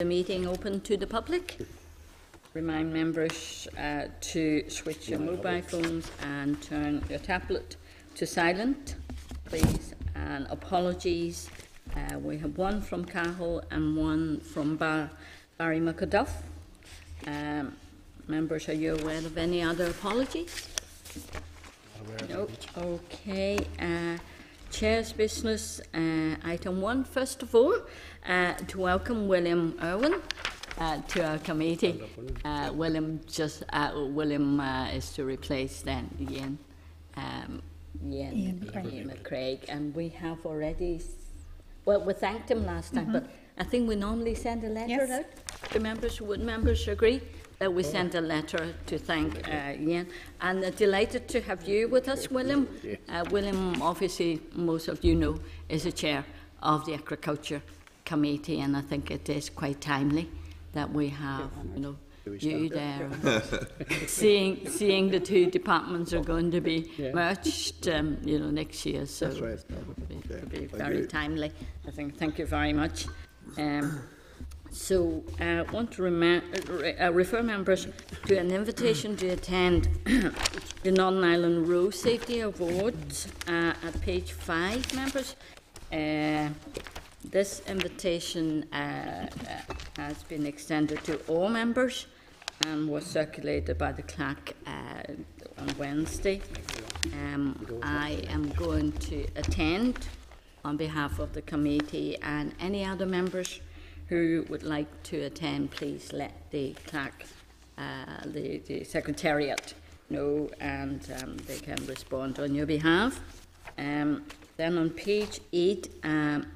the meeting open to the public. Remind members uh, to switch your mobile phones and turn your tablet to silent, please. And apologies, uh, we have one from Cahill and one from Bar- Barry McElduff. Um, members, are you aware of any other apologies? Nope. Okay. Uh, Chair's business, uh, item one, first of all, uh, to welcome William Irwin uh, to our committee. Uh, William just uh, William uh, is to replace then Ian, um, Ian, Ian Craig. Ian McCrea, and we have already. s- Well, we thanked him last time, but I think we normally send a letter Yes. out to members. Would members agree that we send a letter to thank uh, Ian? And uh, delighted to have you with us, William. Uh, William, obviously, most of you know, is the chair of the Agriculture Committee, and I think it is quite timely that we have, you know, you there. seeing, seeing the two departments are going to be merged, um, you know, next year, so That's right. it'll be, Yeah, it'll be I very agree. timely. I think. Thank you very much. Um, so I want to uh, re- uh, refer members to an invitation to attend the Northern Ireland Road Safety Awards uh, at page five. Members, uh, this invitation uh, uh, has been extended to all members and was circulated by the clerk uh, on Wednesday. Um, I am going to attend on behalf of the committee and any other members who would like to attend, please let the clerk, uh, the, the secretariat know and um, they can respond on your behalf. Um, then on page eight, um,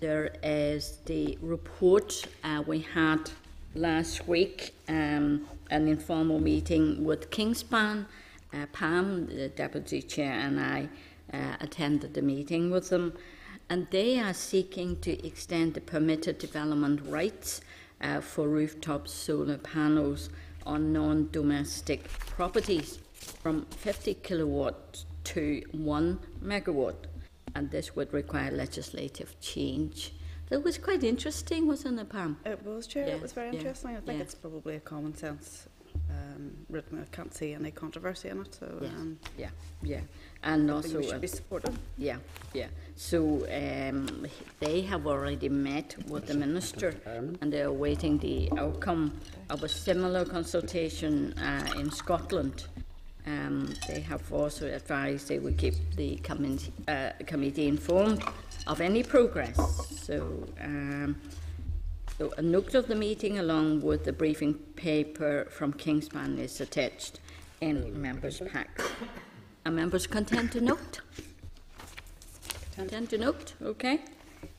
there is the report uh, we had last week, um, an informal meeting with Kingspan. Uh, Pam, the deputy chair, and I uh, attended the meeting with them, and they are seeking to extend the permitted development rights uh, for rooftop solar panels on non-domestic properties from 50 kilowatt to 1 megawatt and this would require legislative change. That was quite interesting, wasn't it, Pam? It was, Chair. Yeah, It was very yeah, interesting. I think yeah. it's probably a common sense um, written. I can't see any controversy in it, so Yes. um, Yeah, yeah, and I also, we should uh, be supportive. yeah, yeah. So um, they have already met with the minister, and they're awaiting the outcome of a similar consultation uh, in Scotland. Um, they have also advised they will keep the committee, uh, committee informed of any progress. So. Um, So a note of the meeting along with the briefing paper from Kingspan is attached in members' packs. Are members content to note? Content to note, okay?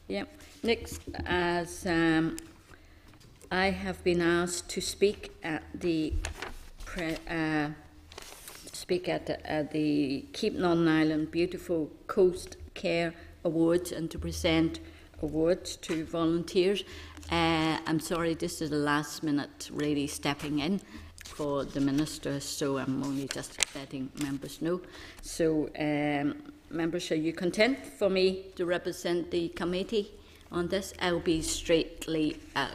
Yeah. Next, as um, I have been asked to speak at the pre- uh, speak at the, the Keep Northern Ireland Beautiful Coast Care Awards and to present awards to volunteers. Uh, I'm sorry, this is the last minute really stepping in for the minister, so I'm only just letting members know. So, um, members, are you content for me to represent the committee on this? I'll be straightly uh,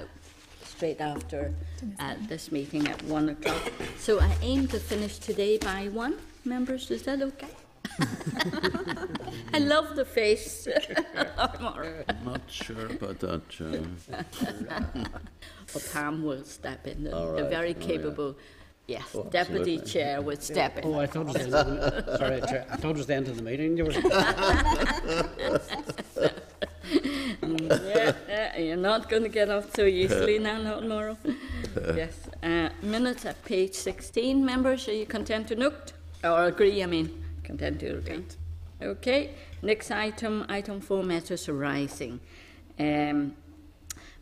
straight after uh, this meeting at one o'clock. So I aim to finish today by one. Members, is that okay? I love the face. Mark. Not sure about that, Chair. Well, Pam will step in. The, All the right. very Oh, yeah. capable, yes, Oh, deputy absolutely. chair would step in. Oh, I thought it was the end of the, sorry, Chair, I thought it was the end of the meeting. You were, yeah, you're not going to get off so easily now, not tomorrow. yes. Uh, minutes at page 16. Members, are you content to note? Or agree, I mean. Content to agree. Okay. Next item, item four, matters arising. Um,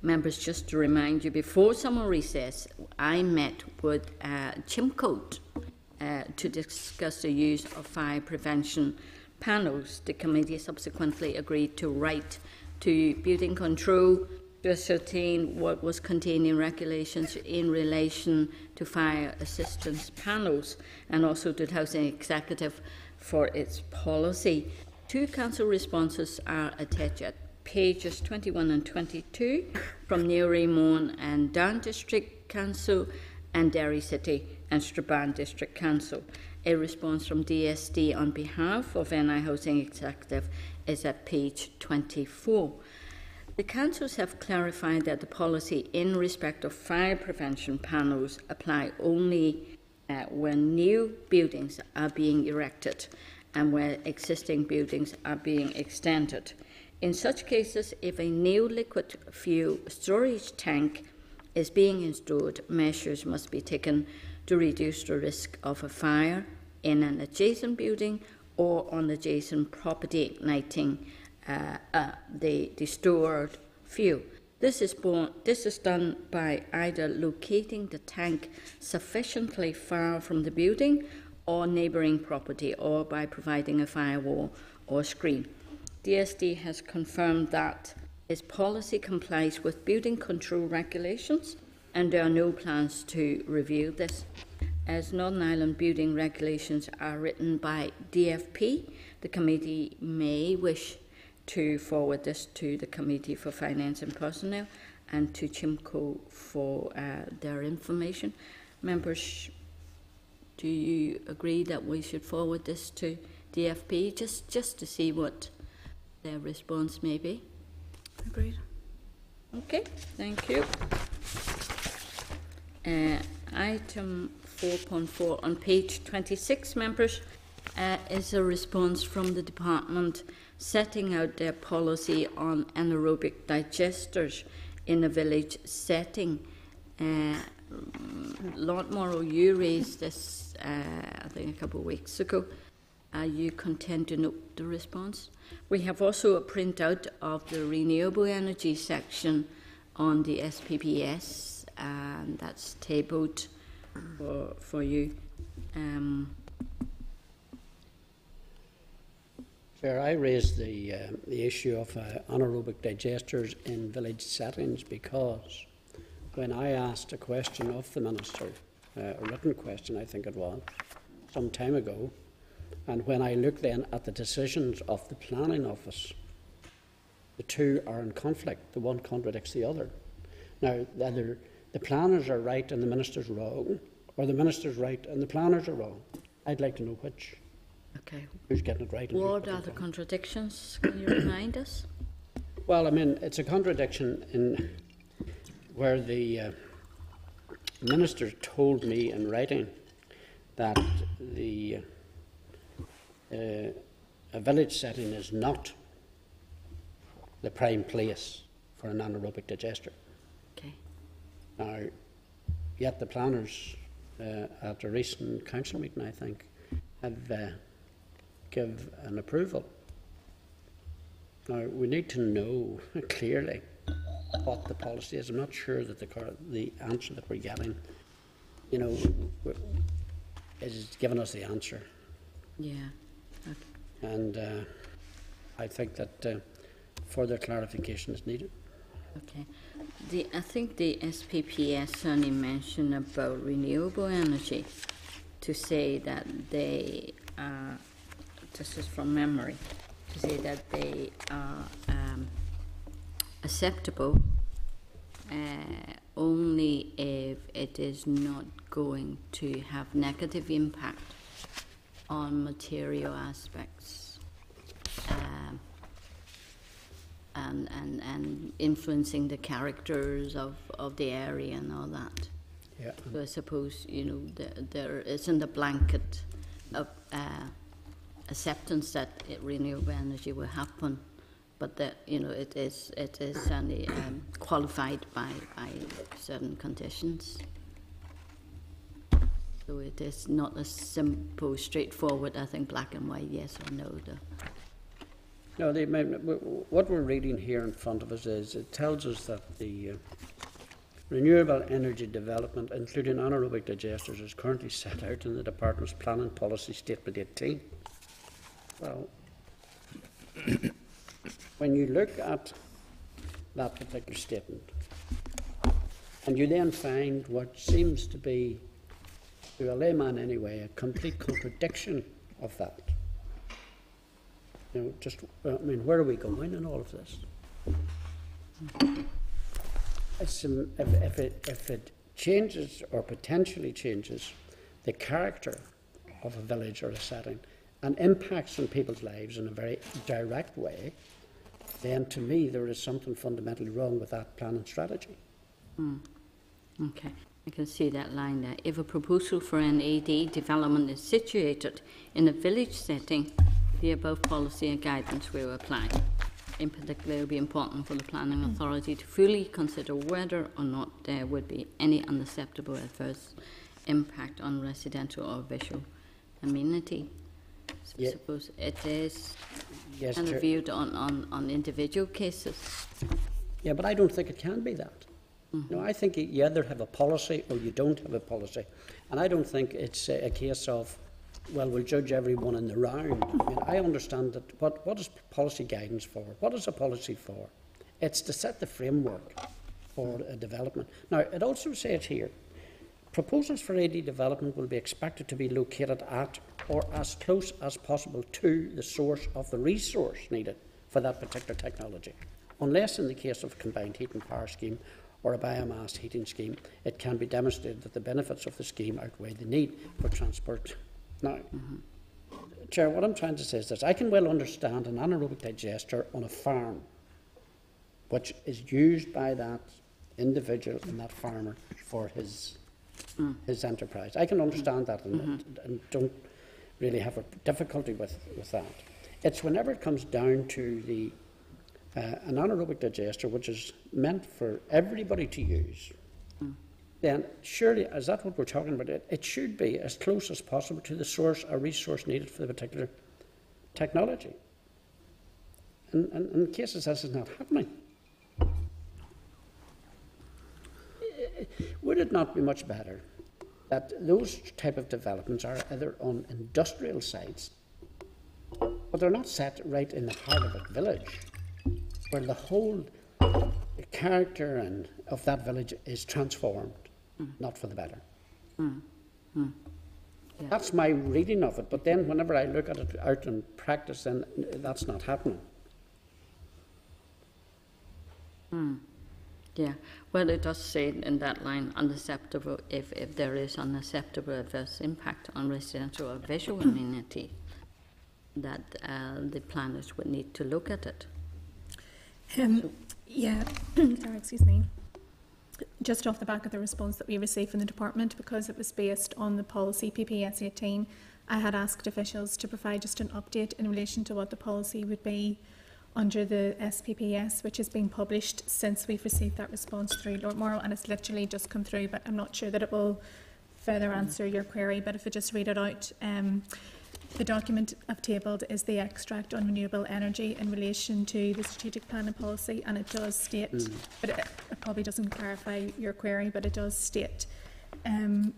members, just to remind you, before summer recess, I met with uh, Chimcote uh, to discuss the use of fire prevention panels. The committee subsequently agreed to write to Building Control to ascertain what was contained in regulations in relation to fire assistance panels and also to the Housing Executive for its policy. Two council responses are attached at pages 21 and 22 from Newry, Mourne and Down District Council and Derry City and Strabane District Council. A response from DSD on behalf of NI Housing Executive is at page 24. The councils have clarified that the policy in respect of fire prevention panels apply only uh, when new buildings are being erected and where existing buildings are being extended. In such cases, if a new liquid fuel storage tank is being installed, measures must be taken to reduce the risk of a fire in an adjacent building or on adjacent property igniting uh, uh, the, the stored fuel. This is, born, this is done by either locating the tank sufficiently far from the building or neighbouring property or by providing a firewall or screen. DSD has confirmed that its policy complies with building control regulations and there are no plans to review this. As Northern Ireland building regulations are written by DFP, the committee may wish to forward this to the Committee for Finance and Personnel and to Chimco for uh, their information. Members, do you agree that we should forward this to DFP just, just to see what their response may be? Agreed. Okay, thank you. Uh, item 4.4 on page 26, members, uh, is a response from the department setting out their policy on anaerobic digesters in a village setting. Uh, Lord Morrow, you raised this, uh, I think, a couple of weeks ago. Are you content to note the response? We have also a printout of the renewable energy section on the SPPS, and that's tabled for, for you. Um, Chair, I raised the, uh, the issue of uh, anaerobic digesters in village settings because when I asked a question of the Minister, uh, a written question I think it was, some time ago, and when I looked then at the decisions of the Planning Office, the two are in conflict. The one contradicts the other. Now, either the planners are right and the Minister's wrong, or the Minister's right and the planners are wrong. I'd like to know which. okay. Who's getting it right? What are the contradictions? Can you remind us? Well, I mean, it's a contradiction in where the uh, minister told me in writing that the uh, a village setting is not the prime place for an anaerobic digester. Now, yet the planners uh, at a recent council meeting, I think, have uh, give an approval. Now, we need to know clearly what the policy is. I'm not sure that the, the answer that we're getting, you know, is giving us the answer. Yeah. Okay. And uh, I think that uh, further clarification is needed. Okay. The, I think the SPPS only mentioned about renewable energy to say that they are, this is from memory, to say that they are um, acceptable uh, only if it is not going to have negative impact on material aspects. Um, and, and, and influencing the characters of, of the area and all that. Yeah. So I suppose, you know, there, there isn't a blanket of uh, acceptance that it, renewable energy will happen, but that, you know, it is, it is only um, qualified by, by certain conditions. So it is not a simple, straightforward, I think, black and white, yes or no. The, No, w- what we're reading here in front of us is, it tells us that the uh, renewable energy development, including anaerobic digesters, is currently set out in the Department's Planning Policy Statement 18. Well, when you look at that particular statement, and you then find what seems to be, to a layman anyway, a complete contradiction of that. You know, just, uh, I mean, where are we going in all of this? It's, um, if, if it, if it changes or potentially changes the character of a village or a setting and impacts on people's lives in a very direct way, then to me there is something fundamentally wrong with that plan and strategy. Okay, I can see that line there. If a proposal for an AD development is situated in a village setting, the above policy and guidance will apply. In particular, it will be important for the planning hmm. authority to fully consider whether or not there would be any unacceptable adverse impact on residential or visual amenity. So I suppose it is Yes, kind of viewed on, on, on individual cases. Yeah, but I don't think it can be that. No, mm-hmm. I think you either have a policy or you don't have a policy. And I don't think it's a, a case of, well, we'll judge everyone in the round. I mean, I understand that what, what is policy guidance for? What is a policy for? It's to set the framework for a development. Now, it also says here, proposals for AD development will be expected to be located at or as close as possible to the source of the resource needed for that particular technology. Unless in the case of a combined heat and power scheme or a biomass heating scheme, it can be demonstrated that the benefits of the scheme outweigh the need for transport. Now, mm-hmm. Chair, what I'm trying to say is this, I can well understand an anaerobic digester on a farm which is used by that individual and that farmer for his mm. his enterprise. I can understand that and, mm-hmm. and don't really have a difficulty with, with that. It's whenever it comes down to the uh, an anaerobic digester, which is meant for everybody to use, then surely, is that what we're talking about? It, it should be as close as possible to the source or resource needed for the particular technology. And, and in cases this is not happening. Would it not be much better that those type of developments are either on industrial sites, but they're not set right in the heart of a village, where the whole character and of that village is transformed, not for the better. Yeah. That's my reading of it. But then, whenever I look at it out in practice, then that's not happening. Yeah, well, it does say in that line, unacceptable, if, if there is unacceptable adverse impact on residential or visual amenity, that uh, the planners would need to look at it. Um, yeah, sorry, excuse me. just off the back of the response that we received from the department, because it was based on the policy PPS 18, I had asked officials to provide just an update in relation to what the policy would be under the SPPS, which has been published since we've received that response through Lord Morrow, and it's literally just come through, but I'm not sure that it will further mm. answer your query, but if I just read it out. Um, the document I've tabled is the extract on renewable energy in relation to the strategic planning policy, and it does state, but it, it probably doesn't clarify your query, but it does state um,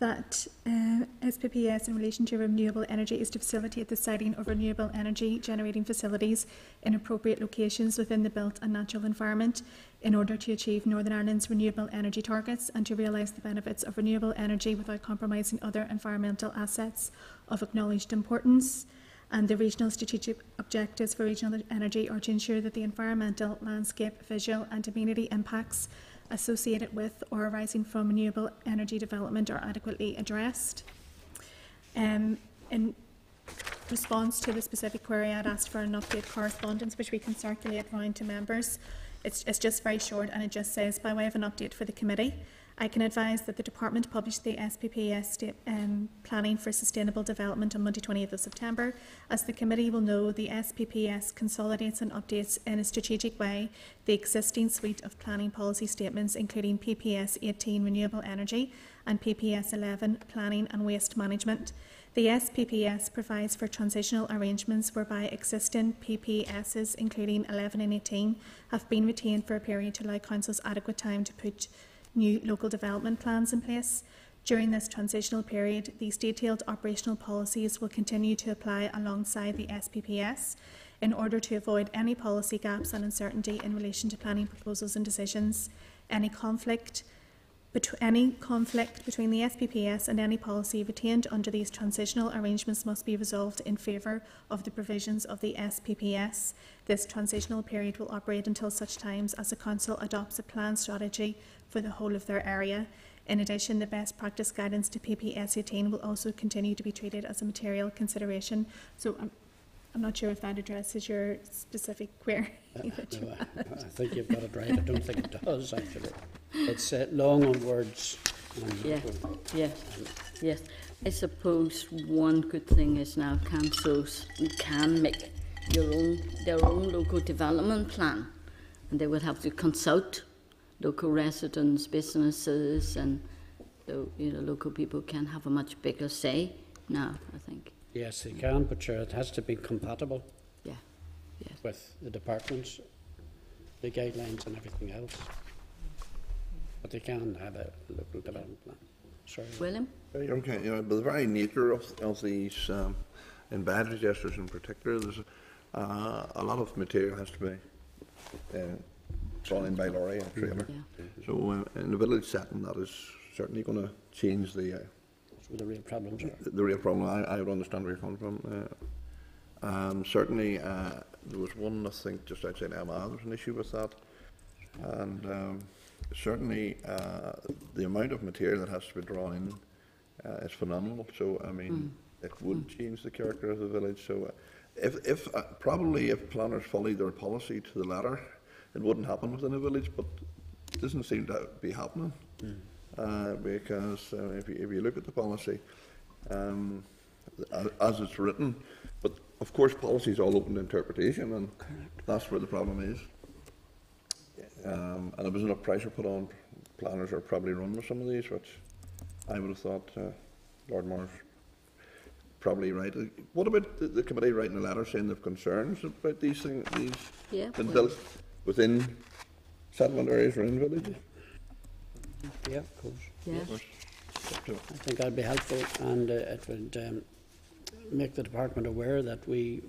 that uh, SPPS in relation to renewable energy is to facilitate the siting of renewable energy generating facilities in appropriate locations within the built and natural environment in order to achieve Northern Ireland's renewable energy targets and to realise the benefits of renewable energy without compromising other environmental assets of acknowledged importance. And the regional strategic objectives for regional energy are to ensure that the environmental, landscape, visual and amenity impacts associated with or arising from renewable energy development are adequately addressed. Um, in response to the specific query, I'd asked for an update correspondence which we can circulate round to members. It's, it's just very short and it just says, by way of an update for the committee, I can advise that the department published the SPPS um, planning for sustainable development on Monday 20th of September. As the committee will know, the SPPS consolidates and updates in a strategic way the existing suite of planning policy statements, including PPS 18 renewable energy and PPS 11 planning and waste management. The SPPS provides for transitional arrangements whereby existing PPSs, including 11 and 18, have been retained for a period to allow councils adequate time to put new local development plans in place. During this transitional period, these detailed operational policies will continue to apply alongside the SPPS in order to avoid any policy gaps and uncertainty in relation to planning proposals and decisions. Any conflict any conflict between the SPPS and any policy retained under these transitional arrangements must be resolved in favour of the provisions of the SPPS. This transitional period will operate until such times as the Council adopts a plan strategy for the whole of their area. In addition, the best practice guidance to PPS 18 will also continue to be treated as a material consideration. So I'm, I'm not sure if that addresses your specific query. Uh, no, I, I think you've got it right. I don't think it does, actually. It's uh, long on words. and- Yeah. Yes, yes. I suppose one good thing is now councils can make your own, their own local development plan. And they would have to consult local residents, businesses, and so, you know, local people can have a much bigger say now, I think. Yes, they can, but sure, it has to be compatible Yeah, yes. with the departments, the guidelines and everything else. But they can have a local development plan. Sorry. William? Okay, you know, but the very nature of, of these, um, in bad digesters in particular, there's uh, a lot of material has to be uh, drawn in by lorry and trailer. Yeah. So uh, in the village setting, that is certainly going to change the, uh, That's where the real problems are. the real problem. I, I would understand where you're coming from. Uh, um, certainly, uh, there was one, I think, just outside Emma, there was an issue with that. And um, certainly, uh, the amount of material that has to be drawn in uh, is phenomenal. So, I mean, it would change the character of the village. So, uh, if, if uh, probably if planners followed their policy to the letter, it wouldn't happen within a village, but it doesn't seem to be happening. Uh, because uh, if, you, if you look at the policy, um, as it's written, but of course, policy is all open to interpretation, and that's where the problem is. Um, and there was enough pressure put on planners are probably run with some of these, which I would have thought uh, Lord Morrow's probably right. What about the, the committee writing a letter saying they've concerns about these things, these Yeah, well- within settlement areas or in villages? Yeah, of course. Yes. I think that'd be helpful and uh, it would um, make the department aware that we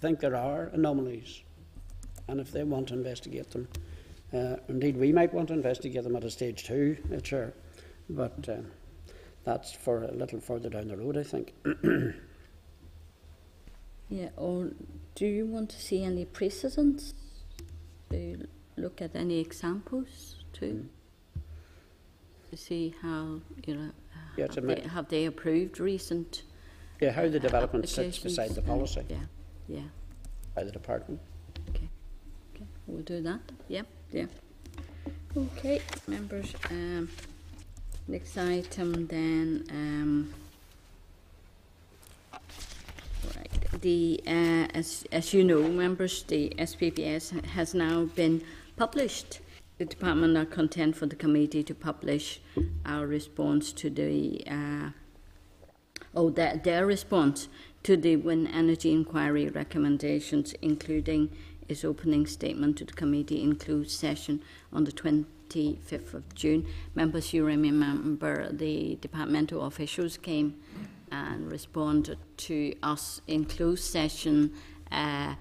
think there are anomalies and if they want to investigate them. Uh, indeed, we might want to investigate them at a stage two, uh, Chair, but um, that's for a little further down the road, I think. Yeah, or do you want to see any precedents? You look at any examples too? To see how, you know, Yeah, it's a have they, have they approved recent Yeah, how the development sits beside the policy Yeah, yeah, by the department. okay, okay, we'll do that, yeah, yeah. Okay, members, um, next item then, um, right, the, uh, as, as you know, members, the SPPS has now been published. The department are content for the committee to publish our response to the, uh, oh, their, their response to the Wind Energy Inquiry recommendations, including its opening statement to the committee in closed session on the 25th of June. Members, you remember the departmental officials came and responded to us in closed session uh,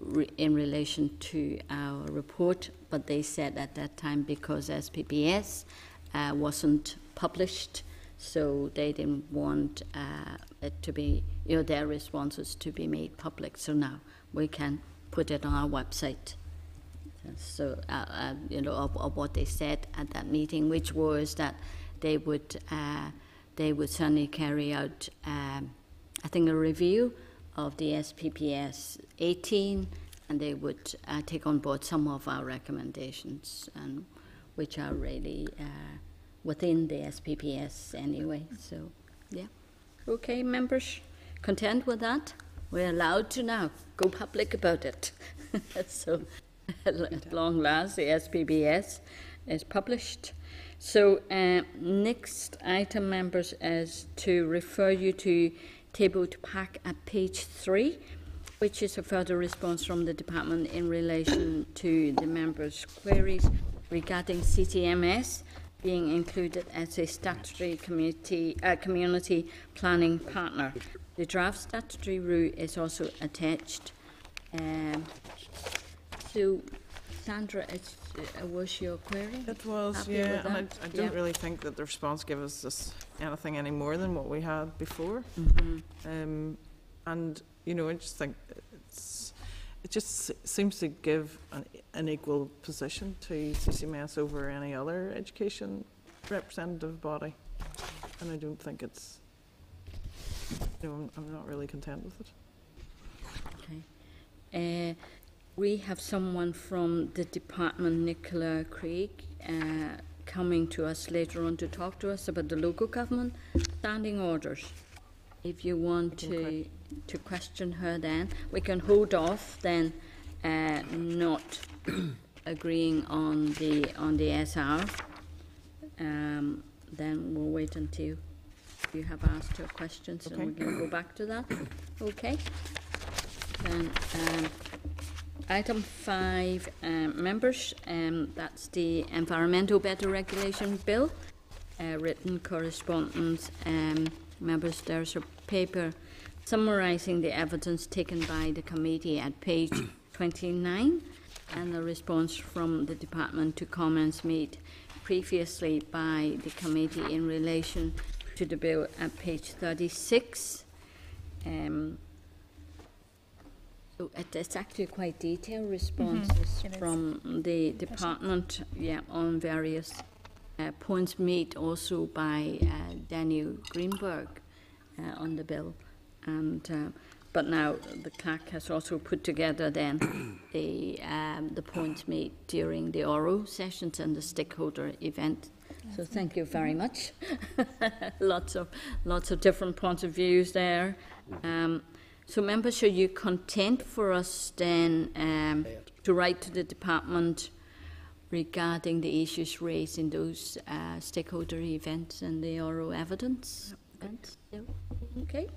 re- in relation to our report, but they said at that time because SPPS uh, wasn't published, so they didn't want uh, it to be, you know, their responses to be made public. So now we can put it on our website. So, uh, uh, you know, of, of what they said at that meeting, which was that they would, uh, they would certainly carry out, um, I think, a review of the SPPS 18, and they would uh, take on board some of our recommendations, and which are really uh, within the SPPS anyway. So, yeah. Okay, members, content with that? We're allowed to now go public about it. so, at long last, the SPPS is published. So, uh, next item, members, is to refer you to tabled pack at page three, which is a further response from the department in relation to the members' queries regarding CCMS being included as a statutory community, uh, community planning partner. The draft statutory rule is also attached. Um, so, Sandra, it's uh, was your query? It was, Happy yeah, with and I. I don't Yeah. really think that the response gave us this, anything any more than what we had before. Mhm. Um, and, you know, I just think it's, it just s- seems to give an, an equal position to CCMS over any other education representative body. And I don't think it's, you know, I'm, I'm not really content with it. Okay. Uh, we have someone from the department, Nicola Craig, uh, coming to us later on to talk to us about the local government standing orders. If you want to, to question her then, we can hold off then, uh, not agreeing on the, on the SR. Um, then we'll wait until you have asked your questions and we can go back to that. Okay? Then, um, item five, um, members, um, that's the Environmental Better Regulation Bill, uh, written correspondence. Um, members, there's a paper summarising the evidence taken by the committee at page twenty-nine, and the response from the department to comments made previously by the committee in relation to the bill at page thirty-six. Um, so it- it's actually quite detailed responses It is. from the department, yeah, on various uh, points made also by uh, Daniel Greenberg uh, on the bill. And, uh, but now the clerk has also put together then the, um, the points made during the oral sessions and the stakeholder event. So thank you very much. lots of lots of different points of views there. Um, so members, are you content for us then um, to write to the department regarding the issues raised in those uh, stakeholder events and the oral evidence? events? Okay.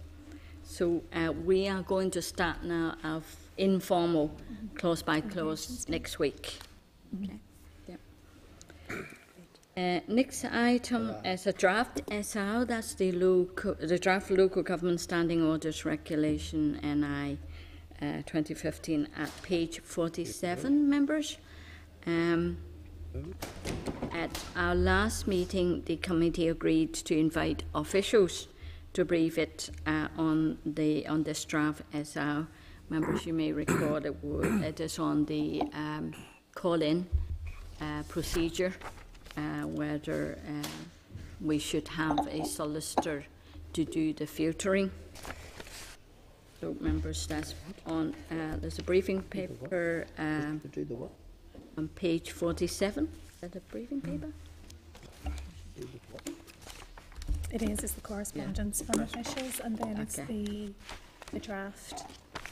So uh, we are going to start now our informal clause by clause next week. Okay. Uh, next item is a draft SR, that's the local, the draft local government standing orders regulation NI uh, 2015 at page 47, members. Um, at our last meeting, the committee agreed to invite officials to brief it uh, on the on this draft SR. Members, you may recall it, it is on the um, call-in uh, procedure, whether uh, we should have a solicitor to do the filtering. So, members, that's on. Uh, there's a briefing paper um, To do the work. on page 47. Is that a briefing paper? It is, it's the correspondence from officials, and then it's the, the draft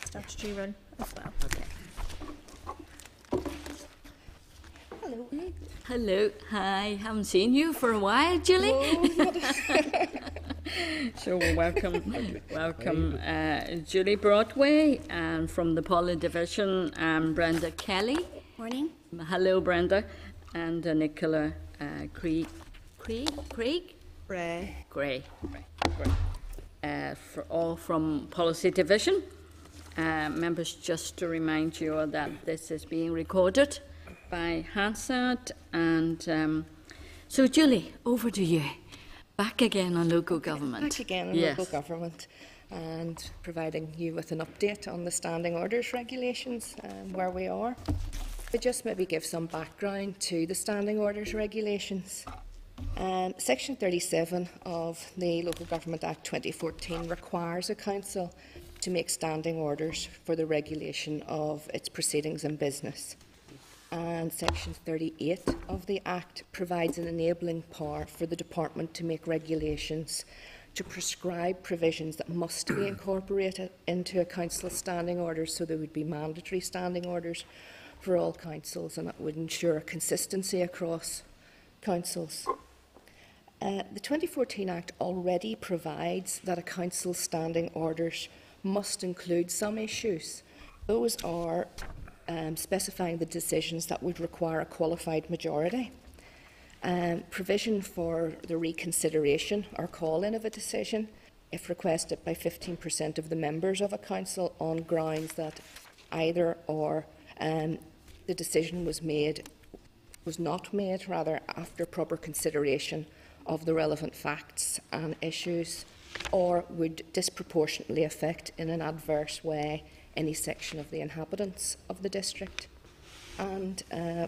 statutory rule as well. Okay. Hello. Hello. Hi. Haven't seen you for a while, Julie. so welcome, welcome uh, Julie Broadway, and from the Poly Division, um, Brenda Kelly. Morning. Hello, Brenda, and uh, Nicola uh, Craig. Craig. Craig. Ray. Gray. Gray. Uh, for all from Policy Division. Uh, members, just to remind you that this is being recorded by Hansard. And um, so, Julie, over to you. Back again on local government. Back again on yes. local government and providing you with an update on the standing orders regulations and where we are. But just maybe give some background to the standing orders regulations. Um, Section 37 of the Local Government Act 2014 requires a council to make standing orders for the regulation of its proceedings in business. And Section 38 of the Act provides an enabling power for the Department to make regulations to prescribe provisions that must be incorporated into a council's standing orders, so there would be mandatory standing orders for all councils, and that would ensure consistency across councils. Uh, the 2014 Act already provides that a council's standing orders must include some issues. Those are um, specifying the decisions that would require a qualified majority, um, provision for the reconsideration or call-in of a decision if requested by 15% of the members of a council on grounds that either or um, the decision was made was not made, rather after proper consideration of the relevant facts and issues, or would disproportionately affect in an adverse way any section of the inhabitants of the district. And uh,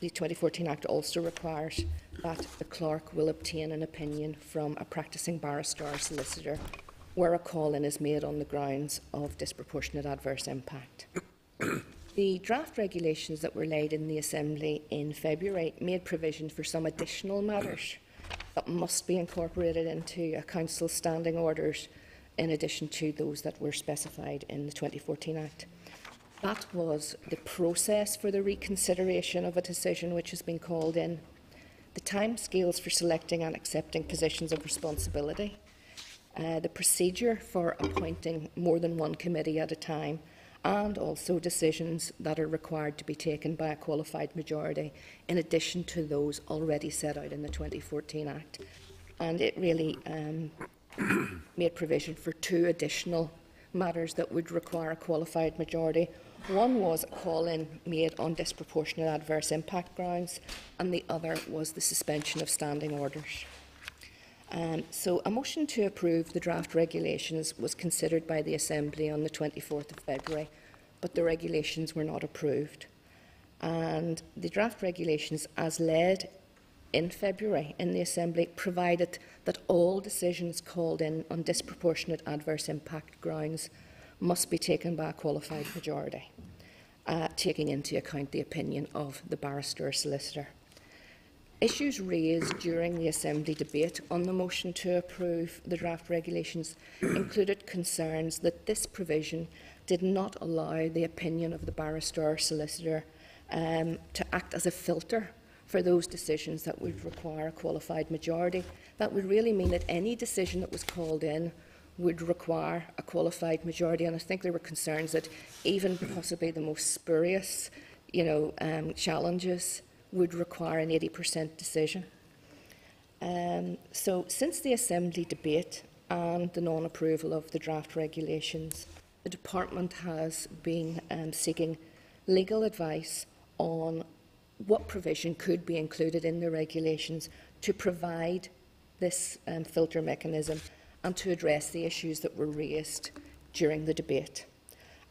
the 2014 Act also requires that the clerk will obtain an opinion from a practising barrister or solicitor where a call-in is made on the grounds of disproportionate adverse impact. the draft regulations that were laid in the Assembly in February made provision for some additional matters that must be incorporated into a council's standing orders in addition to those that were specified in the 2014 Act. That was the process for the reconsideration of a decision which has been called in, the timescales for selecting and accepting positions of responsibility, uh, the procedure for appointing more than one committee at a time, and also decisions that are required to be taken by a qualified majority, in addition to those already set out in the 2014 Act. And it really um, made provision for two additional matters that would require a qualified majority. One was a call-in made on disproportionate adverse impact grounds, and the other was the suspension of standing orders. Um, so a motion to approve the draft regulations was considered by the Assembly on the 24th of February, but the regulations were not approved. And the draft regulations, as led in February in the Assembly, provided that all decisions called in on disproportionate adverse impact grounds must be taken by a qualified majority, uh, taking into account the opinion of the barrister or solicitor. Issues raised during the Assembly debate on the motion to approve the draft regulations included concerns that this provision did not allow the opinion of the barrister or solicitor um, to act as a filter for those decisions that would require a qualified majority. That would really mean that any decision that was called in would require a qualified majority, and I think there were concerns that even possibly the most spurious, you know, um, challenges would require an 80% decision. Um, so, since the Assembly debate and the non approval of the draft regulations, the Department has been um, seeking legal advice on what provision could be included in the regulations to provide this um, filter mechanism and to address the issues that were raised during the debate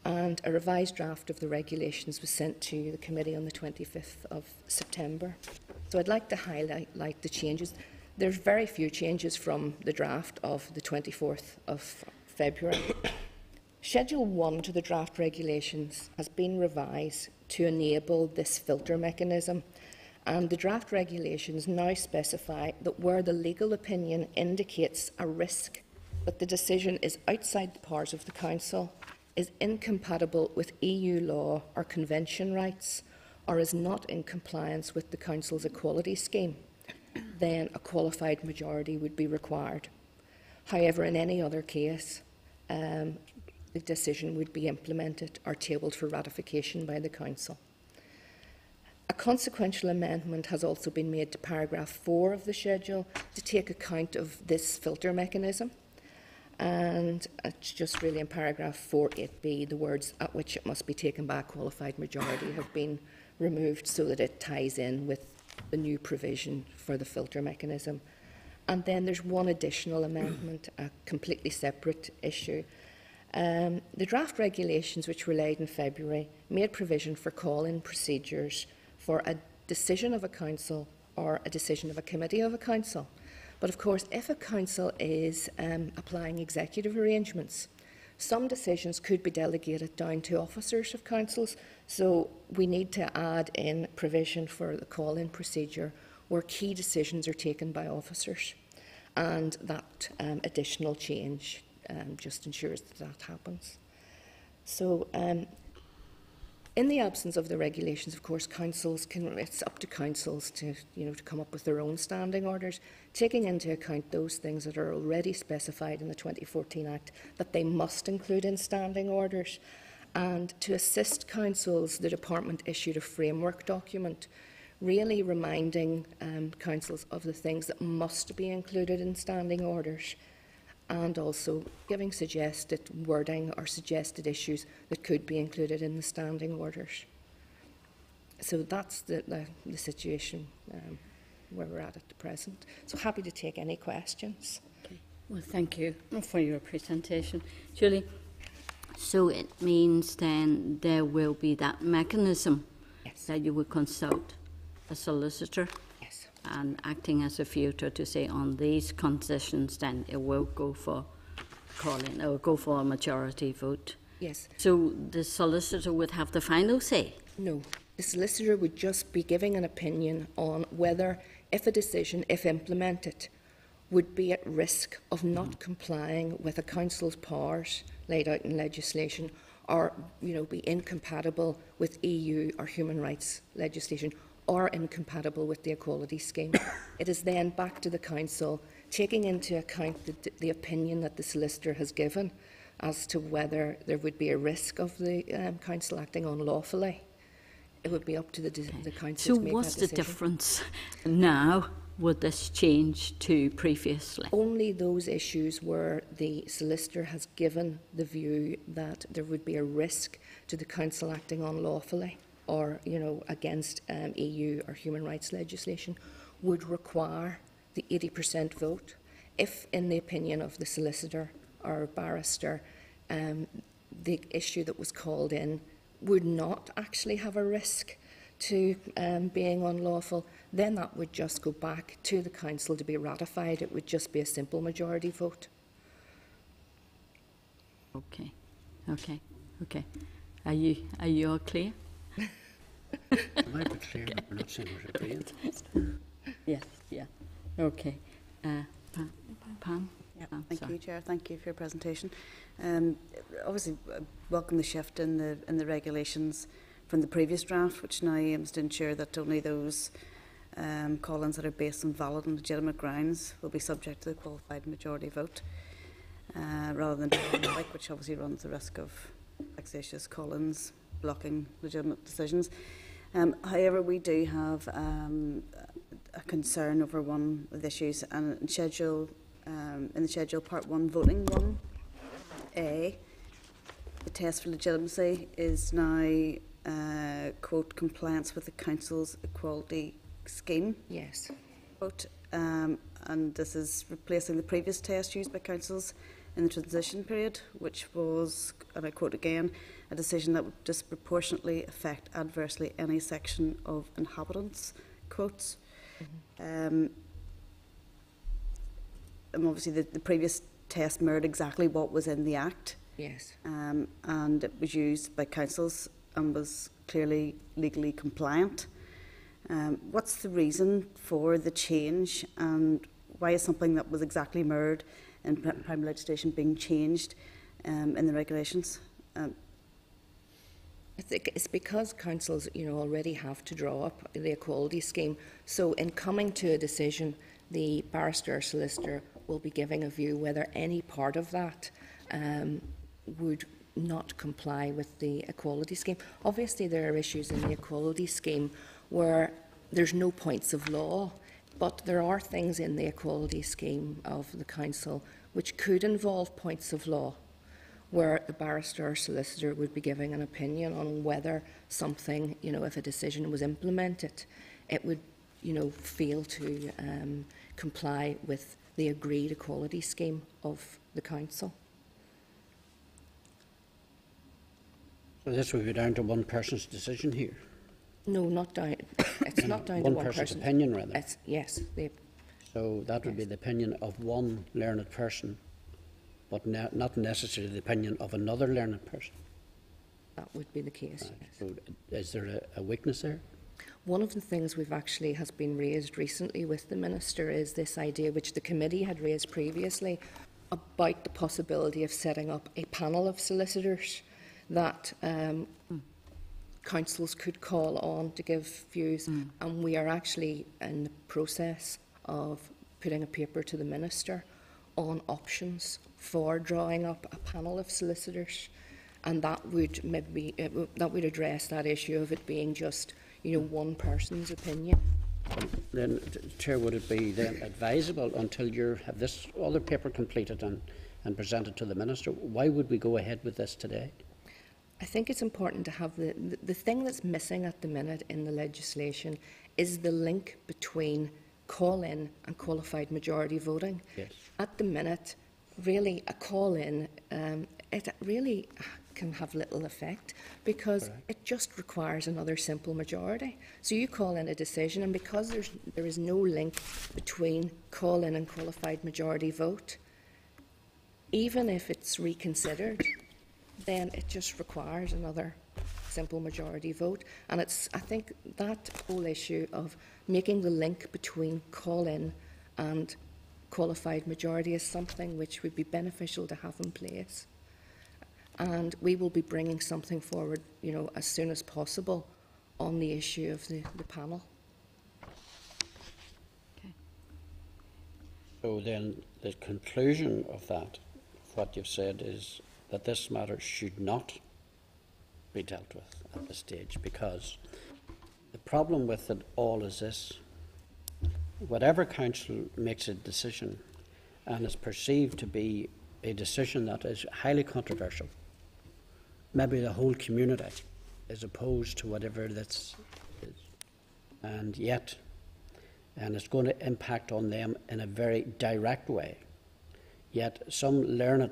and a revised draft of the regulations was sent to the committee on the 25th of September. So I'd like to highlight like, the changes. There's very few changes from the draft of the 24th of February. Schedule 1 to the draft regulations has been revised to enable this filter mechanism and the draft regulations now specify that where the legal opinion indicates a risk that the decision is outside the powers of the Council is incompatible with EU law or convention rights or is not in compliance with the Council's equality scheme, then a qualified majority would be required. However, in any other case, um, the decision would be implemented or tabled for ratification by the Council. A consequential amendment has also been made to paragraph 4 of the schedule to take account of this filter mechanism. And it's just really in paragraph 4.8b, the words at which it must be taken by a qualified majority have been removed so that it ties in with the new provision for the filter mechanism. And then there's one additional amendment, a completely separate issue. Um, the draft regulations, which were laid in February, made provision for call in procedures for a decision of a council or a decision of a committee of a council. But of course, if a council is um, applying executive arrangements, some decisions could be delegated down to officers of councils. So we need to add in provision for the call in procedure where key decisions are taken by officers. And that um, additional change um, just ensures that that happens. So um, in the absence of the regulations, of course, councils can, it's up to councils to, you know, to come up with their own standing orders, taking into account those things that are already specified in the 2014 Act that they must include in standing orders. And to assist councils, the Department issued a framework document really reminding um, councils of the things that must be included in standing orders and also giving suggested wording or suggested issues that could be included in the standing orders. so that's the, the, the situation um, where we're at at the present. So happy to take any questions. Well, thank you for your presentation. Julie, so it means then there will be that mechanism Yes. that you will consult a solicitor Yes. And acting as a filter to say on these conditions, then it will go for calling, it will go for a majority vote. Yes. So the solicitor would have the final say. No. The solicitor would just be giving an opinion on whether, if a decision, if implemented, would be at risk of not mm-hmm. complying with a council's powers laid out in legislation or, you know, be incompatible with EU or human rights legislation or incompatible with the equality scheme. it is then back to the council, taking into account the, the opinion that the solicitor has given as to whether there would be a risk of the um, council acting unlawfully. It would be up to the, the council So to make what's the difference now with this change to previously? Only those issues where the solicitor has given the view that there would be a risk to the council acting unlawfully or, you know, against um, EU or human rights legislation would require the 80% vote. If, in the opinion of the solicitor or barrister, um, the issue that was called in would not actually have a risk to um, being unlawful, then that would just go back to the council to be ratified. It would just be a simple majority vote. Okay, okay, okay. Are you, are you all clear? Am I but clear? We're not saying we're agreeing. Yeah, yeah. Okay. Uh, Pam? Pam? Yep. Oh, thank sorry. you, Chair. Thank you for your presentation. Um, obviously, uh, welcome the shift in the in the regulations from the previous draft, which now aims to ensure that only those um, call-ins that are based on valid and legitimate grounds will be subject to the qualified majority vote, uh, rather than like, which obviously runs the risk of vexatious call-ins blocking legitimate decisions. Um, however, we do have um, a concern over one of the issues, and in schedule um, in the schedule part one voting one A, the test for legitimacy is now uh, quote compliance with the council's equality scheme Yes. quote, um, and this is replacing the previous test used by councils in the transition period, which was, and I quote again, a decision that would disproportionately affect adversely any section of inhabitants, quotes. Um, and obviously the, the previous test mirrored exactly what was in the Act, Yes. um, and it was used by councils and was clearly legally compliant. Um, what's the reason for the change, and why is something that was exactly mirrored in pri- primary legislation being changed um, in the regulations? Um, I think it's because councils, you know, already have to draw up the equality scheme. So in coming to a decision, the barrister or solicitor will be giving a view whether any part of that um, would not comply with the equality scheme. Obviously, there are issues in the equality scheme where there's no points of law, but there are things in the equality scheme of the council which could involve points of law where the barrister or solicitor would be giving an opinion on whether something, you know, if a decision was implemented, it would, you know, fail to um, comply with the agreed equality scheme of the council. So this would be down to one person's decision here. No, not down. It's not down to One one person's person. opinion, rather. It's, yes, the, So that would be the opinion of one learned person, but ne- not necessarily the opinion of another learned person. that would be the case. Right. yes. So is there a, a weakness there? One of the things we've actually has been raised recently with the minister is this idea, which the committee had raised previously, about the possibility of setting up a panel of solicitors that um, councils could call on to give views, and we are actually in the process of putting a paper to the minister on options for drawing up a panel of solicitors, and that would maybe that would address that issue of it being just you know one person's opinion. Then, Chair, would it be then advisable until you have this other paper completed and, and presented to the Minister, why would we go ahead with this today? I think it's important to have the, the, the thing that's missing at the minute in the legislation is the link between call-in and qualified majority voting. Yes. At the minute, really, a call-in, um, it really can have little effect because Correct. it just requires another simple majority. So you call in a decision, and because there's, there is no link between call-in and qualified majority vote, even if it's reconsidered, then it just requires another simple majority vote. And it's, I think, that whole issue of making the link between call-in and qualified majority is something which would be beneficial to have in place. And we will be bringing something forward, you know, as soon as possible on the issue of the, the panel. So then, the conclusion of that, of what you've said, is that this matter should not be dealt with at this stage, because the problem with it all is this. Whatever council makes a decision, and is perceived to be a decision that is highly controversial, maybe the whole community is opposed to whatever that's is. And yet, and it's going to impact on them in a very direct way. Yet some learned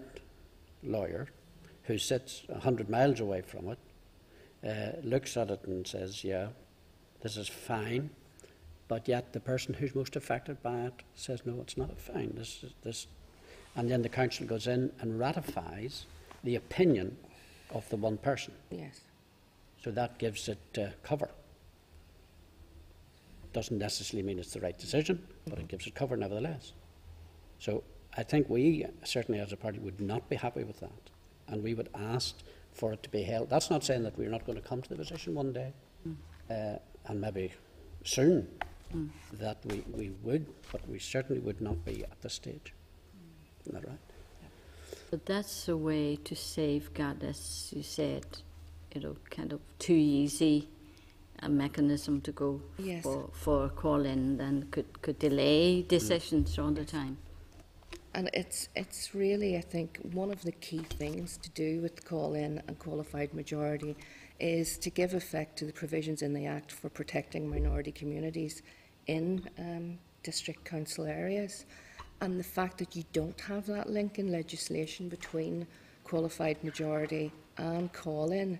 lawyer who sits a hundred miles away from it uh, looks at it and says, "Yeah, this is fine," but yet the person who's most affected by it says, "No, it's not fine. This is this," and then the council goes in and ratifies the opinion of the one person. Yes. So that gives it uh, cover. Doesn't necessarily mean it's the right decision, but it gives it cover nevertheless. So I think we, certainly as a party, would not be happy with that. And we would ask for it to be held. That's not saying that we're not going to come to the position one day, uh, and maybe soon, that we, we would, but we certainly would not be at this stage. Isn't that right? But that's a way to safeguard, as you said, you know, kind of too easy a mechanism to go Yes. for, for a call-in, then could, could delay decisions all the time. And it's it's really, I think, one of the key things to do with call-in and qualified majority is to give effect to the provisions in the Act for protecting minority communities in um, district council areas. And the fact that you don't have that link in legislation between qualified majority and call-in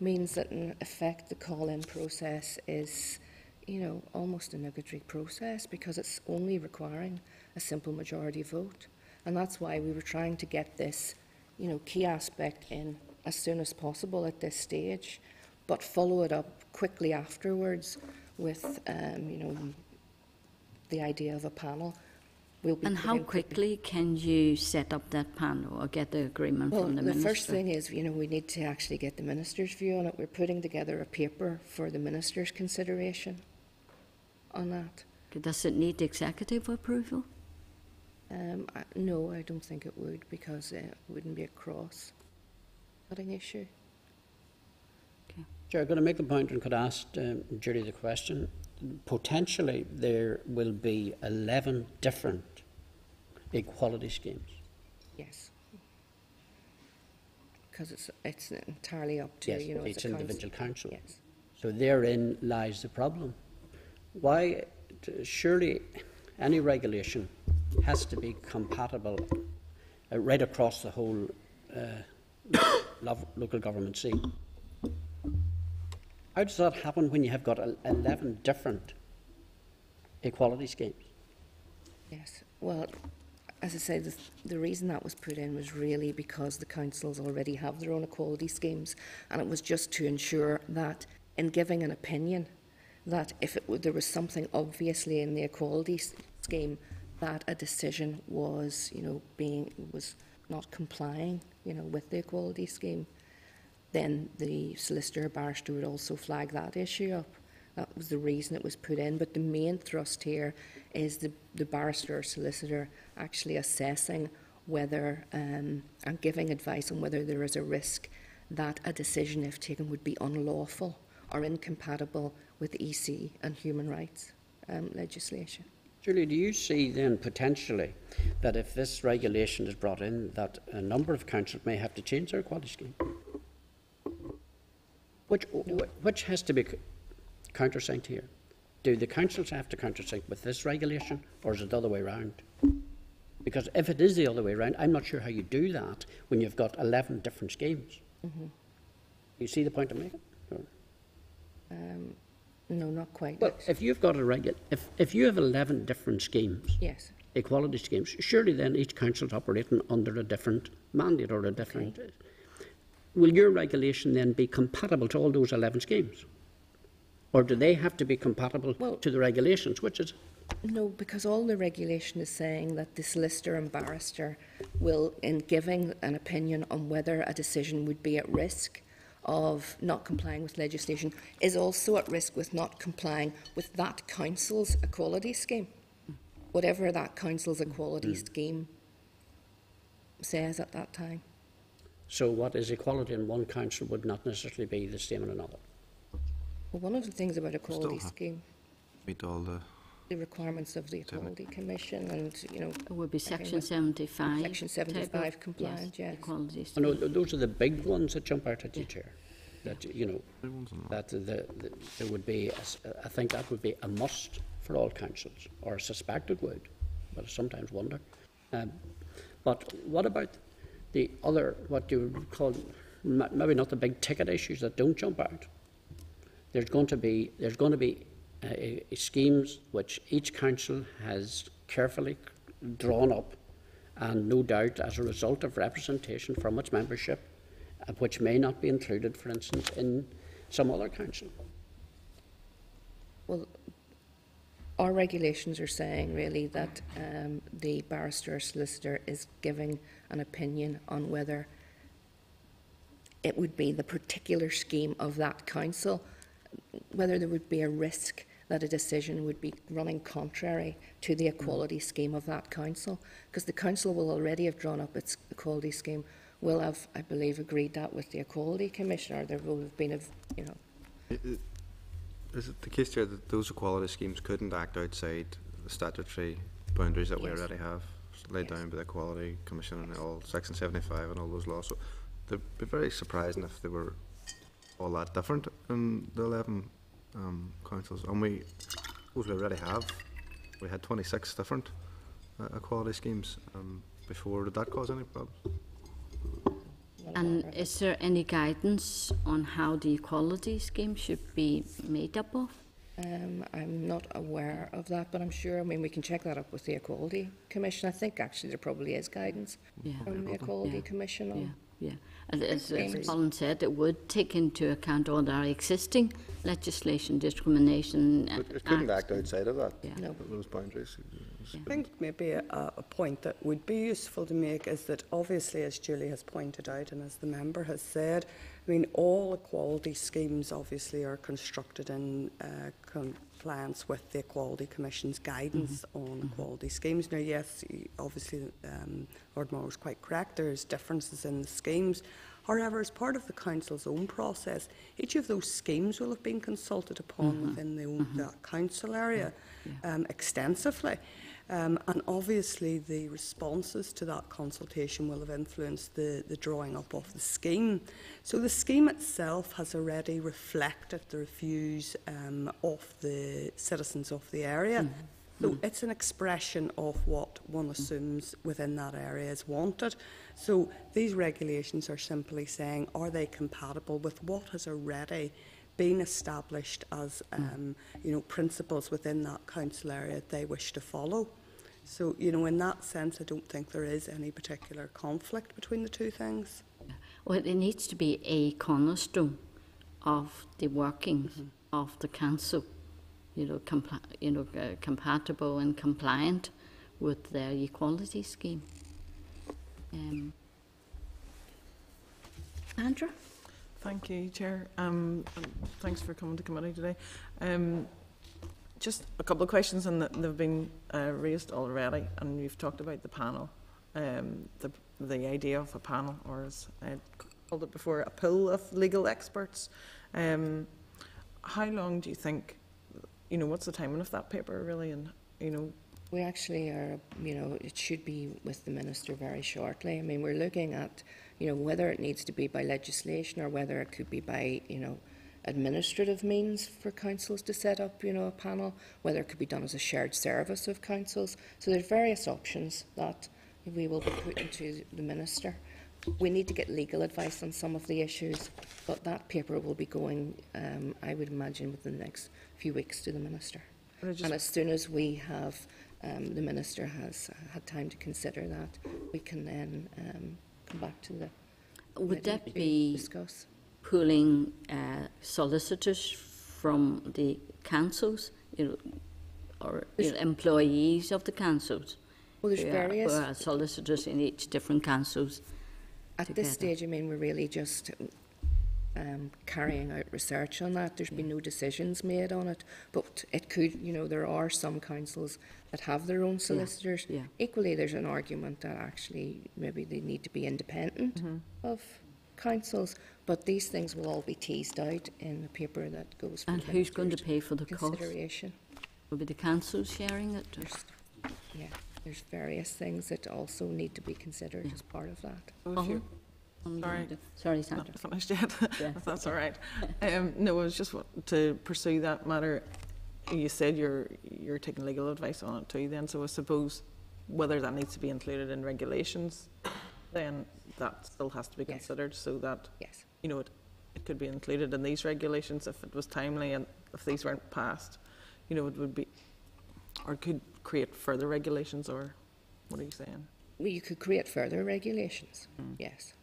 means that in effect the call-in process is, you know, almost a nugatory process because it's only requiring a simple majority vote. And that's why we were trying to get this, you know, key aspect in as soon as possible at this stage, but follow it up quickly afterwards with, um, you know, the idea of a panel. We'll be And how quickly can you set up that panel or get the agreement Well, from the Minister? the first thing is, you know, we need to actually get the minister's view on it. We're putting together a paper for the minister's consideration on that. Does it need executive approval? Um, I, no, I don't think it would because uh, it wouldn't be a cross-cutting issue. Chair, I'm going to make the point and could ask um, Judy the question. Potentially, there will be 11 different equality schemes. Yes. Because it's, it's entirely up to, Yes, you know, each it's council. individual council. Yes. So therein lies the problem. Why, surely, any regulation has to be compatible uh, right across the whole uh, lo- local government see? How does that happen when you have got 11 different equality schemes? Yes, well, as I say, the, the reason that was put in was really because the councils already have their own equality schemes, and it was just to ensure that in giving an opinion, that if it, there was something obviously in the equality scheme, that a decision was, you know, being, was not complying, you know, with the equality scheme, then the solicitor barrister would also flag that issue up. That was the reason it was put in. But the main thrust here is the, the barrister or solicitor actually assessing whether um, and giving advice on whether there is a risk that a decision, if taken, would be unlawful or incompatible with EC and human rights um, legislation. Julie, do you see then potentially that if this regulation is brought in, that a number of councils may have to change their quality scheme? Which, which has to be c- countersink here? Do the councils have to countersink with this regulation, or is it the other way round? Because if it is the other way round, I'm not sure how you do that when you've got 11 different schemes. You see the point I'm making? Um, no, not quite. Well, if you've got a regu, if, if you have 11 different schemes, yes. equality schemes, surely then each council's operating under a different mandate or a different. Will your regulation then be compatible to all those 11 schemes? Or do they have to be compatible Well- to the regulations, which is, No, because all the regulation is saying that the solicitor and barrister will, in giving an opinion on whether a decision would be at risk of not complying with legislation, is also at risk with not complying with that council's equality scheme, whatever that council's equality mm. scheme says at that time. so what is equality in one council would not necessarily be the same in another? Well, one of the things about equality have- scheme, Meet all the, the requirements of the Equality Commission and, you know, It would be section 75. Section type of- 75 compliant, yes. Equality I know th- those are the big ones that jump out at you, Chair. That, you know, that the, the, there would be, a s- I think that would be a must for all councils, or I suspect it would, but I sometimes wonder. Um, but what about the other, what you would call, m- maybe not the big ticket issues that don't jump out? There's going to be, there's going to be uh, uh, schemes which each council has carefully drawn up, and no doubt as a result of representation from its membership, uh, which may not be included, for instance, in some other council. Well, our regulations are saying really that um, the barrister or solicitor is giving an opinion on whether it would be the particular scheme of that council, whether there would be a risk that a decision would be running contrary to the equality scheme of that council. Because the council will already have drawn up its equality scheme, will have, I believe, agreed that with the Equality Commissioner. There will have been, a, you know, Is it the case here that those equality schemes couldn't act outside the statutory boundaries that we already have laid Yes. down by the Equality Commission and all, Section seventy-five and all those laws? So they'd be very surprising if they were all that different in the eleven um, councils. And we, suppose we already have, we had twenty-six different uh, equality schemes um, before. Did that cause any problems? And is there any guidance on how the equality scheme should be made up of? Um, I'm not aware of that, but I'm sure, I mean, we can check that up with the Equality Commission. I think actually there probably is guidance Yeah, from the Equality Yeah. Commission yeah, on. yeah. As, as, as Schemes. Colin said, it would take into account all our existing legislation, discrimination. uh, It it couldn't acts. act outside of that, Yeah. No. those boundaries. Yeah. I think maybe a, a point that would be useful to make is that obviously, as Julie has pointed out and as the member has said, I mean, all equality schemes obviously are constructed in uh, compliance with the Equality Commission's guidance mm-hmm. on mm-hmm. equality schemes. Now, yes, obviously, um, Lord Morrow was quite correct, there's differences in the schemes. However, as part of the council's own process, each of those schemes will have been consulted upon mm-hmm. within the own, that council area um, extensively. Um, and obviously, the responses to that consultation will have influenced the, the drawing up of the scheme. So, the scheme itself has already reflected the views um, of the citizens of the area. So, it's an expression of what one assumes within that area is wanted. So, these regulations are simply saying are they compatible with what has already been established as um, you know principles within that council area they wish to follow. So you know in that sense, I don't think there is any particular conflict between the two things. Well, it needs to be a cornerstone of the workings Mm-hmm. of the council, you know, you know, uh, compatible and compliant with their equality scheme. Um, Andrew? Thank you, Chair. Um, thanks for coming to committee today. Um, just a couple of questions, and they've been uh, raised already, and you've talked about the panel, um, the the idea of a panel, or as I called it before, a pool of legal experts. Um, how long do you think? You know, what's the timing of that paper, really, and you know, We actually are, you know, it should be with the minister very shortly. I mean, we're looking at, you know, whether it needs to be by legislation or whether it could be by, you know, administrative means for councils to set up, you know, a panel, whether it could be done as a shared service of councils. So there's various options that we will be putting to the minister. We need to get legal advice on some of the issues, but that paper will be going, um, I would imagine, within the next few weeks to the minister. But I just- And as soon as we have, um, the minister has had time to consider that, we can then um, come back to the Would that be discuss. pulling uh, solicitors from the councils, you know, or you know, employees of the councils? Well, there's who are- various. Who are solicitors in each different councils? At together. this stage, I mean, we're really just um, carrying out research on that. There's been no decisions made on it, but it could, you know, there are some councils that have their own solicitors. yeah. Equally, there's an argument that actually maybe they need to be independent of councils, but these things will all be teased out in the paper that goes And who's going to pay for the cost? consideration. Will be the councils sharing it? or- There's, yeah, there's various things that also need to be considered as part of that. So Sorry. Sorry, Sandra. Not finished yet, Yeah. if that's all right. Um, no, I was just to pursue that matter. You said you're, you're taking legal advice on it too then, so I suppose whether that needs to be included in regulations, then that still has to be Yes. considered so that, Yes. you know, it, it could be included in these regulations if it was timely and if these weren't passed, you know, it would be, or could create further regulations or, what are you saying? Well, you could create further regulations, yes,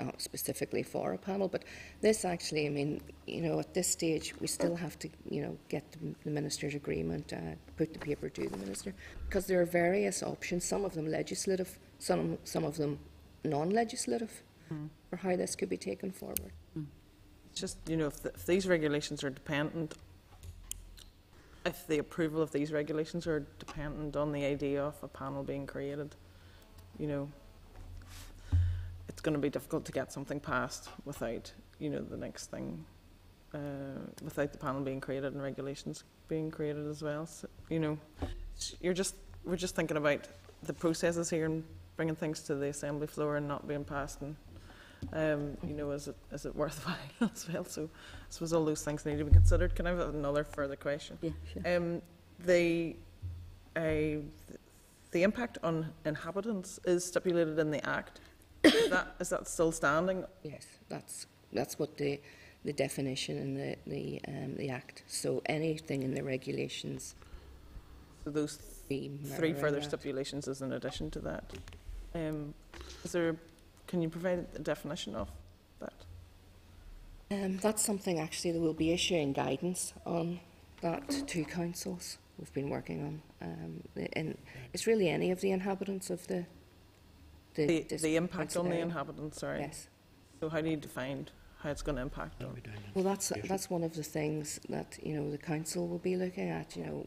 uh, specifically for a panel. But this actually, I mean, you know, at this stage, we still have to, you know, get the, the minister's agreement, uh, put the paper to the minister, because there are various options. Some of them legislative, some some of them non-legislative, for how this could be taken forward. It's just, you know, if, th if these regulations are dependent, if the approval of these regulations are dependent on the idea of a panel being created, you know, going to be difficult to get something passed without, you know, the next thing, uh, without the panel being created and regulations being created as well. So, you know, you're just, we're just thinking about the processes here and bringing things to the assembly floor and not being passed and um, you know, is it, is it worthwhile as well? So I suppose all those things need to be considered. Can I have another further question? Yeah, sure. Um, the, uh, the impact on inhabitants is stipulated in the Act. Is that, is that still standing? Yes, that's that's what the the definition in the the um, the act. So anything in the regulations. So those be three mirroring further that. stipulations is in addition to that. Um, is there, can you provide a definition of that? Um, that's something actually that we'll be issuing guidance on that to councils. We've been working on, um, and it's really any of the inhabitants of the the, The, district the impact council on the inhabitants, sorry. Yes. So how do you define how it's going to impact on? Well, that's that's one of the things that you know the council will be looking at. You know,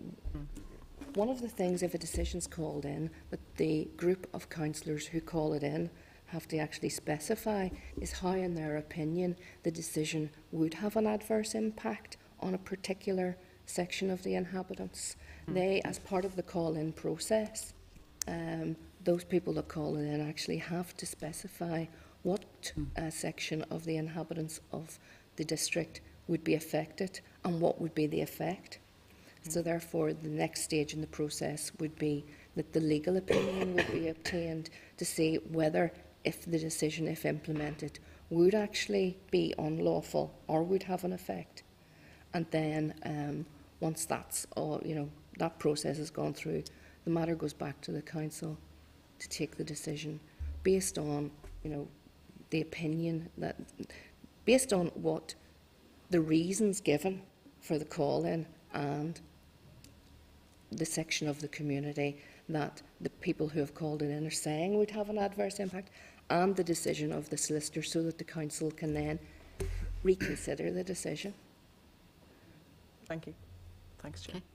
one of the things if a decision's called in, that the group of councillors who call it in have to actually specify is how, in their opinion, the decision would have an adverse impact on a particular section of the inhabitants. They, as part of the call-in process, um, those people that call in actually have to specify what uh, section of the inhabitants of the district would be affected and what would be the effect. So therefore, the next stage in the process would be that the legal opinion would be obtained to see whether, if the decision, if implemented, would actually be unlawful or would have an effect. And then, um, once that's all, you know, that process has gone through, the matter goes back to the council to take the decision based on, you know, the opinion that, based on what the reasons given for the call-in and the section of the community that the people who have called it in are saying would have an adverse impact, and the decision of the solicitor so that the council can then reconsider the decision. Thank you. Thanks, Chair. Okay.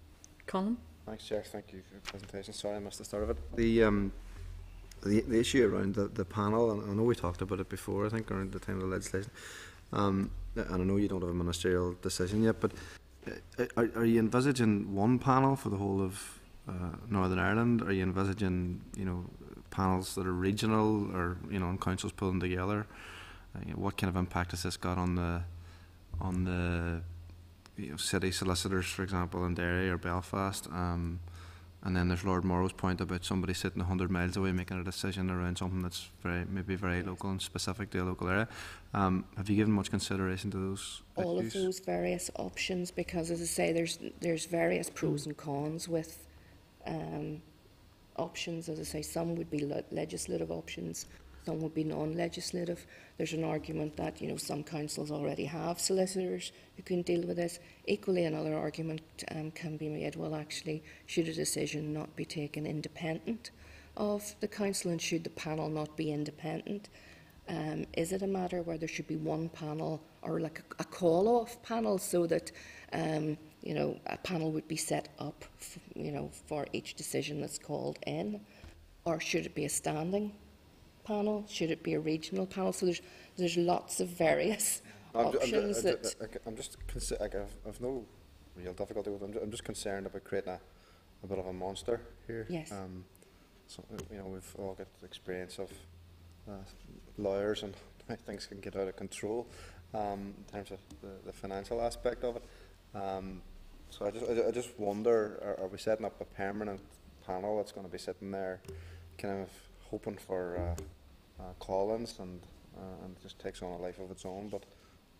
Colin? Thanks, Chair. Thank you for your presentation. Sorry I missed the start of it. The, um, the, the issue around the, the panel, and I know we talked about it before, I think, around the time of the legislation. Um, and I know you don't have a ministerial decision yet, but uh, are, are you envisaging one panel for the whole of uh, Northern Ireland? Are you envisaging, you know, panels that are regional or, you know, councils pulling together? Uh, you know, what kind of impact has this got on the on the you know, city solicitors, for example, in Derry or Belfast. Um, and then there's Lord Morrow's point about somebody sitting 100 miles away making a decision around something that's very maybe very local and specific to a local area. Um, have you given much consideration to those all of those various options because, as I say, there's there's various pros and cons with um, options. As I say, some would be legislative options, some would be non-legislative. There's an argument that you know some councils already have solicitors who can deal with this. Equally, another argument um, can be made: well, actually, should a decision not be taken independent of the council, and should the panel not be independent? Um, is it a matter where there should be one panel or like a, a call-off panel so that um, you know a panel would be set up, you know, for each decision that's called in, or should it be a standing panel? Should it be a regional panel? So there's there's lots of various I'm I'm ju- options I'm ju- that. I'm just, like, I've, I've no real difficulty with it. I'm, ju- I'm just concerned about creating a, a bit of a monster here. Yes. Um, so, uh, you know, we've all got the experience of uh, lawyers and how things can get out of control um, in terms of the, the financial aspect of it. Um, so I just, I, I just wonder, are, are we setting up a permanent panel that's going to be sitting there, kind of hoping for uh, uh, call-ins and uh, and just takes on a life of its own? But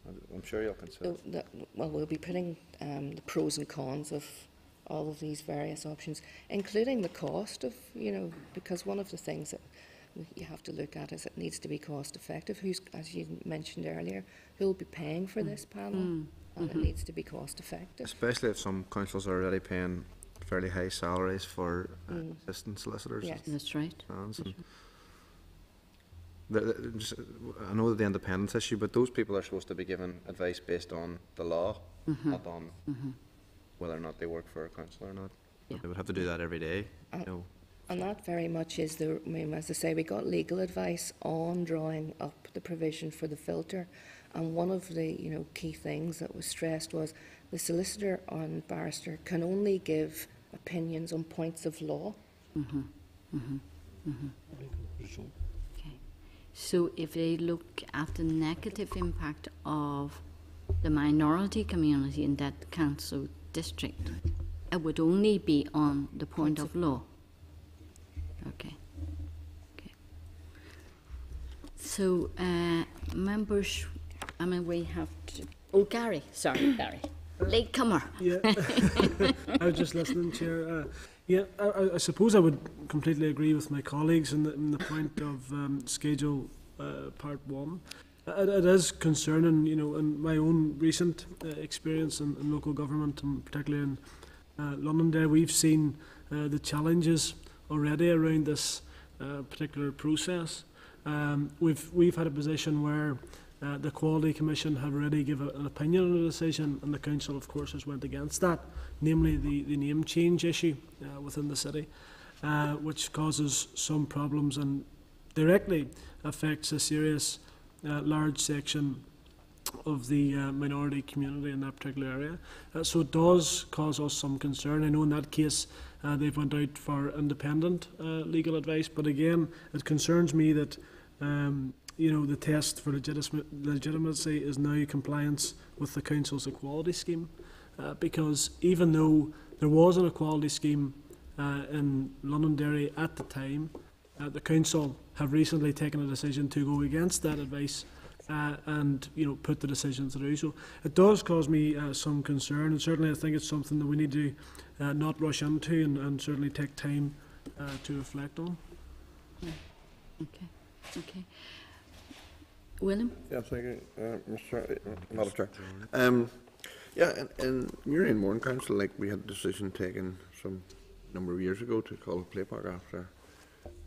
I- I'm sure you'll consider. So that, well, we'll be putting um, the pros and cons of all of these various options, including the cost of, you know, because one of the things that you have to look at is it needs to be cost effective. Who's, as you mentioned earlier, who will be paying for this panel? Mm. And it needs to be cost effective. Especially if some councils are already paying fairly high salaries for uh, Mm. assistant solicitors. Yes. That's right. and and the, the, just, I know that the independence issue, but those people are supposed to be given advice based on the law, not on whether or not they work for a council or not. Yeah. They would have to do that every day. Uh, You know. And that very much is the, I mean, as I say, we got legal advice on drawing up the provision for the filter. And one of the, you know, key things that was stressed was the solicitor and barrister can only give opinions on points of law. Mm-hmm, mm-hmm, mm-hmm. Okay. So if they look at the negative impact of the minority community in that council district, it would only be on the point of law. Okay. Okay. So, uh, members, I mean, we have to, oh, Gary, sorry, Gary, latecomer. Yeah, I was just listening, Chair. Uh, yeah, I- I, suppose I would completely agree with my colleagues in the, in the point of um, Schedule uh, Part 1. It, it is concerning, you know, in my own recent uh, experience in, in local government, and particularly in uh, Londonderry, we've seen uh, the challenges already around this uh, particular process. Um, we've, we've had a position where uh, the Equality Commission have already given an opinion on the decision, and the Council, of course, has went against that, namely the, the name change issue uh, within the city, uh, which causes some problems and directly affects a serious, uh, large section of the uh, minority community in that particular area. So it does cause us some concern. I know in that case they've went out for independent legal advice, but again, it concerns me that um, you know, the test for legitimacy is now compliance with the Council's equality scheme, uh, because even though there was an equality scheme uh, in Londonderry at the time, uh, the Council have recently taken a decision to go against that advice uh, and you know put the decision through. So it does cause me uh, some concern, and certainly I think it's something that we need to uh, not rush into and, and certainly take time uh, to reflect on. Yeah. Okay. Okay. William? Yeah, thank you, uh, Mr. uh, Madam Chair. Um, yeah, in, in Newry Council, like, we had a decision taken some number of years ago to call a play park after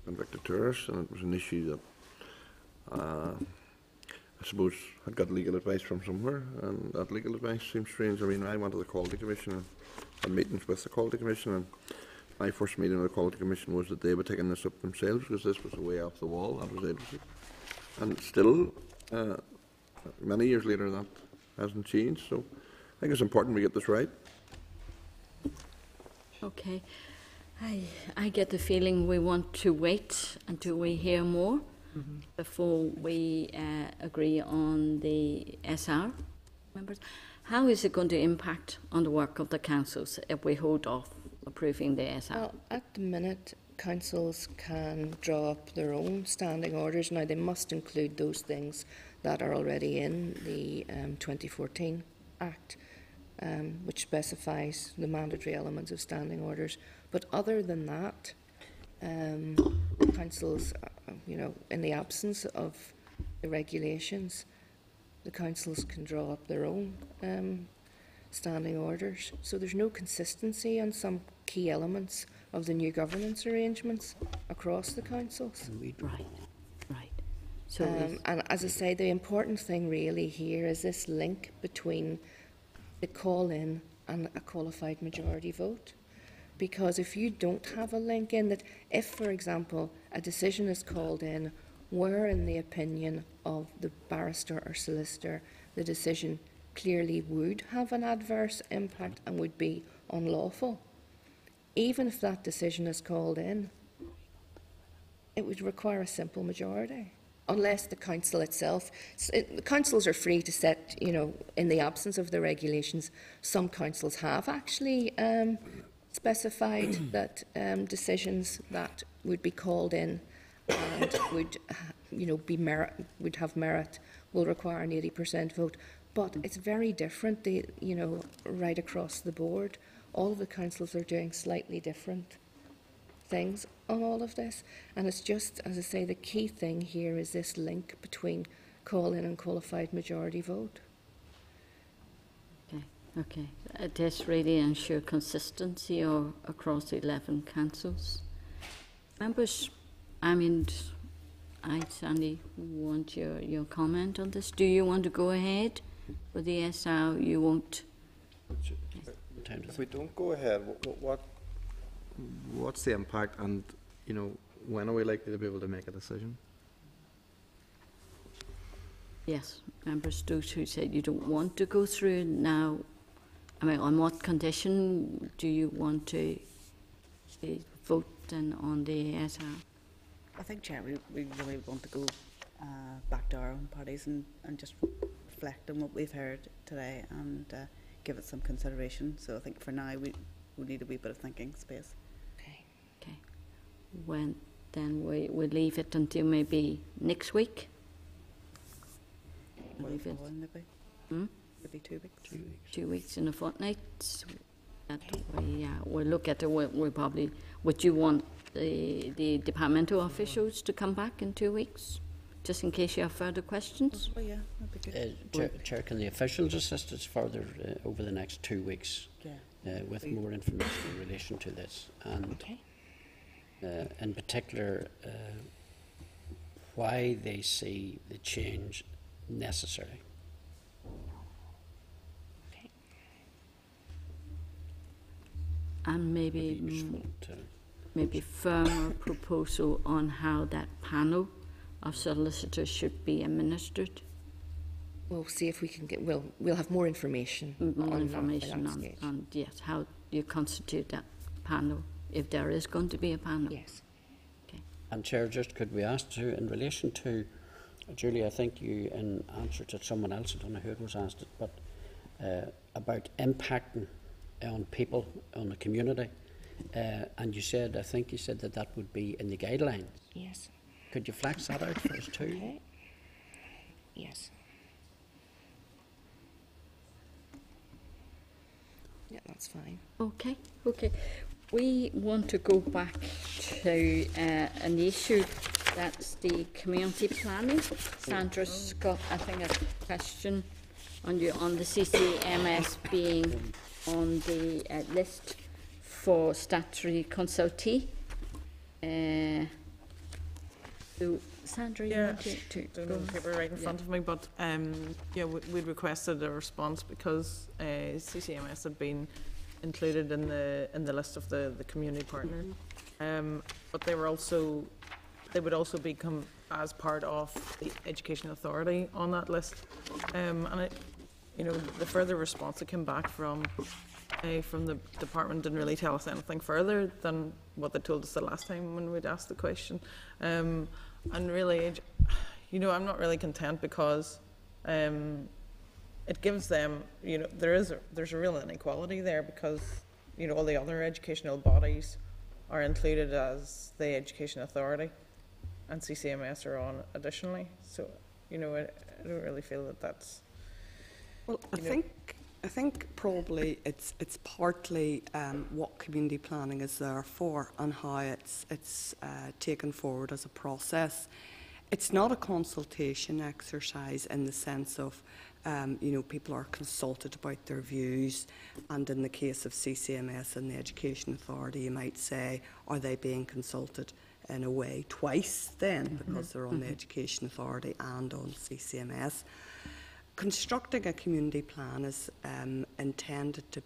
convicted tourists, and it was an issue that, uh, I suppose had got legal advice from somewhere, and that legal advice seems strange. I mean, I went to the Equality Commission and had meetings with the Equality Commission, and my first meeting with the Equality Commission was that they were taking this up themselves because this was a way off the wall. That was decision. And still, uh, many years later, that hasn't changed. So I think it's important we get this right. Okay. I, I get the feeling we want to wait until we hear more before we uh, agree on the SR. Members, how is it going to impact on the work of the councils if we hold off approving the SR? Well, at the minute, councils can draw up their own standing orders. Now, they must include those things that are already in the um, 2014 Act, um, which specifies the mandatory elements of standing orders. But other than that, um, councils, uh, you know, in the absence of the regulations, the councils can draw up their own um, standing orders. So there's no consistency on some key elements of the new governance arrangements across the councils. Right, right. So Um, and as I say, the important thing really here is this link between the call-in and a qualified majority vote. Because if you don't have a link in that, if, for example, a decision is called in where, in the opinion of the barrister or solicitor, the decision clearly would have an adverse impact and would be unlawful, even if that decision is called in, it would require a simple majority. Unless the council itself, it, the councils are free to set, you know, in the absence of the regulations, some councils have actually um, specified that um, decisions that would be called in and would, you know, be merit, would have merit, will require an 80% vote. But it's very different, the, you know, right across the board. All of the councils are doing slightly different things on all of this. And it's just, as I say, the key thing here is this link between call-in and qualified majority vote. Okay, okay. Uh, This really ensure consistency or across the 11 councils. Members, I mean, I certainly want your, your comment on this. Do you want to go ahead with the SR? You won't? Time to If we don't go ahead, what, what, what's the impact and, you know, when are we likely to be able to make a decision? Yes, members, those who said you don't want to go through now, I mean, on what condition do you want to uh, vote then on the SR? I think, Chair, we, we really want to go uh, back to our own parties and, and just reflect on what we've heard today and uh, give it some consideration. So I think for now, we, we need a wee bit of thinking space. Okay. Okay. When, then we, we leave it until maybe next week? What Leave it, following maybe? Hmm? Maybe two weeks? two weeks. two weeks in a fortnight? That we, uh, we'll look at it, we, we probably, would you want the, the departmental officials to come back in two weeks? Just in case you have further questions? Oh, yeah, that'd be good. Uh, Chair, Chair, can the officials assist us further uh, over the next two weeks Yeah. uh, with more information in relation to this? And Okay. uh, in particular, uh, why they see the change necessary? And maybe, Would be useful to- maybe firmer proposal on how that panel of solicitors should be administered? We'll see if we can get, we'll, we'll have more information More on information that on, on, yes, how you constitute that panel, if there is going to be a panel. Yes. Okay. And Chair, just could we ask to, in relation to, Julie, I think you, in answer to someone else, I don't know who it was asked it, but uh, about impacting on people, on the community. Uh, and you said, I think you said that that would be in the guidelines. Yes. Could you flex that out for us too? Okay. Yes. Yeah, that's fine. Okay, okay. We want to go back to uh, an issue that's the community planning. Sandra's got, I think, a question on you on the CCMS being on the uh, list for statutory consultee. Uh, so, Sandra, you Yeah, want to, to don't go have the paper right in Yeah. front of me, but um, yeah, we, we'd requested a response because uh, CCMS had been included in the in the list of the, the community partner. Um, but they were also they would also become as part of the education authority on that list. Um, and it, you know, the further response that came back from uh, from the department didn't really tell us anything further than what they told us the last time when we'd asked the question. Um, and really, you know, I'm not really content because um, it gives them, you know, there is, a there's a real inequality there because, you know, all the other educational bodies are included as the education authority and CCMS are on additionally. So, you know, I, I don't really feel that that's, Well, I know- think, I think probably it's, it's partly um, what community planning is there for and how it's, it's uh, taken forward as a process. It's not a consultation exercise in the sense of, um, you know, people are consulted about their views, and in the case of CCMS and the Education Authority, you might say, are they being consulted in a way twice then, because they're on the Education Authority and on CCMS? constructing a community plan is um, intended to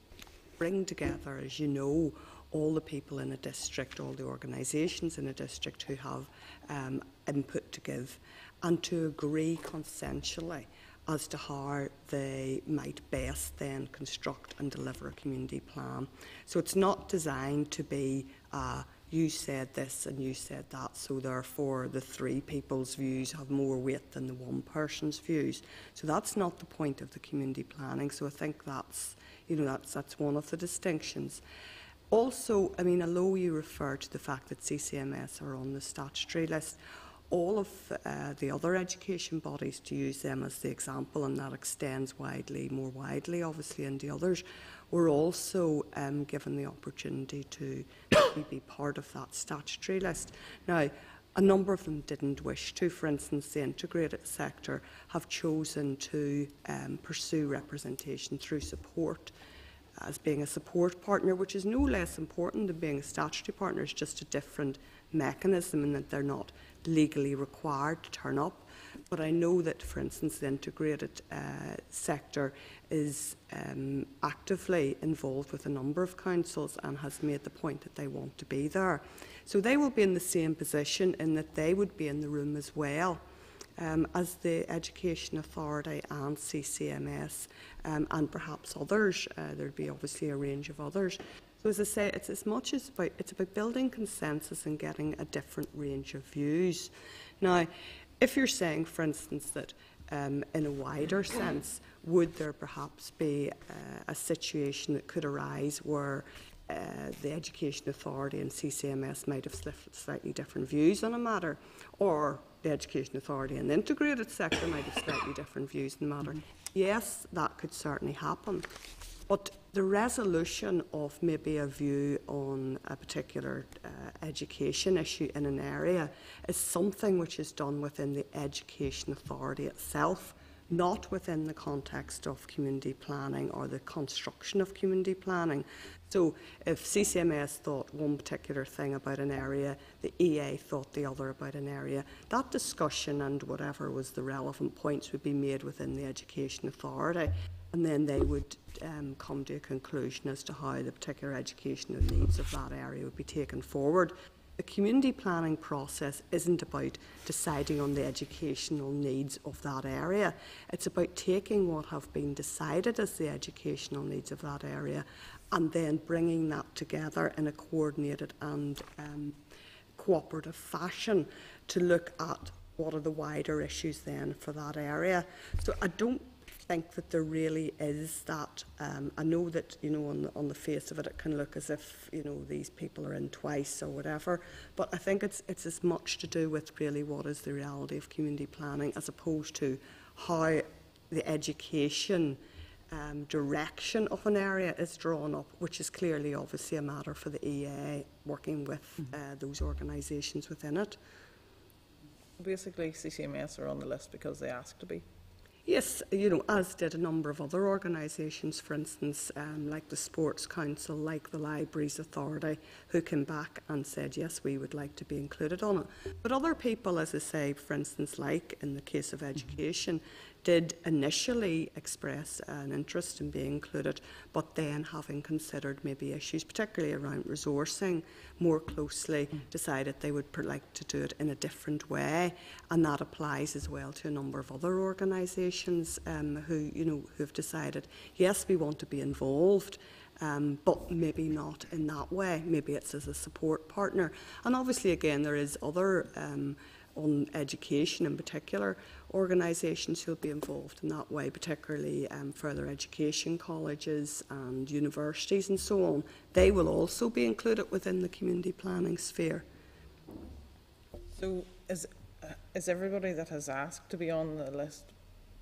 bring together, as you know, all the people in a district, all the organisations in a district who have um, input to give and to agree consensually as to how they might best then construct and deliver a community plan. So it's not designed to be a uh, you said this and you said that, so therefore the three people's views have more weight than the one person's views. So that's not the point of the community planning. So I think that's, you know, that's, that's one of the distinctions. Also, I mean, although you refer to the fact that CCMS are on the statutory list, all of uh, the other education bodies, to use them as the example, and that extends widely, more widely, obviously, in the others, were also um, given the opportunity to be part of that statutory list. Now, a number of them didn't wish to. For instance, the integrated sector have chosen to um, pursue representation through support as being a support partner, which is no less important than being a statutory partner. It's just a different mechanism in that they're not legally required to turn up. But I know that, for instance, the integrated uh, sector is um, actively involved with a number of councils and has made the point that they want to be there. So they will be in the same position in that they would be in the room as well. Um, as the Education Authority and CCMS um, and perhaps others, uh, there'd be obviously a range of others. So as I say, it's as much as about it's about building consensus and getting a different range of views. Now, if you're saying, for instance, that um, in a wider sense, would there perhaps be uh, a situation that could arise where uh, the Education Authority and CCMS might have slightly different views on a matter, or the Education Authority and the integrated sector might have slightly different views on the matter. Yes, that could certainly happen. But the resolution of maybe a view on a particular uh, education issue in an area is something which is done within the Education Authority itself, not within the context of community planning or the construction of community planning. So if CCMS thought one particular thing about an area, the EA thought the other about an area, that discussion and whatever was the relevant points would be made within the Education Authority and then they would um, come to a conclusion as to how the particular educational needs of that area would be taken forward. The community planning process isn't about deciding on the educational needs of that area. It's about taking what have been decided as the educational needs of that area and then bringing that together in a coordinated and um, cooperative fashion to look at what are the wider issues then for that area. So I don't think that there really is that. Um, I know that you know on the, on the face of it, it can look as if you know these people are in twice or whatever. But I think it's it's as much to do with really what is the reality of community planning as opposed to how the education um, direction of an area is drawn up, which is clearly obviously a matter for the EA working with uh, those organisations within it. basically CCMS are on the list because they asked to be. Yes, you know, as did a number of other organisations, for instance, um, like the Sports Council, like the Libraries Authority, who came back and said, yes, we would like to be included on it. But other people, as I say, for instance, like in the case of education, did initially express an interest in being included, but then having considered maybe issues, particularly around resourcing, more closely, decided they would like to do it in a different way, and that applies as well to a number of other organisations um, who, you know, who have decided, yes, we want to be involved. Um, but maybe not in that way. Maybe it's as a support partner. And obviously, again, there is other um, on education in particular, organisations who'll be involved in that way, particularly um, further education colleges and universities and so on, they will also be included within the community planning sphere. So is, uh, is everybody that has asked to be on the list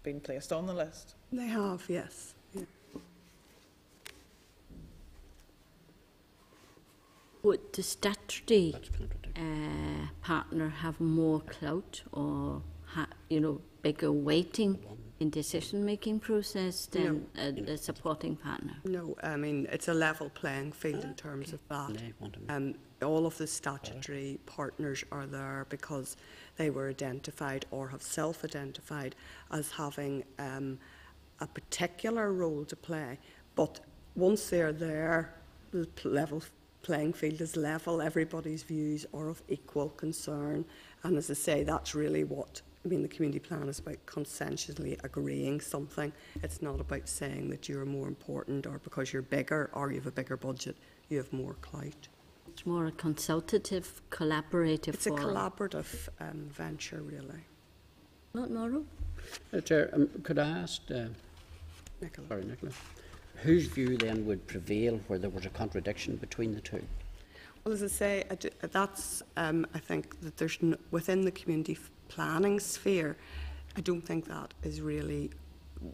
been placed on the list? They have, yes. Yeah. Would the statutory That's contradictory. Uh, partner have more clout or, ha- you know, bigger weighting in decision-making process than uh, the supporting partner? No, I mean, it's a level playing field in terms of that. They want to- Um, all of the statutory partners are there because they were identified or have self-identified as having um, a particular role to play. But once they're there, the p- level playing field is level. Everybody's views are of equal concern. And as I say, that's really what I mean. The community plan is about consensually agreeing something. It's not about saying that you're more important or because you're bigger or you have a bigger budget, you have more clout. It's more a consultative, collaborative It's a collaborative um, venture, really. Lord Morrow? Uh, Chair, um, could I ask, uh, Nicola. sorry, Nicola, whose view then would prevail where there was a contradiction between the two? Well, as I say, I do- that's, um, I think that there's, within the community planning sphere, I don't think that is really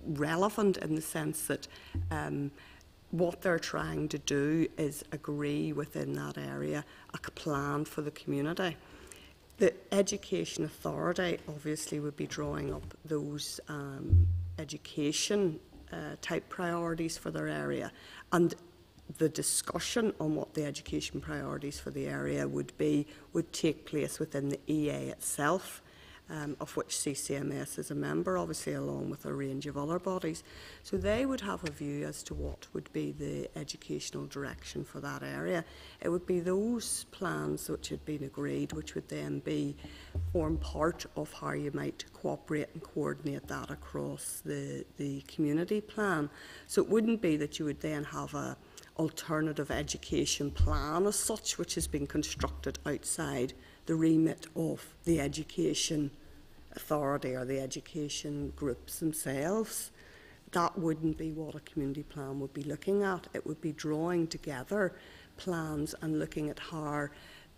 relevant in the sense that um, what they're trying to do is agree within that area a plan for the community. The Education Authority obviously would be drawing up those um, education uh, type priorities for their area. And the discussion on what the education priorities for the area would be would take place within the EA itself. Um, of which CCMS is a member, obviously, along with a range of other bodies. So they would have a view as to what would be the educational direction for that area. It would be those plans which had been agreed, which would then be form part of how you might cooperate and coordinate that across the, the community plan. So it wouldn't be that you would then have a alternative education plan as such, which has been constructed outside the remit of the education authority or the education groups themselves. That wouldn't be what a community plan would be looking at. It would be drawing together plans and looking at how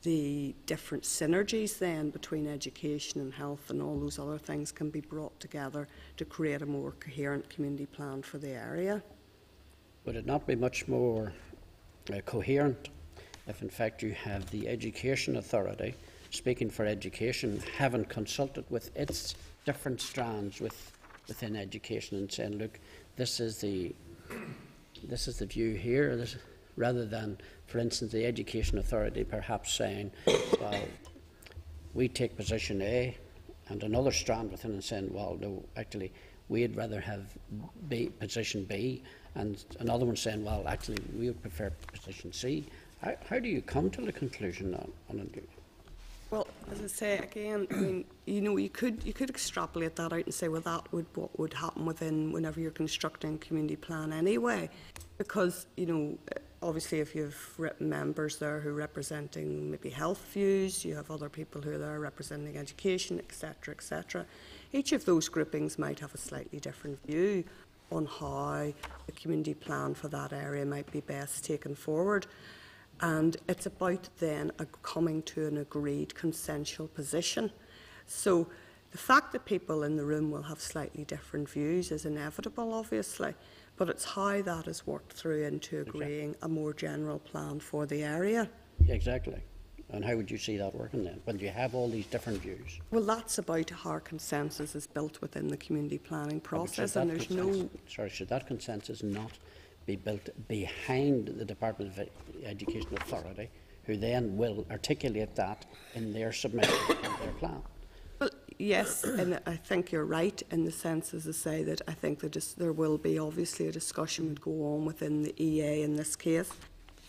the different synergies then between education and health and all those other things can be brought together to create a more coherent community plan for the area. Would it not be much more uh, coherent if, in fact, you have the Education Authority speaking for education, having consulted with its different strands with, within education and saying, look, this is the this is the view here, this, rather than, for instance, the Education Authority perhaps saying, well, we take position A, and another strand within and saying, well, no, actually, we'd rather have B, position B, and another one saying, well, actually, we would prefer position C. How, how do you come to the conclusion on, on? Well, as I say again, I mean, you know, you could you could extrapolate that out and say, well, that would what would happen within whenever you're constructing community plan anyway, because you know, obviously, if you have members there who are representing maybe health views, you have other people who are there representing education, etc., etc. Each of those groupings might have a slightly different view on how the community plan for that area might be best taken forward. And it's about then coming to an agreed consensual position. So the fact that people in the room will have slightly different views is inevitable, obviously, but it's how that is worked through into agreeing a more general plan for the area. Exactly. And how would you see that working then, when you have all these different views? Well, that's about how consensus is built within the community planning process, and there's no Sorry, should that consensus not be built behind the Department of Education Authority, who then will articulate that in their submission and their plan? Well, yes, and I think you're right in the sense, as I say, that I think that there will be obviously a discussion would go on within the EA in this case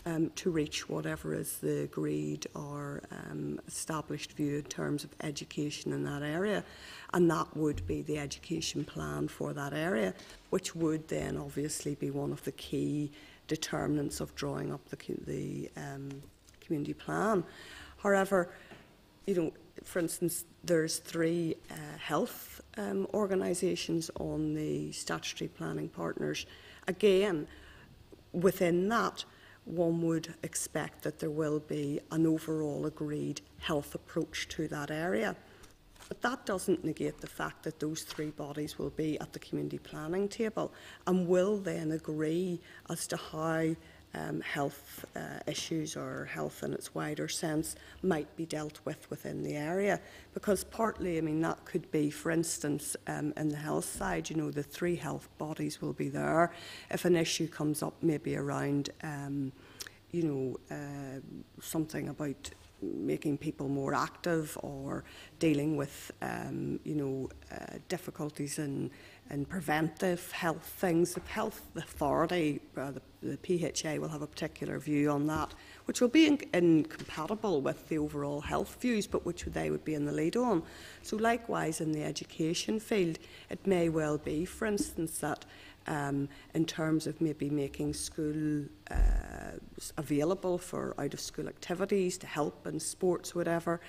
um, to reach whatever is the agreed or um, established view in terms of education in that area. And that would be the education plan for that area, which would then obviously be one of the key determinants of drawing up the, the um, community plan. However, you know, for instance, there's three uh, health um, organisations on the statutory planning partners. Again, within that, one would expect that there will be an overall agreed health approach to that area. But that doesn't negate the fact that those three bodies will be at the community planning table and will then agree as to how um, health uh, issues or health in its wider sense might be dealt with within the area. Because partly, I mean, that could be, for instance, um, in the health side, you know, the three health bodies will be there. If an issue comes up, maybe around, um, you know, uh, something about making people more active or dealing with, um, you know, uh, difficulties in, in preventive health things. The health authority, uh, the, the PHA, will have a particular view on that, which will be in, incompatible with the overall health views, but which they would be in the lead on. So likewise, in the education field, it may well be, for instance, that um, in terms of maybe making school uh, available for out of school activities to help in sports, whatever,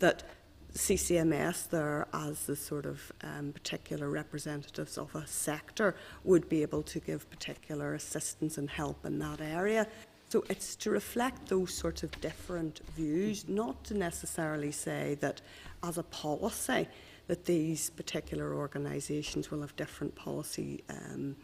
that CCMS there as the sort of um, particular representatives of a sector would be able to give particular assistance and help in that area. So it's to reflect those sorts of different views, not to necessarily say that as a policy that these particular organisations will have different policy um,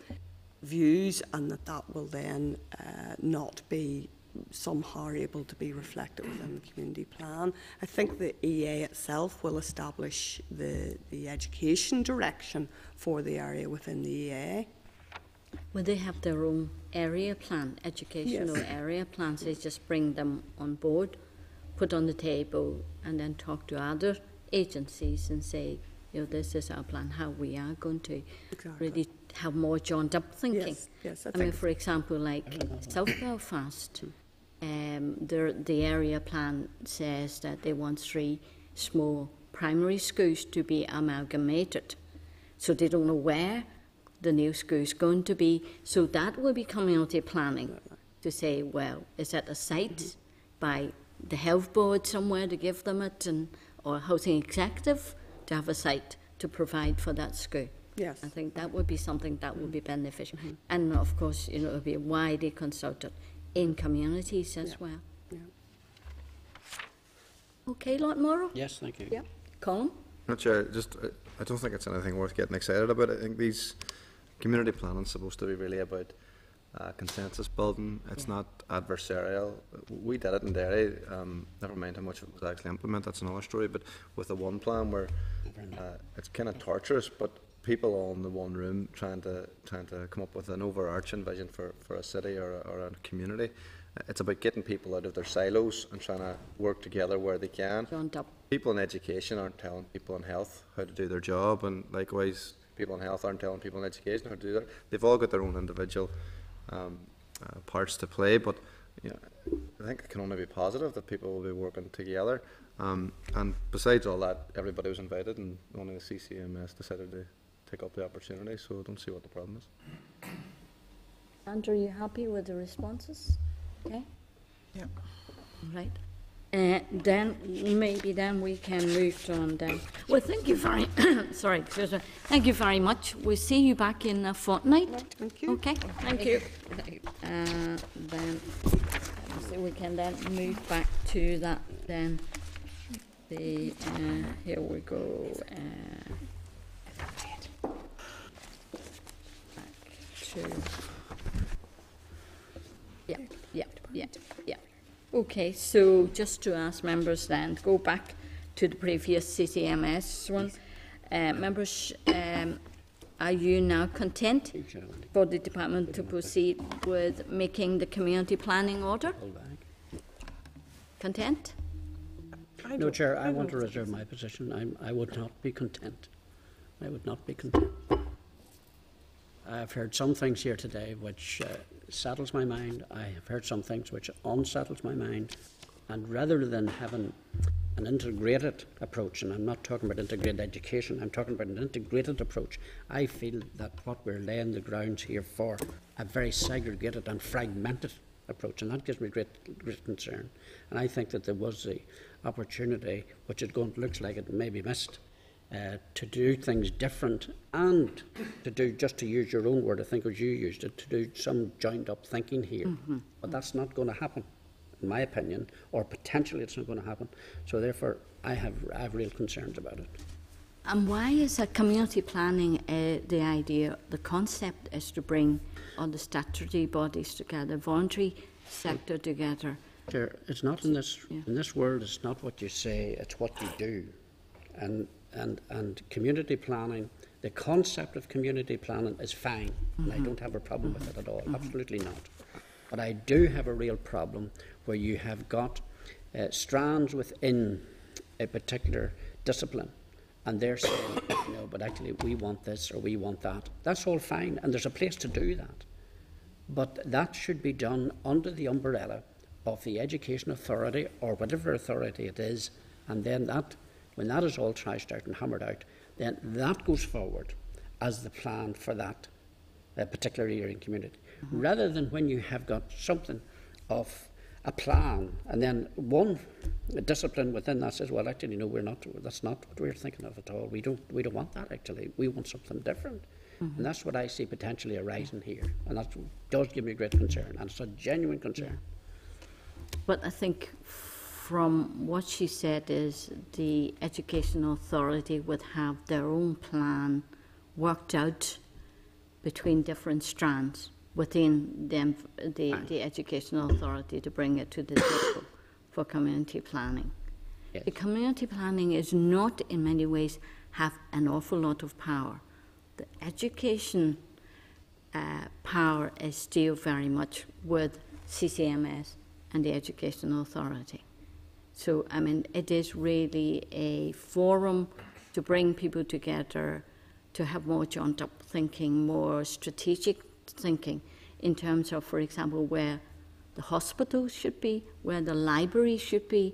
views and that that will then uh, not be somehow able to be reflected within the community plan. I think the EA itself will establish the, the education direction for the area within the EA. Will they have their own area plan, educational Yes. area plans? They just bring them on board, put on the table, and then talk to other agencies and say, you know, this is our plan, how we are going to Exactly. really have more joined up thinking. Yes, yes, I I mean, for example, like South Belfast, um, their, the area plan says that they want three small primary schools to be amalgamated. So they don't know where the new school is going to be. So that will be community planning to say, well, is that a site by the health board somewhere to give them it, and or housing executive to have a site to provide for that school? yes. I think that would be something that would be beneficial. And of course, you know, it would be widely consulted in communities as Yeah. well. Yeah. Okay, Lord Morrow? Yes, thank you. Yeah. Colin? Not Chair, just, uh, I don't think it's anything worth getting excited about. I think these, community planning's supposed to be really about uh, consensus building. It's not adversarial. We did it in Derry, um, never mind how much it was actually implemented, that's another story, but with the one plan where uh, it's kind of torturous, but people all in the one room trying to, trying to come up with an overarching vision for, for a city or a, or a community. It's about getting people out of their silos and trying to work together where they can people in education aren't telling people in health how to do their job, and likewise, people in health aren't telling people in education how to do that. They've all got their own individual um, uh, parts to play, but you know, I think it can only be positive that people will be working together. Um, and besides all that, everybody was invited, and only the CCMS decided to take up the opportunity. So I don't see what the problem is. Andrew, you happy with the responses? Okay? Yeah. Right. Uh, then, maybe then we can move on then. Well, thank you very, sorry, excuse me. Thank you very much. We'll see you back in a fortnight. Thank you. Okay, thank you. Uh, then, so we can then move back to that then. The, uh, here we go. Uh, back to. Yeah, yeah, yeah, yeah. Okay, so just to ask members then, go back to the previous CCMS one. Uh, members, um, are you now content Thank you, Chair. for the department to proceed with making the community planning order? Content? No, Chair, I don't want to reserve my position. I'm, I would not be content. I would not be content. I've heard some things here today which uh, settles my mind. I have heard some things which unsettles my mind. And rather than having an integrated approach, and I'm not talking about integrated education, I'm talking about an integrated approach, I feel that what we're laying the grounds here for a very segregated and fragmented approach, and that gives me great, great concern. And I think that there was the opportunity, which it looks like it may be missed, uh, to do things different and to do, just to use your own word, I think as you used it, to do some joined up thinking here. But that's not going to happen, in my opinion, or potentially it's not going to happen. So therefore, I have, I have real concerns about it. And why is a community planning uh, the idea? The concept is to bring all the statutory bodies together, voluntary sector together. Chair, it's not in this Yeah. in this world. It's not what you say; it's what you do. And and and community planning. The concept of community planning is fine, and I don't have a problem with it at all. Absolutely not. But I do have a real problem where you have got uh, strands within a particular discipline, and they're saying, no, but actually we want this or we want that. That's all fine, and there's a place to do that. But that should be done under the umbrella of the education authority or whatever authority it is, and then that, when that is all trashed out and hammered out, then that goes forward as the plan for that uh, particular area and community, rather than when you have got something of a plan and then one discipline within that says, well, actually, no, we're not. That's not what we're thinking of at all. We don't. We don't want that. Actually, we want something different. And that's what I see potentially arising here, and that does give me great concern, and it's a genuine concern. But I think from what she said is the educational authority would have their own plan worked out between different strands within them, the, the educational authority to bring it to the table for community planning. Yes. The community planning is not in many ways have an awful lot of power. The education uh, power is still very much with CCMS and the Educational Authority. So, I mean, it is really a forum to bring people together, to have more joined up thinking, more strategic thinking in terms of, for example, where the hospitals should be, where the library should be,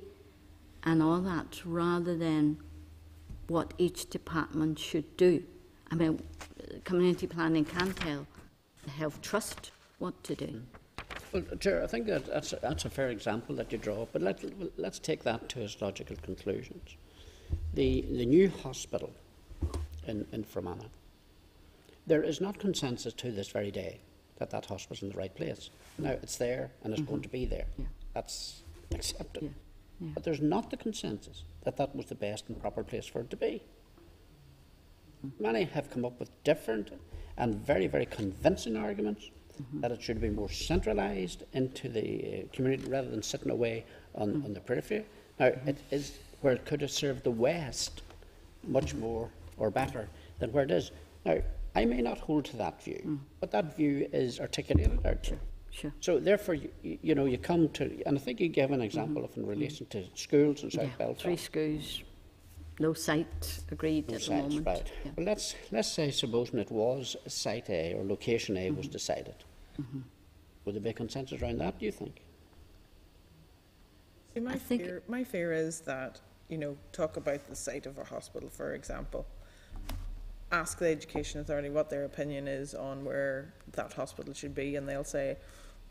and all that, rather than what each department should do. I mean, community planning can tell the health trust what to do. Mm. Well, Chair, I think that that's a, that's a fair example that you draw, but let, let's take that to its logical conclusions. The, the new hospital in, in Fermanagh, there is not consensus to this very day that that hospital is in the right place. Now, it's there and it's going mm-hmm. to be there. Yeah. That's accepted. Yeah, yeah. But there's not the consensus that that was the best and proper place for it to be. Mm-hmm. Many have come up with different and very, very convincing arguments Mm-hmm. that it should be more centralised into the uh, community rather than sitting away on, mm-hmm. on the periphery. Now, mm-hmm. it is where it could have served the West much more or better than where it is. Now, I may not hold to that view, mm. but that view is articulated out there. Sure. So therefore, you, you know, you come to, and I think you gave an example of in relation to schools in South Yeah, Belfast. three schools, no site agreed No at the moment. right. Yeah. Well, let's, let's say, supposing it was site A or location A Mm-hmm. was decided. Would there be consensus around that, do you think? See, my I think- fear, my fear is that, you know, talk about the site of a hospital, for example. Ask the education authority what their opinion is on where that hospital should be, and they'll say,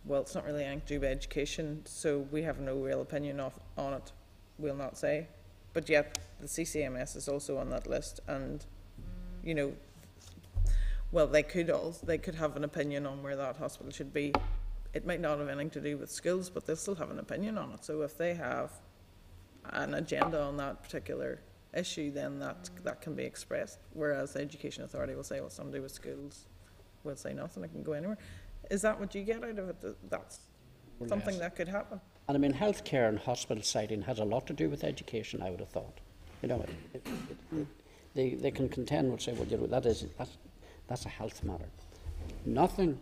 well, it's not really anything to do education, so we have no real opinion of, on it, we'll not say. But yet, the CCMS is also on that list, and, you know, well, they could also, they could have an opinion on where that hospital should be. It might not have anything to do with skills, but they'll still have an opinion on it. So if they have an agenda on that particular issue, then that, that can be expressed. Whereas the education authority will say, well, somebody with skills will say nothing, it can go anywhere. Is that what you get out of it? That's Well, something that could happen? And I mean, healthcare and hospital siting has a lot to do with education, I would have thought. You know, it, it, it, they, they can contend and say, well, you know, that is, that's, that's a health matter. Nothing,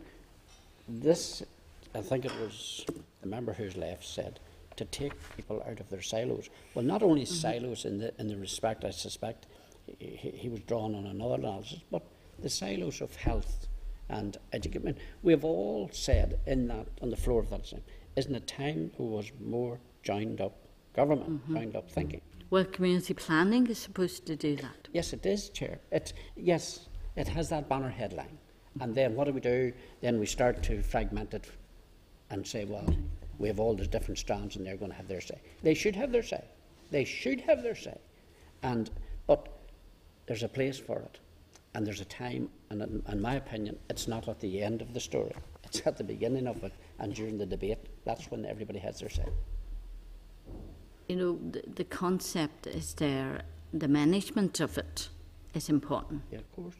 this, I think it was the member who's left said, to take people out of their silos. Well, not only mm-hmm. silos in the, in the respect, I suspect, he, he- was drawn on another analysis, but the silos of health and education. We have all said in that, on the floor of that, isn't it time there was more joined up government, mm-hmm. joined up thinking? Mm-hmm. Well, community planning is supposed to do that. Yes, it is, Chair. It, yes, it has that banner headline. And then what do we do? Then we start to fragment it and say, well, we have all these different strands and they're going to have their say. They should have their say. They should have their say. And, but there's a place for it, and there's a time, and in, in my opinion, it's not at the end of the story. It's at the beginning of it, and during the debate, that's when everybody has their say. You know, the, the concept is there, the management of it is important. Yeah, of course.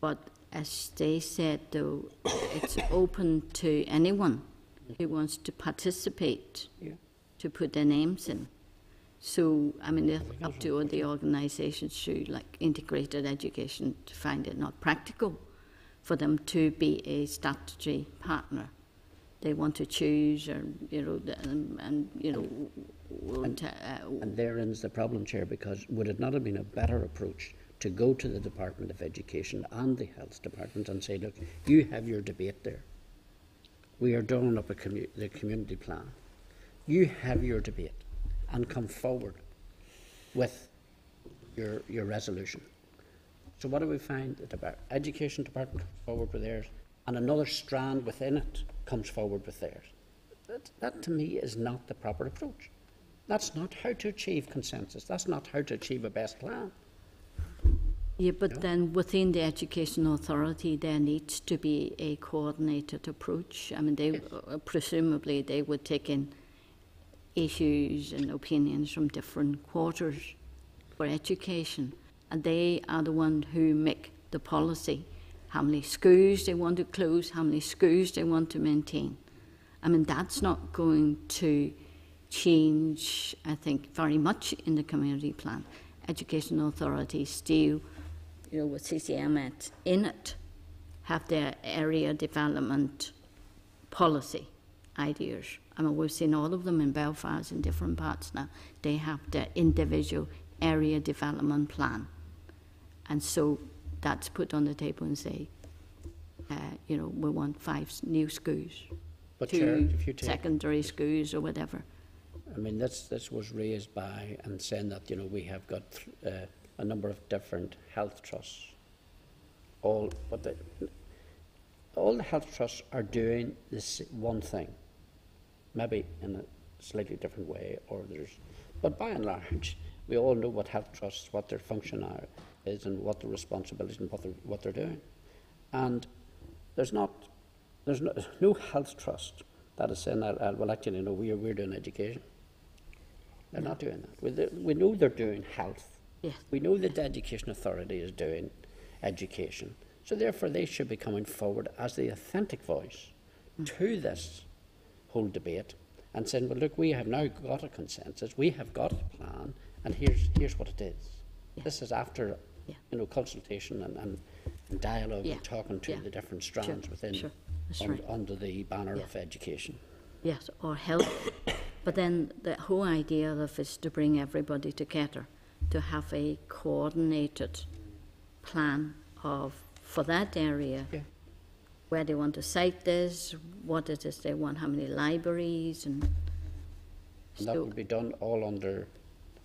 But as they said, though, it's open to anyone who wants to participate Yeah. to put their names in. So, I mean, it's up to all the organisations through like integrated education to find it not practical for them to be a statutory partner. They want to choose, or you know, the- and, and you know, uh, And therein's the problem, Chair, because would it not have been a better approach to go to the Department of Education and the Health Department and say, look, you have your debate there. We are drawing up a commu- the community plan. You have your debate and come forward with your, your resolution. So what do we find? The Depar- Education Department comes forward with theirs, and another strand within it comes forward with theirs. That, that to me is not the proper approach. That's not how to achieve consensus. That's not how to achieve a best plan. Yeah, but Yeah. then within the education authority, there needs to be a coordinated approach. I mean, they uh, presumably they would take in issues and opinions from different quarters for education, and they are the one who make the policy. How many schools they want to close, how many schools they want to maintain. I mean, that's not going to change, I think, very much in the community plan. Education authorities still, you know, with CCM in it, have their area development policy ideas. I mean, we've seen all of them in Belfast in different parts now. They have their individual area development plan. And so that's put on the table and say, uh, you know, we want five new schools, But Chair, two if you take, secondary schools or whatever. I mean, this, this was raised by and saying that, you know, we have got uh, a number of different health trusts. All, but the, all the health trusts are doing this one thing, maybe in a slightly different way, or there's, but by and large, we all know what health trusts, what their function are, is, and what the responsibilities and what they're, what they're doing. And there's not, there's no, no health trust that is saying that, uh, well, actually, no, we're, we're doing education. They're not doing that. We, they- we know they're doing health. Yes. We know that the Education Authority is doing education. So therefore, they should be coming forward as the authentic voice to this whole debate and saying, well, look, we have now got a consensus, we have got a plan, and here's, here's what it is. Yeah. This is after, Yeah. you know, consultation and, and and dialogue Yeah. and talking to Yeah. the different strands within, sure. That's un- right. under the banner of education. Yes, or help. but then the whole idea of is to bring everybody together, to have a coordinated plan of for that area Yeah. where they want to site this, what it is they want, how many libraries, and And that so would be done all under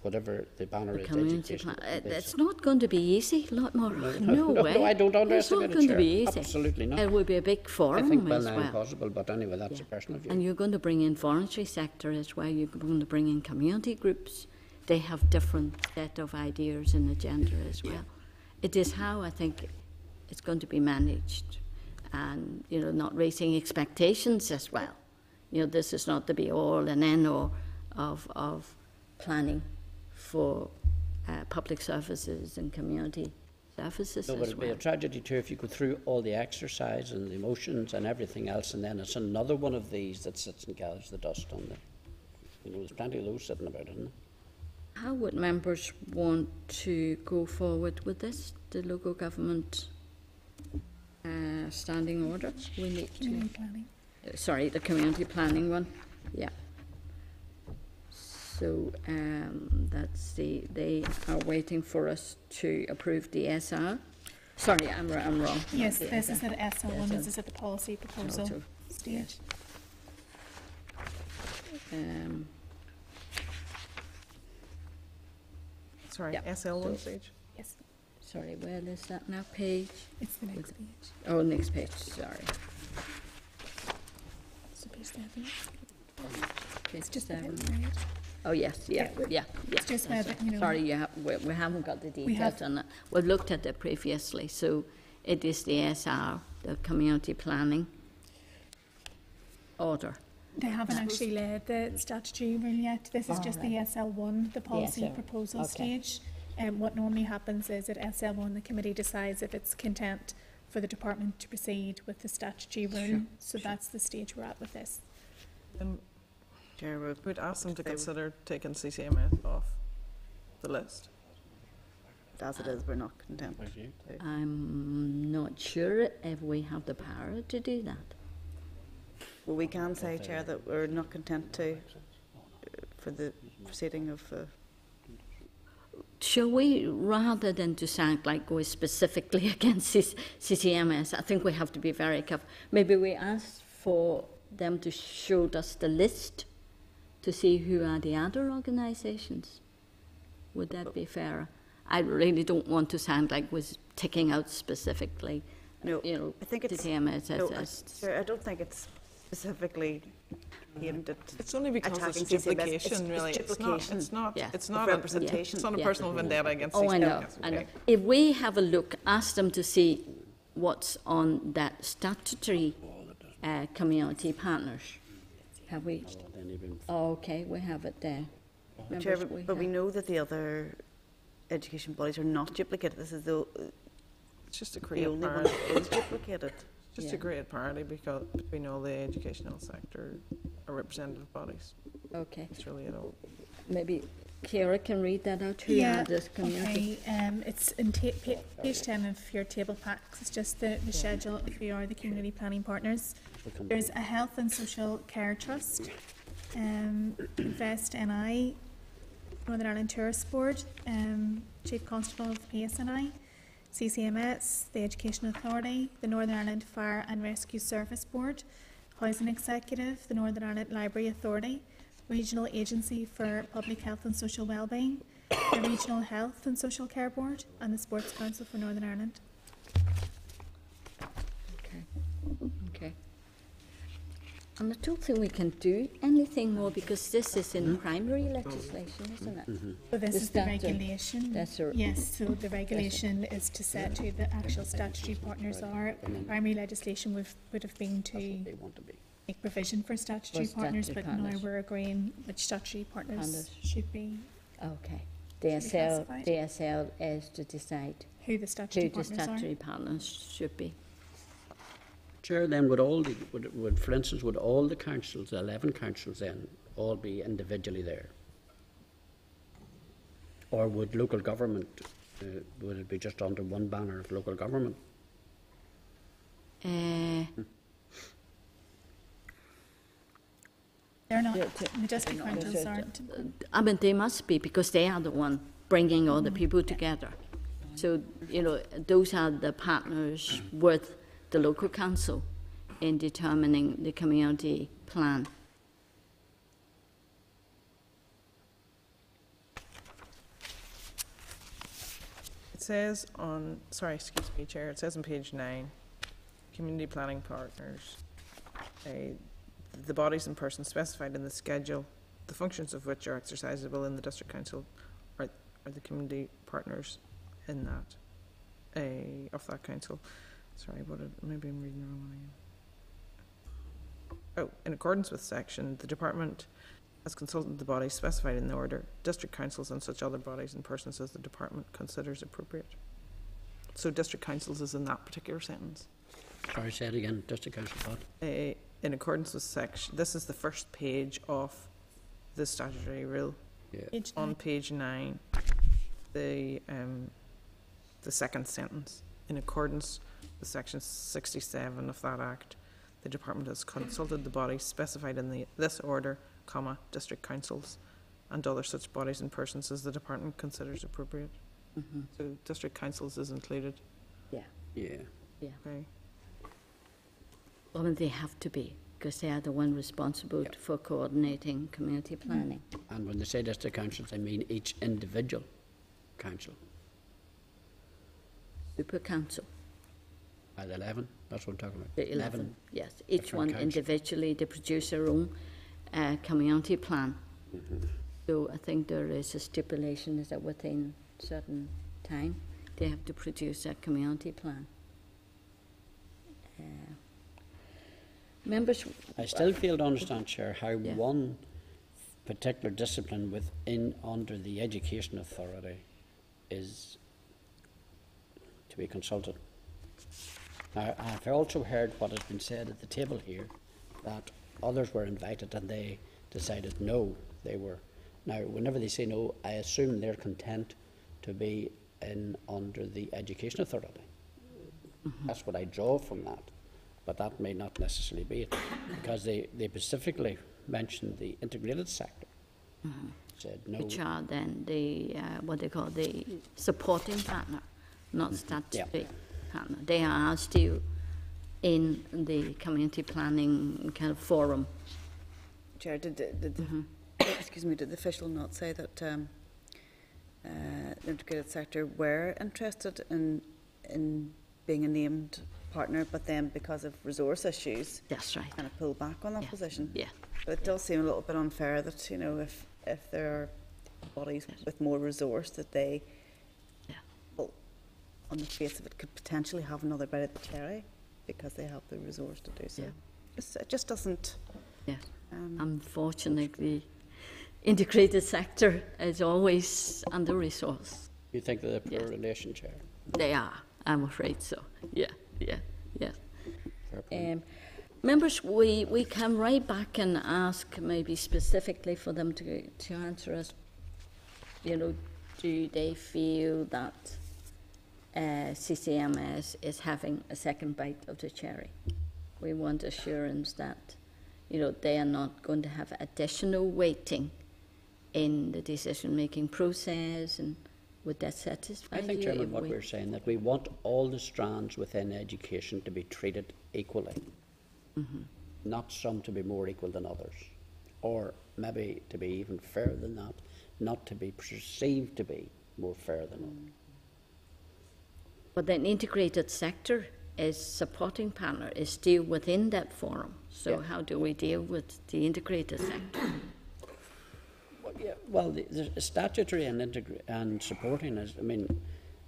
whatever the banner the is community education. plan. Uh, It's- It's not going to be easy, lot more. No, no, way. no, I don't It's not going to be easy. Absolutely not. It will be a big I forum think well as well. impossible, but anyway, that's a personal view. And you're going to bring in voluntary sector as well. You're going to bring in community groups. They have different set of ideas and agenda as well. It is how I think it's going to be managed, and you know, not raising expectations as well. You know, this is not the be all and end all of of planning for uh, public services and community services No, but as it'd be a tragedy too if you go through all the exercise and the emotions and everything else, and then it's another one of these that sits and gathers the dust on the. You know, there's plenty of those sitting about, isn't there? How would members want to go forward with this, the local government uh, standing order? We need to, Community planning. uh, sorry, the community planning one, yeah. So um, that's the, they are waiting for us to approve the SR. Sorry, I'm, ri- I'm wrong. Yes, The this is SR. at SL one, this is at the policy proposal so- stage. Um, Sorry, Yeah. SL one stage. Yes, Sorry, where is that now? Page? it's the next page. Oh, next page, sorry. So page seven. Page It's just the seven. bit red. Oh, yes, yeah, yeah, yeah. It's just that's whether, you know- Sorry, you have, we, we haven't got the We have- details on that. We've looked at it previously, so it is the SR, the Community Planning Order. They haven't actually laid the statutory rule yet. This is just the SL1, the policy SL, proposal okay. stage. And what normally happens is at SL1, the committee decides if it's content for the department to proceed with the statutory rule. So that's the stage we're at with this. And Chair, we're- we'd ask them to They would- consider taking CCMS off the list. as it is, we're not content. I'm not sure if we have the power to do that. Well, we can say, Chair, that we're not content to, uh, for the proceeding of, uh, Shall we, rather than to sound like we're specifically against C- CCMS, I think we have to be very careful. Maybe we ask for them to show us the list to see who are the other organisations. Would that be fair? I really don't want to sound like we're ticking out specifically, no, you know, I think it's, CCMS as, no, I- as Chair, I don't think it's specifically aimed at It's only because it's Attacking CCMS. It's- duplication, it's really. It's not, duplication. it's not, Yeah. it's not, a- representation. it's not a Yeah. personal vendetta against Oh, I know, CCMS, I know. If we have a look, ask them to see what's on that statutory uh, community partners. Have we? Then even Oh, okay, we have it there. Chair, Members, but but we have- know that the other education bodies are not duplicated. This is the, It's just to the create only one parity, that is duplicated. just Yeah. to create parity because, between all the educational sector are representative bodies. Okay, It's really it all. maybe Kira can read that out, who Yeah, are this community? Okay, um, it's in ta- pa- page ten of your table packs. It's just the, the schedule if you are the community planning partners. There's a health and social care trust, um, Invest NI, Northern Ireland Tourist Board, um, Chief Constable of PSNI, CCMS, the Education Authority, the Northern Ireland Fire and Rescue Service Board, Housing Executive, the Northern Ireland Library Authority, Regional Agency for Public Health and Social Wellbeing, the Regional Health and Social Care Board, and the Sports Council for Northern Ireland. Okay, okay. And I don't think we can do anything more because this is in primary legislation, isn't it? Mm-hmm. So this The is the statute. regulation. That's a- Yes, so the regulation is to set who the actual statutory partners are. Primary legislation would, would have been to they want to be. make provision for statutory For partners, statutory but now partners. we're agreeing which statutory partners Partners. should be, Okay. Should be DSL, classified. DSL is to decide who the statutory who the partners are. statutory partners should be. Chair, then would all the, would, would, for instance, would all the councils, the eleven councils then, all be individually there? Or would local government, uh, would it be just under one banner of local government? Uh, They're not, Yeah, to- the district no, councils there's a- aren't. I mean, they must be because they are the one bringing all the people together. So, you know, those are the partners with the local council in determining the community plan. It says on, sorry, excuse me, Chair, it says on page nine, community planning partners, uh, the bodies and persons specified in the schedule, the functions of which are exercisable in the district council are, are the community partners in that, uh, of that council. Sorry, what did, maybe I'm reading the wrong one again. Oh, in accordance with section, the department has consulted the bodies specified in the order, district councils and such other bodies and persons as the department considers appropriate. So district councils is in that particular sentence. Sorry, say it again, district council thought. Uh, in accordance with section, this is the first page of the statutory rule. Yeah. Page On page nine, the, um, the second sentence, in accordance with section sixty-seven of that act, the department has consulted the bodies specified in the, this order, comma, district councils, and other such bodies and persons as the department considers appropriate. Mhm. So district councils is included, Yeah. Yeah. Yeah. Okay? Well, they have to be because they are the one responsible Yep. for coordinating community planning. And when they say district councils, they mean each individual council. Super council, At eleven, that's what I'm talking about. the 11, yes. Each different one individually, they produce their own uh, community plan. So I think there is a stipulation is that within certain time, they have to produce a community plan. Uh, Members, I still fail to understand, Chair, how Yeah. one particular discipline within, under the Education Authority is to be consulted. Now, I've also heard what has been said at the table here, that others were invited and they decided no, they were. Now, whenever they say no, I assume they're content to be in, under the Education Authority. Mm-hmm. That's what I draw from that. But that may not necessarily be it, because they, they specifically mentioned the integrated sector. Mm-hmm. Said no. which are then the, uh, what they call the supporting partner, not mm-hmm. statutory They are still in the community planning kind of forum. Chair, did, did, did Mm-hmm. excuse me, did the official not say that um, uh, the integrated sector were interested in in being a named partner, but then because of resource issues, That's right. kind of pulled back on that Yeah. position? Yeah. But it does seem a little bit unfair that you know if if there are bodies with more resource that they, Yeah. On the face of it, could potentially have another bite at the cherry because they have the resource to do so. Yeah. It's, it just doesn't. Yes. Um, Unfortunately, integrated sector is always under-resourced. You think that a poor Yes. relation, Chair? They are, I'm afraid so. Yeah, yeah, yeah. Fair point. Um, members, we, we come right back and ask maybe specifically for them to, to answer us. You know, do they feel that uh, CCMS is having a second bite of the cherry? We want assurance that, you know, they are not going to have additional weighting in the decision-making process and would that satisfy I you? think, Chairman, what we- we're saying, that we want all the strands within education to be treated equally. Mm-hmm. Not some to be more equal than others, or maybe to be even fairer than that, not to be perceived to be more fair than others. But then integrated sector is supporting partner is still within that forum. So Yeah. how do we deal with the integrated sector? Well, yeah, well, the, the statutory and integra- and supporting is, I mean,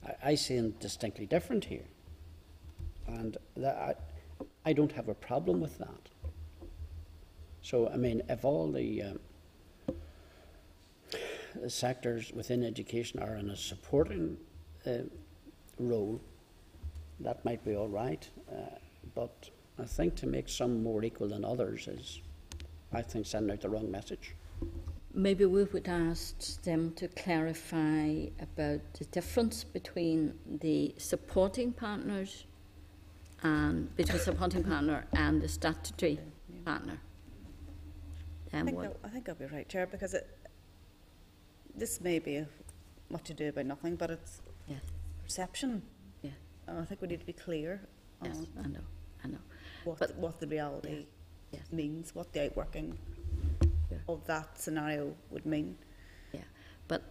I, I see them distinctly different here. And that, I, I don't have a problem with that. So, I mean, if all the, um, the sectors within education are in a supporting uh, role, that might be all right. Uh, but I think to make some more equal than others is, I think, sending out the wrong message. Maybe we would ask them to clarify about the difference between the supporting partners and between supporting partner and the statutory partner. I think, that, I think I'll be right, Chair, because it, this may be a much ado about nothing, but it's Yes. Perception. Yeah. And I think we need to be clear yes, on I know, I know. what, But- what the reality Yes. means, what the outworking Yeah. of that scenario would mean. Yeah, but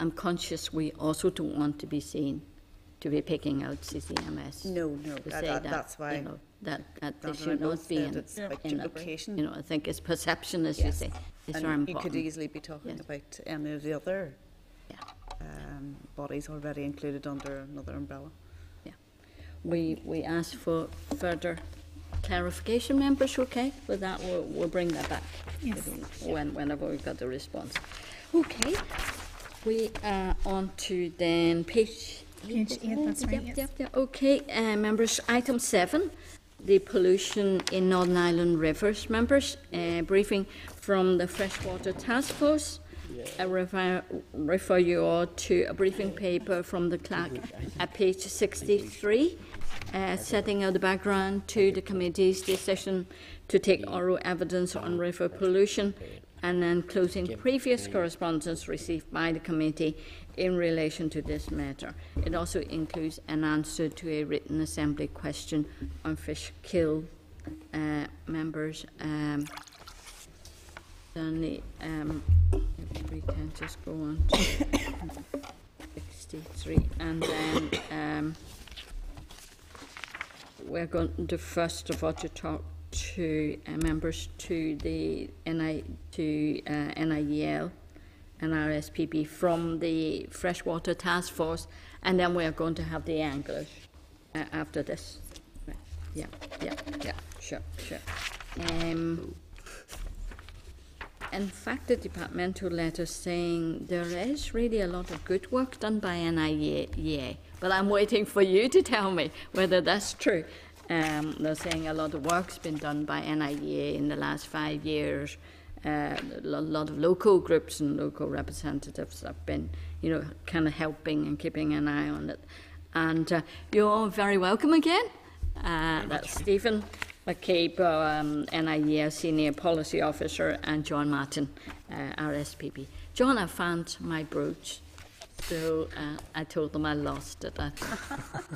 I'm conscious we also don't want to be seen to be picking out CCMS. No, no, that- say that- that, that's why you know, that, that they should not be in, it's Yeah. in that, you know, I think it's perception, as you say, is And very you could easily be talking Yes. about any of the other Yeah. Um, bodies already included under another umbrella. Yeah. We, we ask for further clarification, members, okay? With that, we'll, we'll bring that back. Yes. When, whenever we've got the response. Okay, we are on to then page eight. Page is eight, it? that's right, Yep, yes. yep, yep. Okay, uh, members, item seven, the pollution in Northern Ireland rivers. Members, uh, briefing from the Freshwater Task Force. I refer, refer you all to a briefing paper from the clerk at page 63, uh, setting out the background to the committee's decision to take oral evidence on river pollution and then closing previous correspondence received by the committee in relation to this matter. It also includes an answer to a written assembly question on fish kill uh, members. Um, Certainly, um, we can just go on to sixty-three, and then, um, we're going to first of all to talk to uh, members to the NI, to uh, NIEL an RSPB from the Freshwater Task Force, and then we are going to have the anglers uh, after this. Yeah, yeah, yeah, sure, sure. Um, in fact, the departmental letter saying there is really a lot of good work done by NIEA, but I'm waiting for you to tell me whether that's true. Um, they're saying a lot of work's been done by NIEA in the last five years. Uh, a lot of local groups and local representatives have been, you know, kind of helping and keeping an eye on it. And uh, you're all very welcome again. Uh, that's Stephen McCabe, um, NIEA Senior Policy Officer, and John Martin, uh, RSPB. John, I found my brooch. So uh, I told them I lost it, I,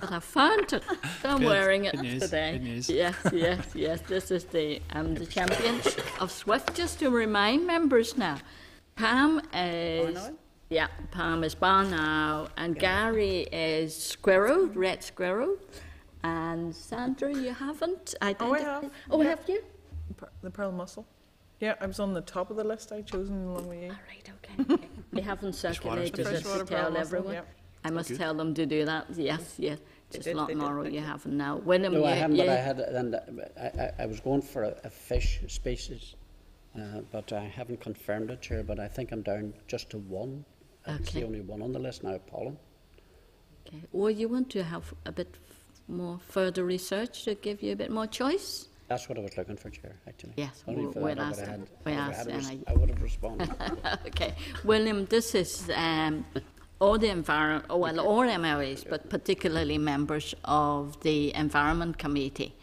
but I found it. So I'm Good. wearing it Good news. today. Good news. Yes, yes, yes. This is the I'm the champion of Swift. Just to remind members now, Pam is yeah, Pam is barn owl, and Gary is Squirrel, Red Squirrel, and Sandra, you haven't Oh, I have. Oh, Yeah. have you? The pearl mussel. Yeah, I was on the top of the list I chosen along with you. All right, okay. They haven't circulated it to Freshwater pearl tell mussel, everyone. yeah. I must tell them to do that. Yes, yes. Just did, lot they more you you. haven't now. William, No, I haven't, you, but I had, then, I, I, I was going for a, a fish species, uh, but I haven't confirmed it, here, but I think I'm down just to one. Okay. It's the only one on the list now, pollan. Okay. Or you want to have a bit f- more further research to give you a bit more choice? That's what I was looking for, Chair, actually. Yes, Only we'll- for we'll that I would ask have them. had- We'll I would ask have them, res- I- I would have responded. okay. William, this is um, all the environment, well, all MLAs, but particularly members of the Environment Committee.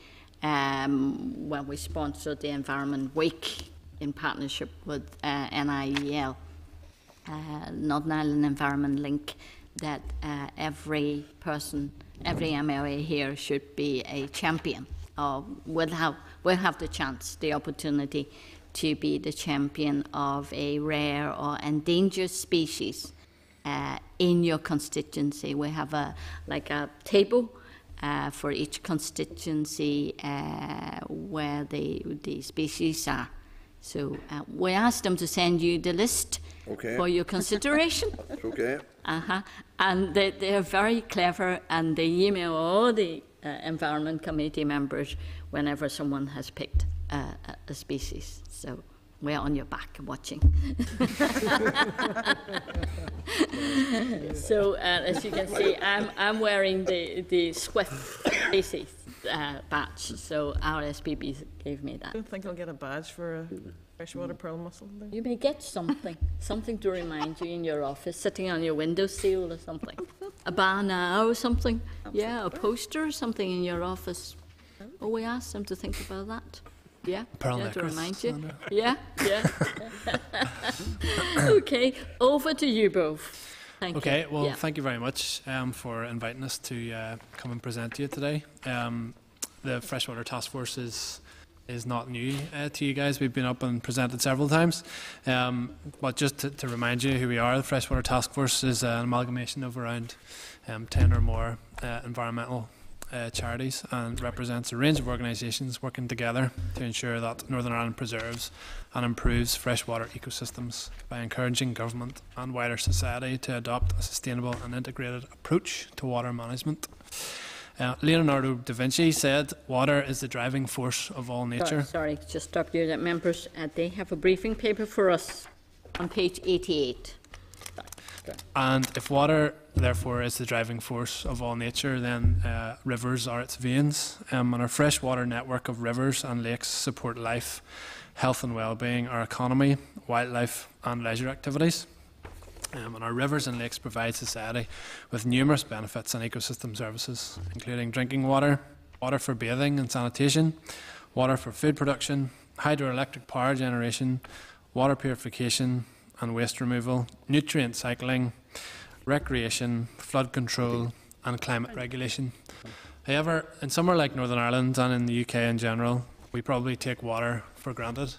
Um, when we sponsored the Environment Week in partnership with uh, NIEL, uh, Northern Ireland Environment Link, that uh, every person, every MLA here should be a champion, or will have, will have the chance, the opportunity to be the champion of a rare or endangered species uh, in your constituency. We have a like a table uh, for each constituency uh, where the the species are. So uh, we asked them to send you the list Okay. for your consideration. Okay. Uh-huh. And they, they are very clever and they email all the uh, Environment Committee members whenever someone has picked uh, a, a species. So we're on your back watching. so uh, as you can see, I'm, I'm wearing the, the Swift species uh, badge. So our RSPB gave me that. I that. don't think I'll get a badge for a freshwater pearl mussel. though. You may get something, something to remind you in your office, sitting on your windowsill or something. A banner or something. Yeah, a poster or something in your office. Oh, we asked them to think about that. Yeah, Pearl yeah, to remind you. Yeah, yeah. okay, over to you both. Thank Okay, you. well, yeah. thank you very much um, for inviting us to uh, come and present to you today. Um, the Freshwater Task Force is is not new uh, to you guys. We've been up and presented several times. Um, but just to, to remind you who we are, the Freshwater Task Force is an amalgamation of around um, 10 or more uh, environmental uh, charities and represents a range of organisations working together to ensure that Northern Ireland preserves and improves freshwater ecosystems by encouraging government and wider society to adopt a sustainable and integrated approach to water management. Uh, Leonardo da Vinci said, Water is the driving force of all nature. Sorry, sorry, just stop you. That members, uh, they have a briefing paper for us on page 88. And if water, therefore, is the driving force of all nature, then uh, rivers are its veins. Um, and our freshwater network of rivers and lakes support life, health and well-being, our economy, wildlife and leisure activities. Um, and our rivers and lakes provide society with numerous benefits and ecosystem services, including drinking water, water for bathing and sanitation, water for food production, hydroelectric power generation, water purification and waste removal, nutrient cycling, recreation, flood control, and climate regulation. However, in somewhere like Northern Ireland and in the UK in general, we probably take water for granted.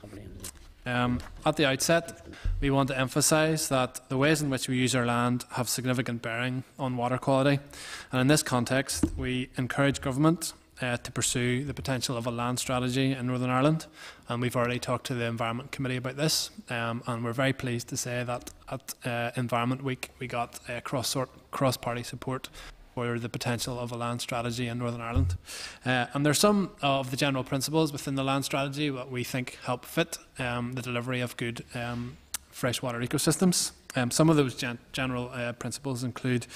Um, at the outset, we want to emphasise that the ways in which we use our land have significant bearing on water quality. And in this context, we encourage government uh, to pursue the potential of a land strategy in Northern Ireland. And we've already talked to the Environment Committee about this. Um, and we're very pleased to say that at uh, Environment Week we got uh, cross cross party support for the potential of a land strategy in Northern Ireland. Uh, and there's some of the general principles within the land strategy that we think help fit um, the delivery of good um, freshwater ecosystems. Um, some of those gen general uh, principles include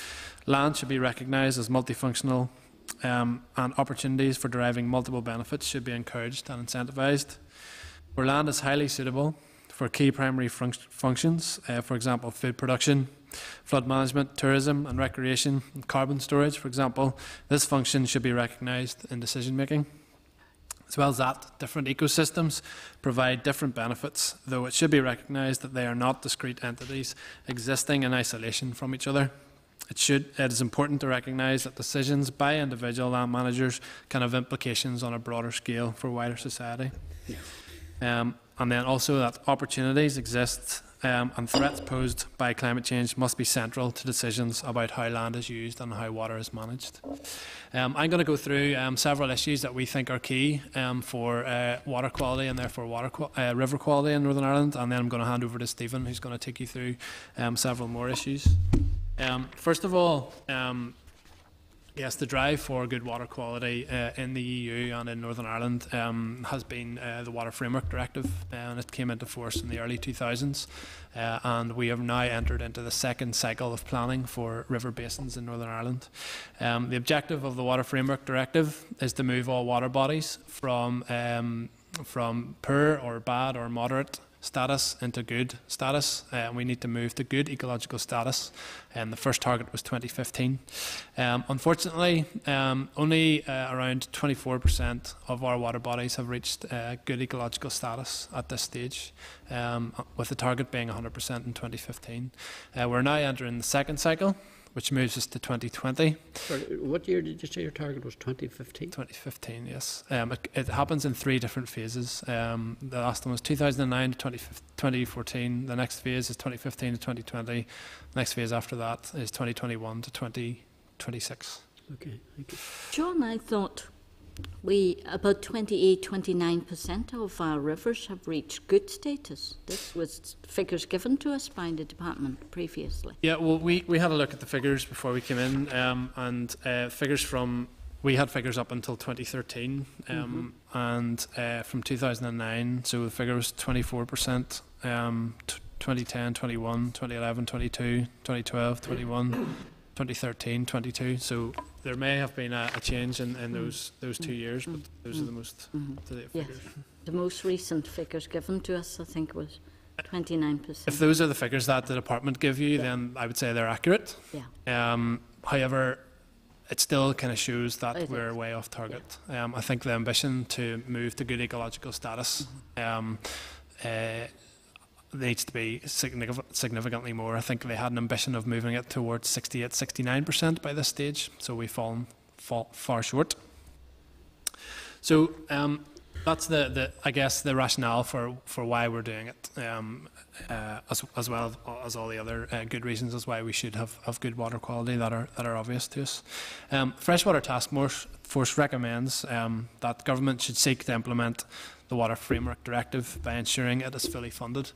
land should be recognised as multifunctional um, and opportunities for deriving multiple benefits should be encouraged and incentivised. Where land is highly suitable for key primary func functions, uh, for example, food production, flood management, tourism and recreation, and carbon storage, for example, this function should be recognised in decision making. As well as that, different ecosystems provide different benefits, though it should be recognised that they are not discrete entities existing in isolation from each other. It, should, it is important to recognise that decisions by individual land managers can have implications on a broader scale for wider society. Yeah. Um, and then also that opportunities exist um, and threats posed by climate change must be central to decisions about how land is used and how water is managed. Um, I'm going to go through um, several issues that we think are key um, for uh, water quality and therefore water uh, river quality in Northern Ireland, and then I'm going to hand over to Stephen, who's going to take you through um, several more issues. Um, first of all, Yes, the drive for good water quality uh, in the EU and in Northern Ireland um, has been uh, the Water Framework Directive, uh, and it came into force in the early 2000s. Uh, and we have now entered into the second cycle of planning for river basins in Northern Ireland. Um, the objective of the Water Framework Directive is to move all water bodies from um, from poor or bad or moderate status into good status. Uh, we need to move to good ecological status. And the first target was 2015. Um, unfortunately, um, only uh, around 24% of our water bodies have reached uh, good ecological status at this stage, um, with the target being 100% in 2015. Uh, we're now entering the second cycle which moves us to 2020. Sorry, what year did you say your target was 2015? 2015, yes. Um, it, it, happens in three different phases. Um, the last one was 2009 to 2014. The next phase is 2015 to 2020. The next phase after that is 2021 to 2026. Okay, thank you. John, I thought we about 28 29% of our rivers have reached good status. This was figures given to us by the department previously. Yeah well we, we had a look at the figures before we came in um, and uh, figures from we had figures up until 2013 um, mm-hmm. and uh, from 2009 so the figure was 24% um, 2010 21 2011 22 2012 21 2013, 22. So there may have been a, a change in, in those those two years, but those are the most Mhm. to-date Yes. figures. the most recent figures given to us i think was 29% If those are the figures that the department give you, then I would say they're accurate. yeah Um, however, it still kind of shows that It we're is. way off target. Um, I think the ambition to move to good ecological status um, uh, needs to be significantly more. I think they had an ambition of moving it towards 68, 69% by this stage, so we've fallen fall, far short. So um, that's the, the, I guess, the rationale for, for why we're doing it, um, uh, as, as well as all the other uh, good reasons as why we should have, have good water quality that are, that are obvious to us. Um, Freshwater Task Force, Force recommends um, that government should seek to implement the Water Framework Directive by ensuring it is fully funded.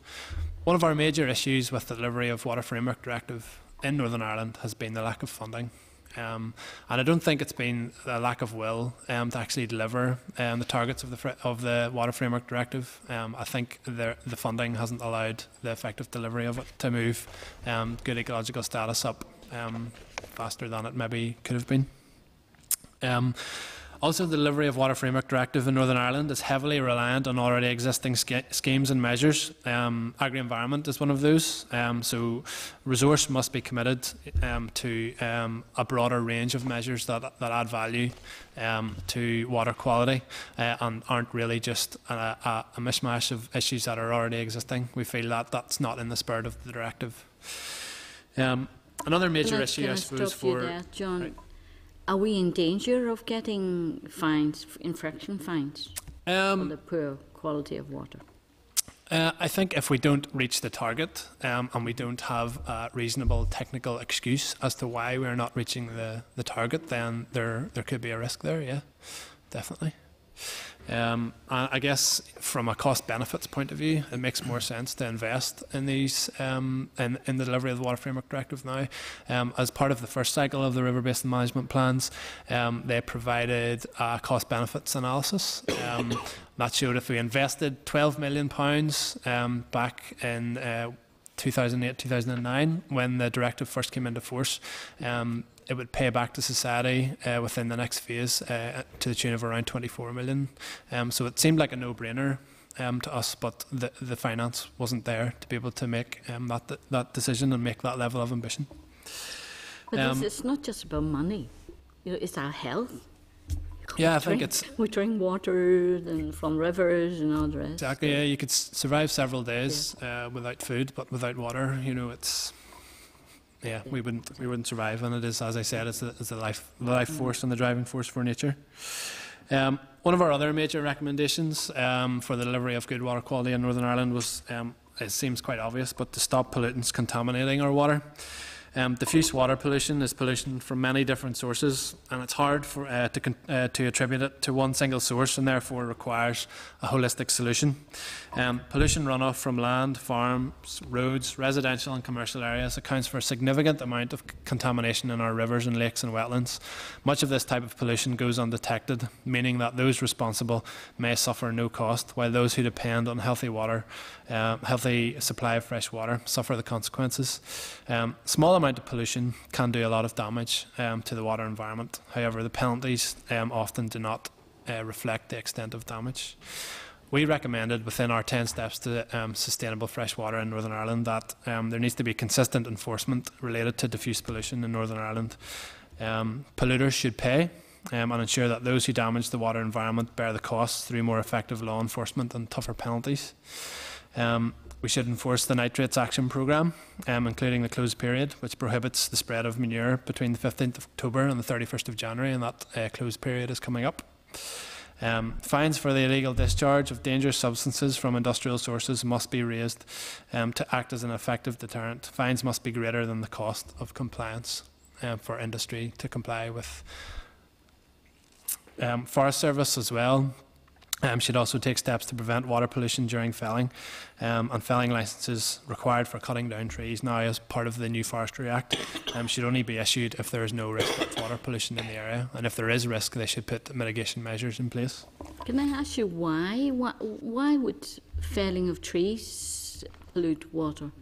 One of our major issues with the delivery of Water Framework Directive in Northern Ireland has been the lack of funding. Um, and I don't think it's been a lack of will um, to actually deliver um, the targets of the of the Water Framework Directive. Um, I think the the funding hasn't allowed the effective delivery of it to move um, good ecological status up um, faster than it maybe could have been. Also, the delivery of Water Framework Directive in Northern Ireland is heavily reliant on already existing sch- schemes and measures. Um, Agri-environment is one of those. Um, so, resource must be committed um, to um, a broader range of measures that, that add value um, to water quality uh, and aren't really just a, a, a mishmash of issues that are already existing. We feel that that's not in the spirit of the directive. Um, another major Can issue, I I suppose, for there, John, Right. Are we in danger of getting fines, infraction fines, for um, the poor quality of water? Uh, I think if we don't reach the target um, and we don't have a reasonable technical excuse as to why we're not reaching the, the target, then there there could be a risk there. Yeah. definitely. Um, I guess from a cost benefits point of view, it makes more sense to invest in these um, in, in the delivery of the Water Framework Directive now. Um, as part of the first cycle of the river basin management plans, um, they provided a cost benefits analysis. Um, that showed if we invested 12 million pounds um, back in uh, 2008 2009 when the directive first came into force. Um, it would pay back to society uh, within the next phase uh, to the tune of around 24 million. Um, so it seemed like a no-brainer um, to us, but the, the finance wasn't there to be able to make um, that, that decision and make that level of ambition. But Um, it's, it's not just about money. You know, it's our health. Yeah, I We think drink- it's we drink water and from rivers and all the rest. exactly. Yeah, you could s- survive several days uh, without food, but without water, you know, it's yeah, we wouldn't we wouldn't survive. And it is, as I said, it's the, it's the life the life force and the driving force for nature. Um, one of our other major recommendations um, for the delivery of good water quality in Northern Ireland was, um, it seems quite obvious, but to stop pollutants contaminating our water. Um, diffuse water pollution is pollution from many different sources, and it's hard for, uh, to, uh, to attribute it to one single source, and therefore requires a holistic solution. Um, pollution runoff from land, farms, roads, residential and commercial areas accounts for a significant amount of contamination in our rivers and lakes and wetlands. Much of this type of pollution goes undetected, meaning that those responsible may suffer no cost, while those who depend on healthy water, uh, healthy supply of fresh water, suffer the consequences. Um, small amount of pollution can do a lot of damage um, to the water environment. However, the penalties um, often do not uh, reflect the extent of damage. We recommended within our 10 steps to um, sustainable fresh water in Northern Ireland that um, there needs to be consistent enforcement related to diffuse pollution in Northern Ireland. Um, polluters should pay um, and ensure that those who damage the water environment bear the costs through more effective law enforcement and tougher penalties. Um, we should enforce the Nitrates Action Programme, um, including the closed period, which prohibits the spread of manure between the 15th of October and the 31st of January, and that uh, closed period is coming up. Um, fines for the illegal discharge of dangerous substances from industrial sources must be raised um, to act as an effective deterrent. Fines must be greater than the cost of compliance um, for industry to comply with. Um, Forest Service as well um, should also take steps to prevent water pollution during felling, um, and felling licences required for cutting down trees now as part of the new Forestry Act um, should only be issued if there is no risk of water pollution in the area, and if there is risk, they should put mitigation measures in place. Can I ask you why? Why, why would felling of trees pollute water?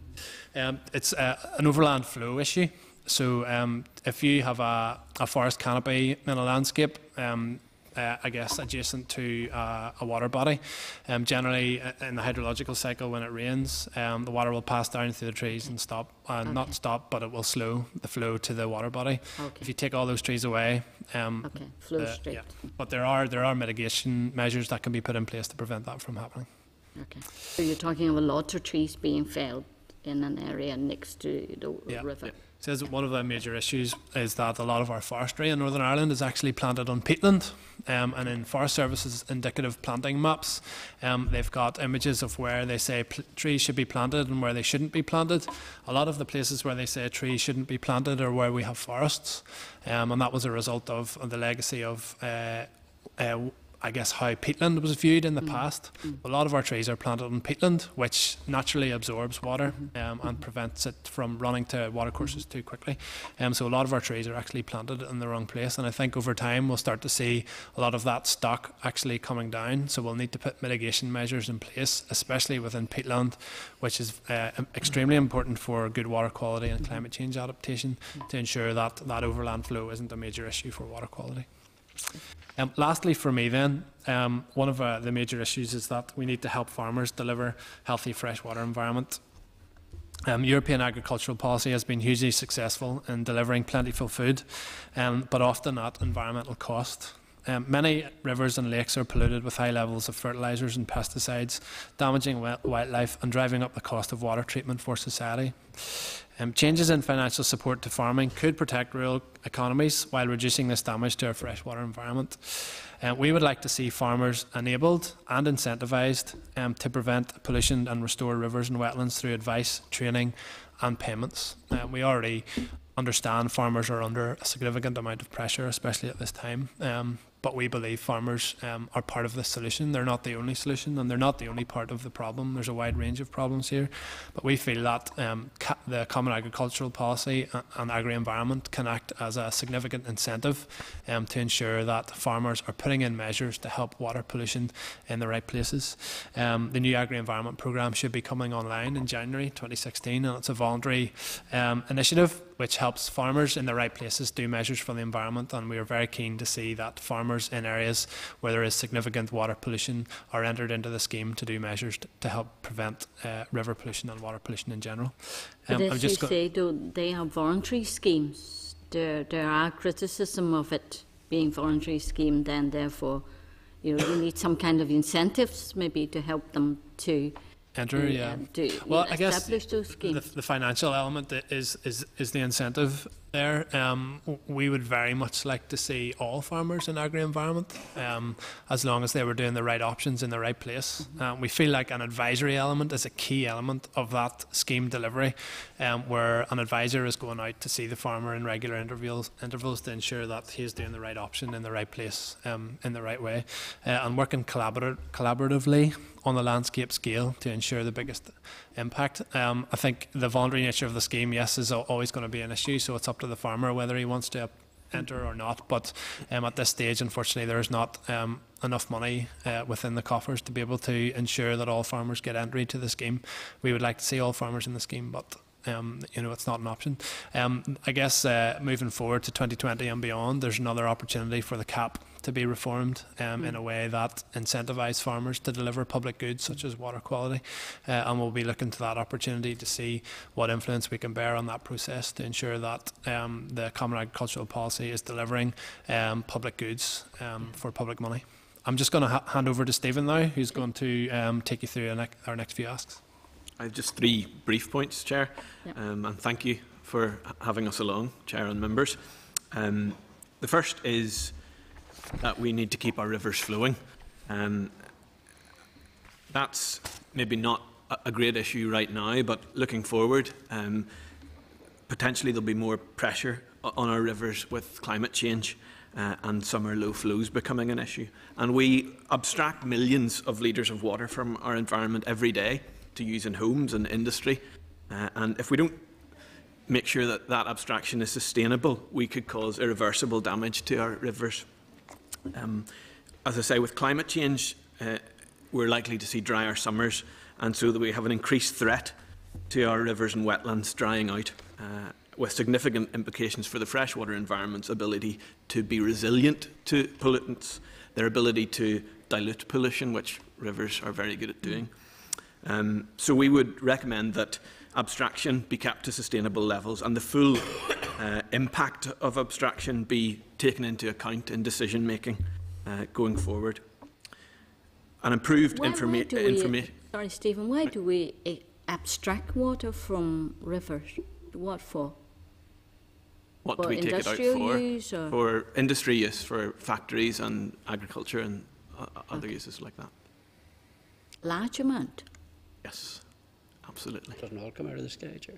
Um, it's uh, an overland flow issue. So um, if you have a, a forest canopy in a landscape, um, uh, I guess adjacent to uh, a water body, um, generally uh, in the hydrological cycle when it rains, um, the water will pass down through the trees and stop, uh, Okay. not stop, but it will slow the flow to the water body. If you take all those trees away, um, okay, flow the- straight. yeah. but there are there are mitigation measures that can be put in place to prevent that from happening. Okay. So you're talking of lots of trees being felled in an area next to the Yeah, river. Says that one of the major issues is that a lot of our forestry in Northern Ireland is actually planted on peatland. Um, and in Forest Service's indicative planting maps, um, they've got images of where they say trees should be planted and where they shouldn't be planted. A lot of the places where they say trees shouldn't be planted are where we have forests. Um, and that was a result of, of the legacy of, uh, uh, I guess, how peatland was viewed in the mm. past. Mm. A lot of our trees are planted on peatland, which naturally absorbs water mm-hmm. um, and mm-hmm. prevents it from running to watercourses mm-hmm. too quickly. Um, so a lot of our trees are actually planted in the wrong place, and I think over time we'll start to see a lot of that stock actually coming down. So we'll need to put mitigation measures in place, especially within peatland, which is uh, em- extremely important for good water quality and climate change adaptation to ensure that that overland flow isn't a major issue for water quality. Um, lastly, for me, then, um, one of uh, the major issues is that we need to help farmers deliver healthy freshwater environment. Um, European agricultural policy has been hugely successful in delivering plentiful food, um, but often at environmental cost. Um, many rivers and lakes are polluted with high levels of fertilisers and pesticides, damaging wildlife and driving up the cost of water treatment for society. Um, changes in financial support to farming could protect rural economies while reducing this damage to our freshwater environment. Uh, we would like to see farmers enabled and incentivised um, to prevent pollution and restore rivers and wetlands through advice, training, and payments. Uh, we already understand farmers are under a significant amount of pressure, especially at this time. Um, but we believe farmers um, are part of the solution. They're not the only solution, and they're not the only part of the problem. There's a wide range of problems here, but we feel that um, ca- the Common Agricultural Policy and agri-environment can act as a significant incentive um, to ensure that farmers are putting in measures to help water pollution in the right places. Um, the new agri-environment programme should be coming online in January 2016, and it's a voluntary um, initiative which helps farmers in the right places do measures for the environment. And we are very keen to see that farmers in areas where there is significant water pollution are entered into the scheme to do measures to, help prevent uh, river pollution and water pollution in general. But I'm as you say, though, they have voluntary schemes. There, there are criticism of it being voluntary scheme, then therefore, you know, you need some kind of incentives maybe to help them to enter, uh, yeah. to Well, I guess establish those the, schemes. the financial element is, is, is the incentive there. Um, we would very much like to see all farmers in agri-environment, um, as long as they were doing the right options in the right place. Um, we feel like an advisory element is a key element of that scheme delivery, um, where an advisor is going out to see the farmer in regular intervals, intervals to ensure that he is doing the right option in the right place, um, in the right way, uh, and working collaborat- collaboratively on the landscape scale to ensure the biggest impact. Um, I think the voluntary nature of the scheme, yes, is always going to be an issue, so it's up to the farmer whether he wants to enter or not. But um, at this stage, unfortunately, there is not um, enough money uh, within the coffers to be able to ensure that all farmers get entry to the scheme. We would like to see all farmers in the scheme, but um, you know, it's not an option. Um, I guess uh, moving forward to 2020 and beyond, there's another opportunity for the CAP to be reformed um, in a way that incentivises farmers to deliver public goods such as water quality. Uh, and we'll be looking to that opportunity to see what influence we can bear on that process to ensure that um, the Common Agricultural Policy is delivering um, public goods um, for public money. I'm just going to ha- hand over to Stephen now, who's going to um, take you through our, nec- our next few asks. I have just three brief points, Chair, Yep. um, and thank you for having us along, Chair and members. Um, the first is that we need to keep our rivers flowing. Um, that's maybe not a, a great issue right now, but looking forward, um, potentially there'll be more pressure on our rivers with climate change uh, and summer low flows becoming an issue. And we abstract millions of litres of water from our environment every day to use in homes and industry. Uh, and if we don't make sure that that abstraction is sustainable, we could cause irreversible damage to our rivers. Um, as I say, with climate change, uh, we're likely to see drier summers, and so that we have an increased threat to our rivers and wetlands drying out, uh, with significant implications for the freshwater environment's ability to be resilient to pollutants, their ability to dilute pollution, which rivers are very good at doing. Um, so we would recommend that abstraction be kept to sustainable levels and the full uh, impact of abstraction be taken into account in decision making uh, going forward. An improved why informa- information. Sorry, Stephen, why do we abstract water from rivers? What for? What do we take it out for? use or- For industry use, for factories and agriculture and uh, other uses like that. Large amount? Yes, absolutely. Doesn't all come out of the sky, Chair.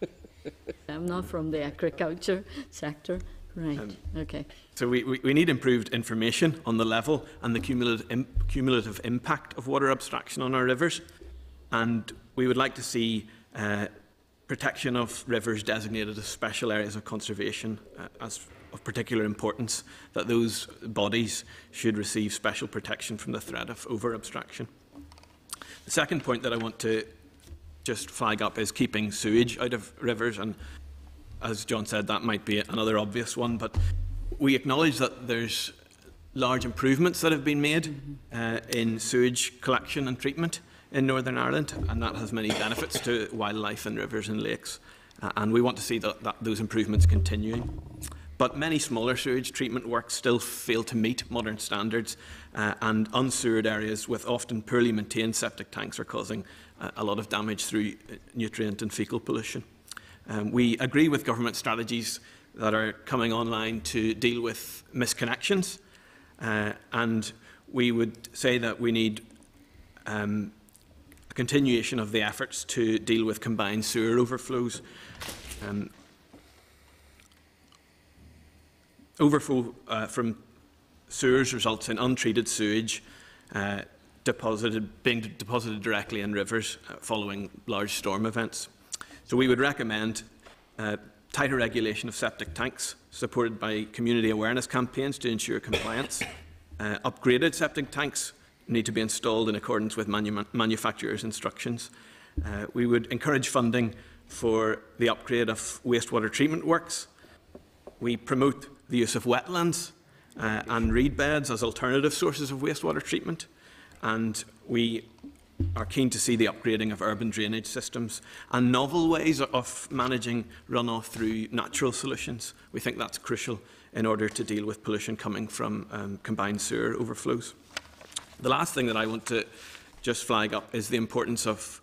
I'm not from the agriculture sector. Right, Um, okay. So we, we, we need improved information on the level and the cumulative, im- cumulative impact of water abstraction on our rivers. And we would like to see uh, protection of rivers designated as special areas of conservation uh, as of particular importance, that those bodies should receive special protection from the threat of over-abstraction. The second point that I want to just flag up is keeping sewage out of rivers and as John said, that might be another obvious one, but we acknowledge that there's large improvements that have been made uh, in sewage collection and treatment in Northern Ireland, and that has many benefits to wildlife and rivers and lakes. Uh, and we want to see that, that those improvements continuing. But many smaller sewage treatment works still fail to meet modern standards, uh, and unsewered areas with often poorly maintained septic tanks are causing uh, a lot of damage through uh, nutrient and fecal pollution. Um, we agree with government strategies that are coming online to deal with misconnections, uh, and we would say that we need um, a continuation of the efforts to deal with combined sewer overflows. Um, overflow uh, from sewers results in untreated sewage uh, deposited, being deposited directly in rivers uh, following large storm events. So we would recommend uh, tighter regulation of septic tanks, supported by community awareness campaigns to ensure compliance. Uh, upgraded septic tanks need to be installed in accordance with manu manufacturers' instructions. Uh, we would encourage funding for the upgrade of wastewater treatment works. We promote the use of wetlands uh, and reed beds as alternative sources of wastewater treatment. And we are keen to see the upgrading of urban drainage systems and novel ways of managing runoff through natural solutions. We think that's crucial in order to deal with pollution coming from um, combined sewer overflows. The last thing that I want to just flag up is the importance of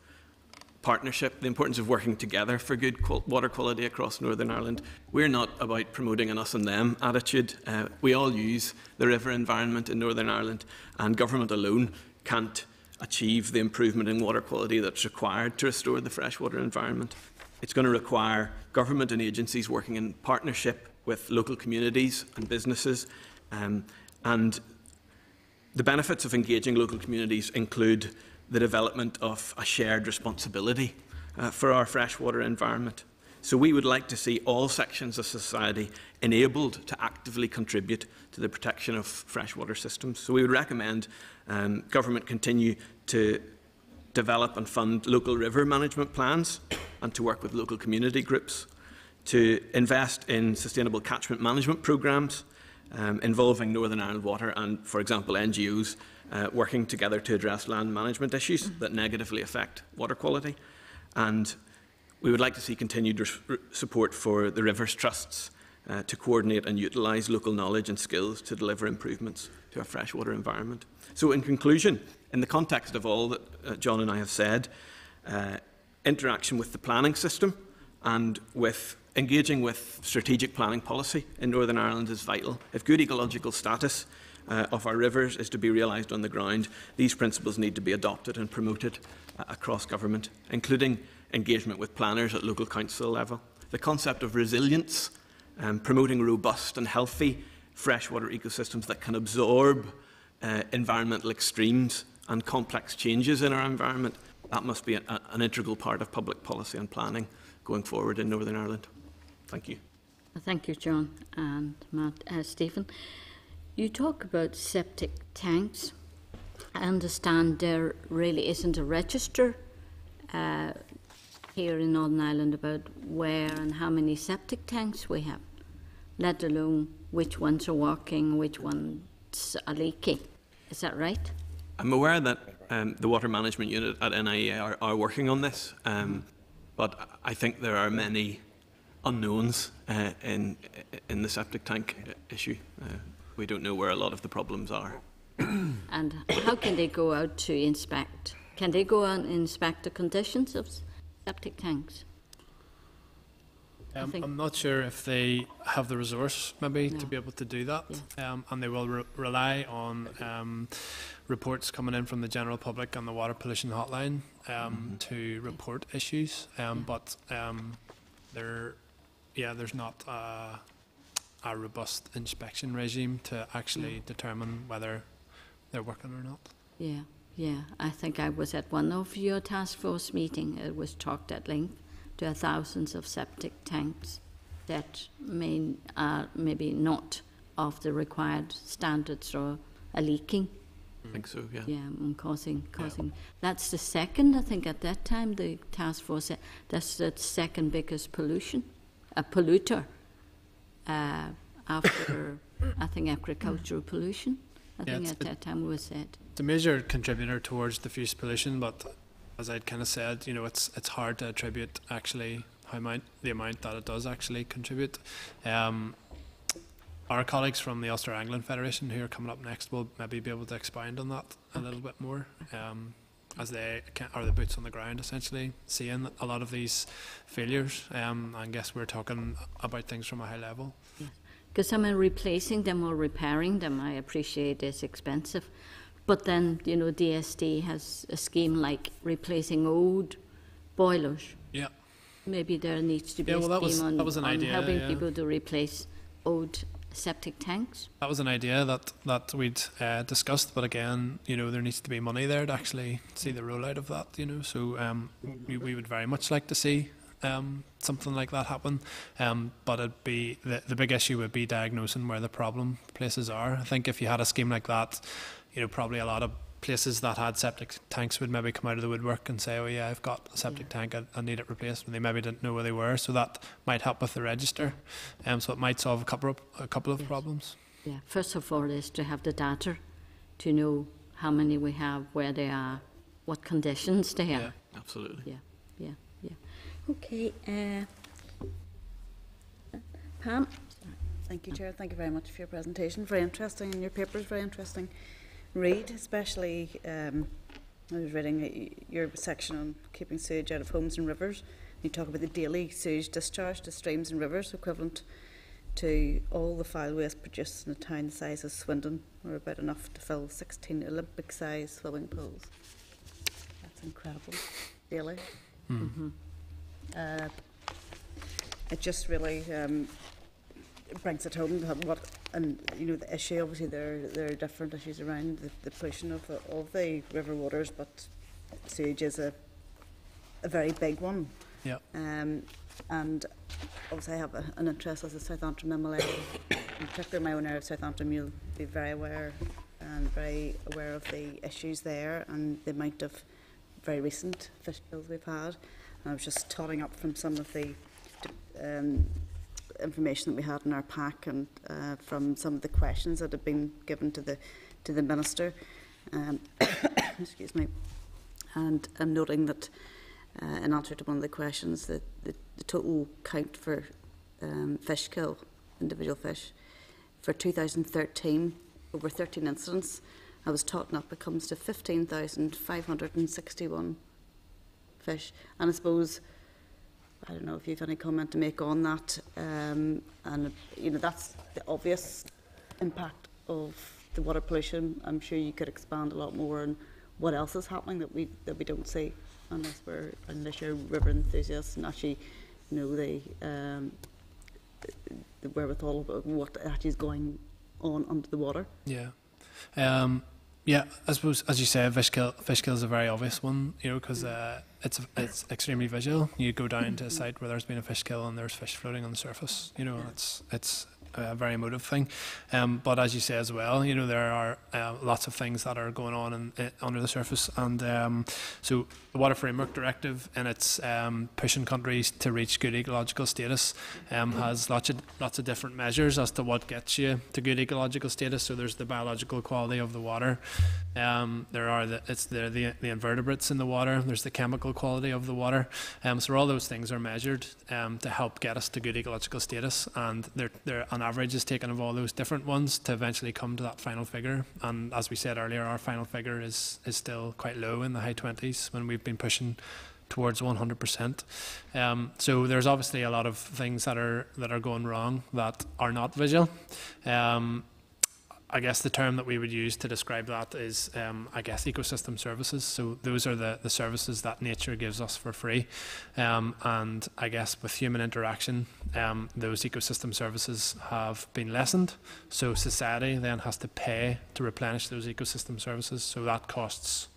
partnership, the importance of working together for good water quality across Northern Ireland. We're not about promoting an us and them attitude. Uh, we all use the river environment in Northern Ireland, and government alone can't achieve the improvement in water quality that's required to restore the freshwater environment. It's going to require government and agencies working in partnership with local communities and businesses. Um, and the benefits of engaging local communities include the development of a shared responsibility uh, for our freshwater environment. So we would like to see all sections of society enabled to actively contribute to the protection of freshwater systems. So we would recommend um, government continue to develop and fund local river management plans and to work with local community groups, to invest in sustainable catchment management programmes um, involving Northern Ireland Water and, for example, NGOs uh, working together to address land management issues that negatively affect water quality. And we would like to see continued support for the Rivers Trusts uh, to coordinate and utilise local knowledge and skills to deliver improvements to our freshwater environment. So in conclusion, in the context of all that uh, John and I have said, uh, interaction with the planning system and with engaging with strategic planning policy in Northern Ireland is vital. If good ecological status uh, of our rivers is to be realised on the ground, these principles need to be adopted and promoted uh, across government, including engagement with planners at local council level. The concept of resilience, um, promoting robust and healthy freshwater ecosystems that can absorb uh, environmental extremes and complex changes in our environment, that must be a, a, an integral part of public policy and planning going forward in Northern Ireland. Thank you. Thank you, John and Matt. Uh, Stephen, you talk about septic tanks. I understand there really isn't a register uh, here in Northern Ireland about where and how many septic tanks we have, let alone which ones are working, which ones are leaking. Is that right? I'm aware that um, the Water Management Unit at NIEA are, are working on this, um, but I think there are many unknowns uh, in in the septic tank issue. Uh, we don't know where a lot of the problems are. and how can they go out to inspect? Can they go out and inspect the conditions of septic tanks? Um, I'm not sure if they have the resource, maybe, no. to be able to do that. Yeah. Um, and they will re rely on um, reports coming in from the general public on the water pollution hotline um, mm -hmm. to report issues. Um, yeah. But um, there, yeah, there's not. Uh, a robust inspection regime to actually yeah. determine whether they're working or not. Yeah, yeah. I think I was at one of your task force meeting. It was talked at length. There are thousands of septic tanks that may uh, maybe not of the required standards or are leaking. I think so, yeah. Yeah, and causing, causing. Yeah. That's the second, I think, at that time, the task force said that's the second biggest pollution, a polluter uh, after, I think, agricultural pollution. I yeah, think at that time was said. It's a major contributor towards diffuse pollution, but as I'd kind of said, you know, it's it's hard to attribute actually how amount the amount that it does actually contribute. Um, our colleagues from the Ulster Angling Federation who are coming up next will maybe be able to expand on that a little bit more. Um, as they are the boots on the ground, essentially seeing a lot of these failures. Um, I guess we're talking about things from a high level. Because I mean, replacing them or repairing them, I appreciate is expensive. But then, you know, DSD has a scheme like replacing old boilers. Yeah. Maybe there needs to be yeah, a well, scheme was, on, on idea, helping yeah. people to replace old septic tanks? That was an idea that, that we'd uh, discussed, but again, you know, there needs to be money there to actually see the rollout of that, you know. So um, we, we would very much like to see um, something like that happen. Um, but it'd be the, the big issue would be diagnosing where the problem places are. I think if you had a scheme like that, you know, probably a lot of places that had septic tanks would maybe come out of the woodwork and say, "Oh yeah, I've got a septic tank, I, I need it replaced," and they maybe didn't know where they were. So that might help with the register, um, so it might solve a couple of a couple of Yes. problems. Yeah, first of all is to have the data, to know how many we have, where they are, what conditions they are. Yeah. Absolutely. Yeah, yeah, yeah. Okay, uh, Pam? Thank you, Chair. Thank you very much for your presentation. Very interesting, and your paper is very interesting. Read, especially, um, I was reading your section on keeping sewage out of homes and rivers. You talk about the daily sewage discharge to streams and rivers, equivalent to all the foul waste produced in a town the size of Swindon, or about enough to fill 16 Olympic-sized swimming pools. That's incredible. Daily. Mm-hmm. Uh, it just really um, brings it home what and you know the issue obviously there there are different issues around the, the pollution of the, of the river waters but sewage is a a very big one Yeah. um, and obviously I have a, an interest as a South Antrim MLA in particular my own area of South Antrim you'll be very aware and very aware of the issues there and the amount of very recent fish kills we've had and I was just totting up from some of the um, information that we had in our pack and uh, from some of the questions that had been given to the to the minister. Um, excuse me. And I'm noting that uh, in answer to one of the questions, that the, the total count for um, fish kill, individual fish, for 2013, over 13 incidents, I was totting up, it comes to 15,561 fish. And I suppose I don't know if you have any comment to make on that. Um, and, you know, that's the obvious impact of the water pollution. I'm sure you could expand a lot more on what else is happening that we, that we don't see unless we're, unless you're river enthusiasts and actually know the, um, the wherewithal of what actually is going on under the water. Yeah. Um, yeah, I suppose, as you say, fish kill, fish kill is a very obvious one, you know, because uh, it's, it's extremely visual. You go down to a site where there's been a fish kill and there's fish floating on the surface, you know, it's, it's a very emotive thing. Um, but as you say as well, you know, there are uh, lots of things that are going on in, uh, under the surface. And um, so the Water Framework Directive and its um, pushing countries to reach good ecological status um, has lots of, lots of different measures as to what gets you to good ecological status. So there's the biological quality of the water. Um, there are the, it's the, the, the invertebrates in the water. There's the chemical quality of the water. Um, so all those things are measured to help get us to good ecological status. And they're, they're, an average is taken of all those different ones to eventually come to that final figure. And as we said earlier, our final figure is, is still quite low in the high 20s when we've been pushing towards 100%. Um, so there's obviously a lot of things that are that are going wrong that are not visual. Um, I guess the term that we would use to describe that is, um, I guess, ecosystem services. So those are the, the services that nature gives us for free. Um, and I guess with human interaction, um, those ecosystem services have been lessened. So society then has to pay to replenish those ecosystem services. So that costs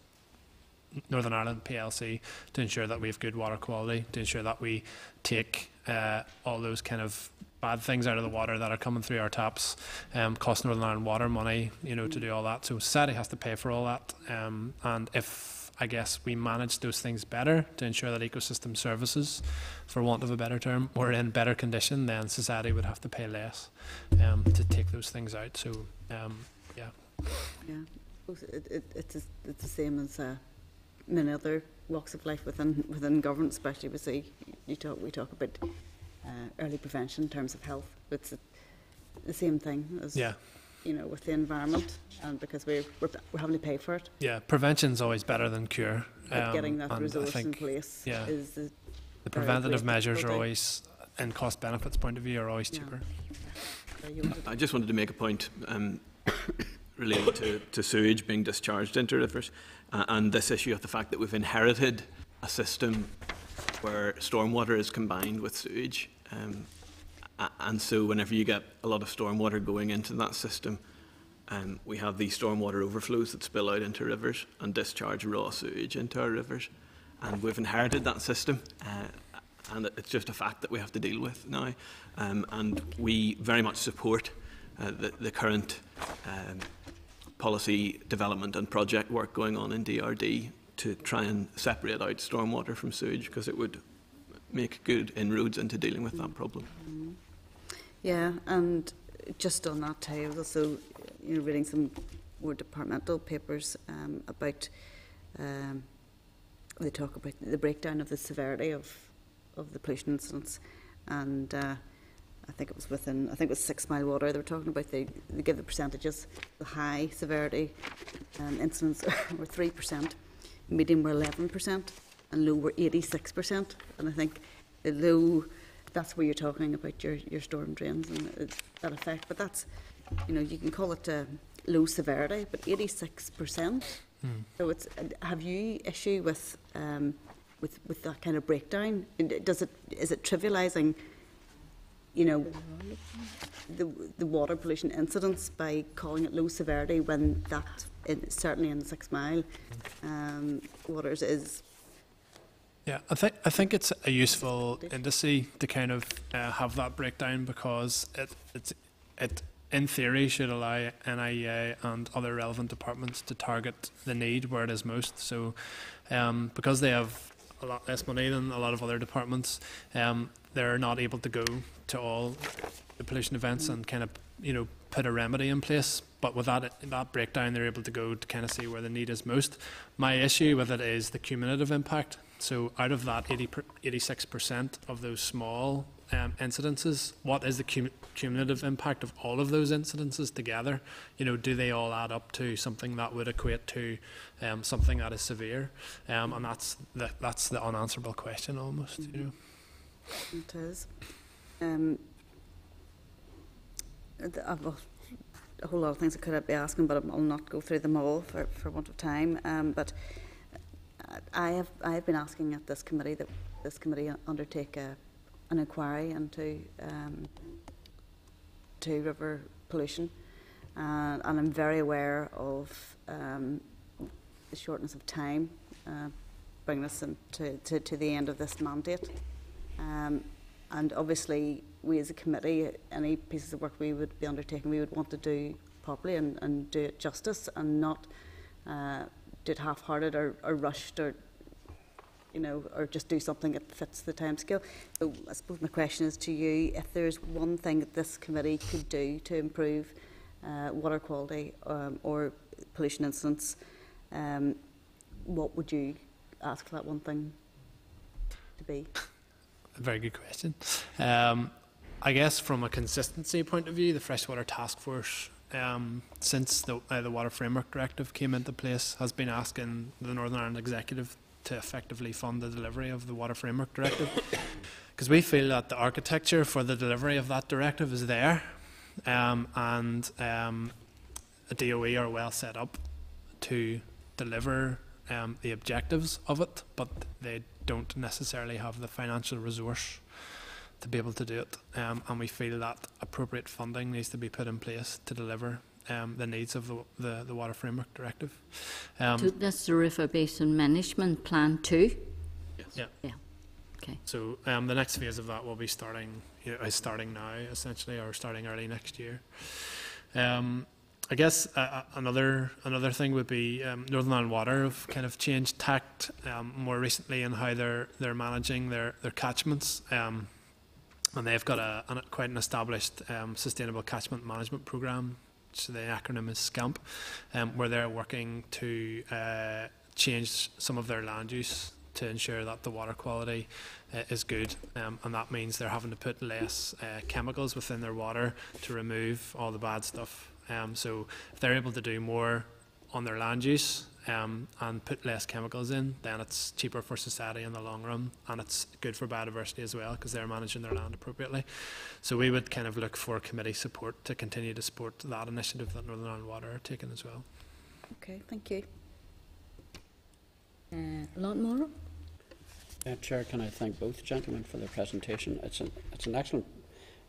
Northern Ireland PLC to ensure that we have good water quality, to ensure that we take uh, all those kind of bad things out of the water that are coming through our taps, um, cost Northern Ireland water money, you know, to do all that. So society has to pay for all that. Um, and if I guess we manage those things better to ensure that ecosystem services, for want of a better term, were in better condition, then society would have to pay less um, to take those things out. So um, yeah. Yeah, it, it, it's, as- it's the same as uh, many other walks of life within within government, especially we see you talk we talk about early prevention in terms of health. It's the- the same thing as Yeah. you know with the environment, and because we we're, we're having to pay for it, Yeah, prevention's always better than cure. Um, getting that and I resource in place yeah. is the the preventative measures are always, in cost benefits point of view, are always cheaper. Sorry, you wanted- I just wanted to make a point um, related to, to sewage being discharged into rivers uh, and this issue of the fact that we've inherited a system where stormwater is combined with sewage. Um, And so whenever you get a lot of stormwater going into that system, um, we have these stormwater overflows that spill out into rivers and discharge raw sewage into our rivers. And we've inherited that system, uh, and it's just a fact that we have to deal with now. Um, and we very much support uh, the, the current um, policy development and project work going on in DRD to try and separate out stormwater from sewage because it would make good inroads into dealing with that problem. Yeah, and just on that too, I was also you know, reading some more departmental papers um, about, um, they talk about the breakdown of the severity of, of the pollution incidents. And uh, I think it was within, I think it was Six Mile Water, they were talking about, they, they give the percentages. The high severity um, incidents were 3%, medium were 11% and low were 86%. And I think uh, the low, that's where you're talking about your, your storm drains and uh, that effect. But that's, you know, you can call it uh, low severity, but 86%. Hmm. So it's, uh, have you issue with, um, with, with that kind of breakdown? Does it, is it trivialising you know, the, the water pollution incidents by calling it low severity when that, in, certainly in the Six Mile um, waters is Yeah, I think I think it's a useful indice to kind of uh, have that breakdown because it it's it in theory should allow NIEA and other relevant departments to target the need where it is most. So, um, because they have a lot less money than a lot of other departments, um, they're not able to go to all the pollution events and kind of you know put a remedy in place. But with that that breakdown, they're able to go to kind of see where the need is most. My issue with it is the cumulative impact. So out of that 80 86% of those small um, incidences, what is the cum- cumulative impact of all of those incidences together? You know, do they all add up to something that would equate to um, something that is severe? Um, and that's the, that's the unanswerable question almost, you know. It is. Um, a, a whole lot of things I could be asking, but I'll not go through them all for, for want of time. Um, but uh, I have I have been asking at this committee that this committee undertake a, an inquiry into um, to river pollution, uh, and I'm very aware of um, the shortness of time, uh, bringing us into to, to the end of this mandate. Um, and obviously, we as a committee, any pieces of work we would be undertaking, we would want to do properly and, and do it justice and not uh, do it half-hearted or, or rushed or, you know, or just do something that fits the timescale. So I suppose my question is to you, if there's one thing that this committee could do to improve uh, water quality um, or pollution incidents, um, what would you ask for that one thing to be? A very good question. Um, I guess from a consistency point of view, the Freshwater Task Force, um, since the, uh, the Water Framework Directive came into place, has been asking the Northern Ireland Executive to effectively fund the delivery of the Water Framework Directive. Because we feel that the architecture for the delivery of that directive is there, um, and um, a DOE are well set up to deliver um, the objectives of it, but they don't necessarily have the financial resource to be able to do it. Um, and we feel that appropriate funding needs to be put in place to deliver um, the needs of the, the, the Water Framework Directive. Um, So that's the River Basin Management Plan too? yeah. Yeah, okay. So um, the next phase of that will be starting you know, is starting now, essentially, or starting early next year. Um, I guess uh, uh, another another thing would be um, Northern Ireland Water have kind of changed tact um, more recently in how they're they're managing their their catchments, um, and they've got a, an, quite an established um, sustainable catchment management program. So the acronym is SCAMP, um, where they're working to uh, change some of their land use to ensure that the water quality uh, is good, um, and that means they're having to put less uh, chemicals within their water to remove all the bad stuff. Um, so if they're able to do more on their land use um, and put less chemicals in, then it's cheaper for society in the long run, and it's good for biodiversity as well because they're managing their land appropriately. So we would kind of look for committee support to continue to support that initiative that Northern Ireland Water are taking as well. Okay, thank you. Uh, Lord Morrow? Uh, Chair, can I thank both gentlemen for their presentation? It's an, it's an excellent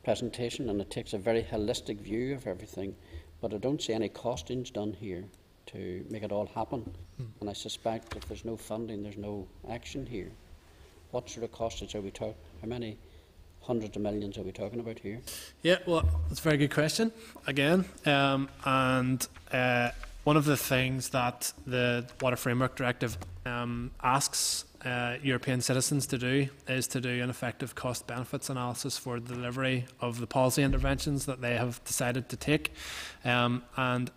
presentation, and it takes a very holistic view of everything. But I don't see any costings done here to make it all happen. And I suspect if there's no funding, there's no action here. What sort of costings are we talking? How many hundreds of millions are we talking about here? Yeah, well, that's a very good question again. Um, and uh, one of the things that the Water Framework Directive um, asks uh, European citizens to do is to do an effective cost benefits analysis for the delivery of the policy interventions that they have decided to take. Um, and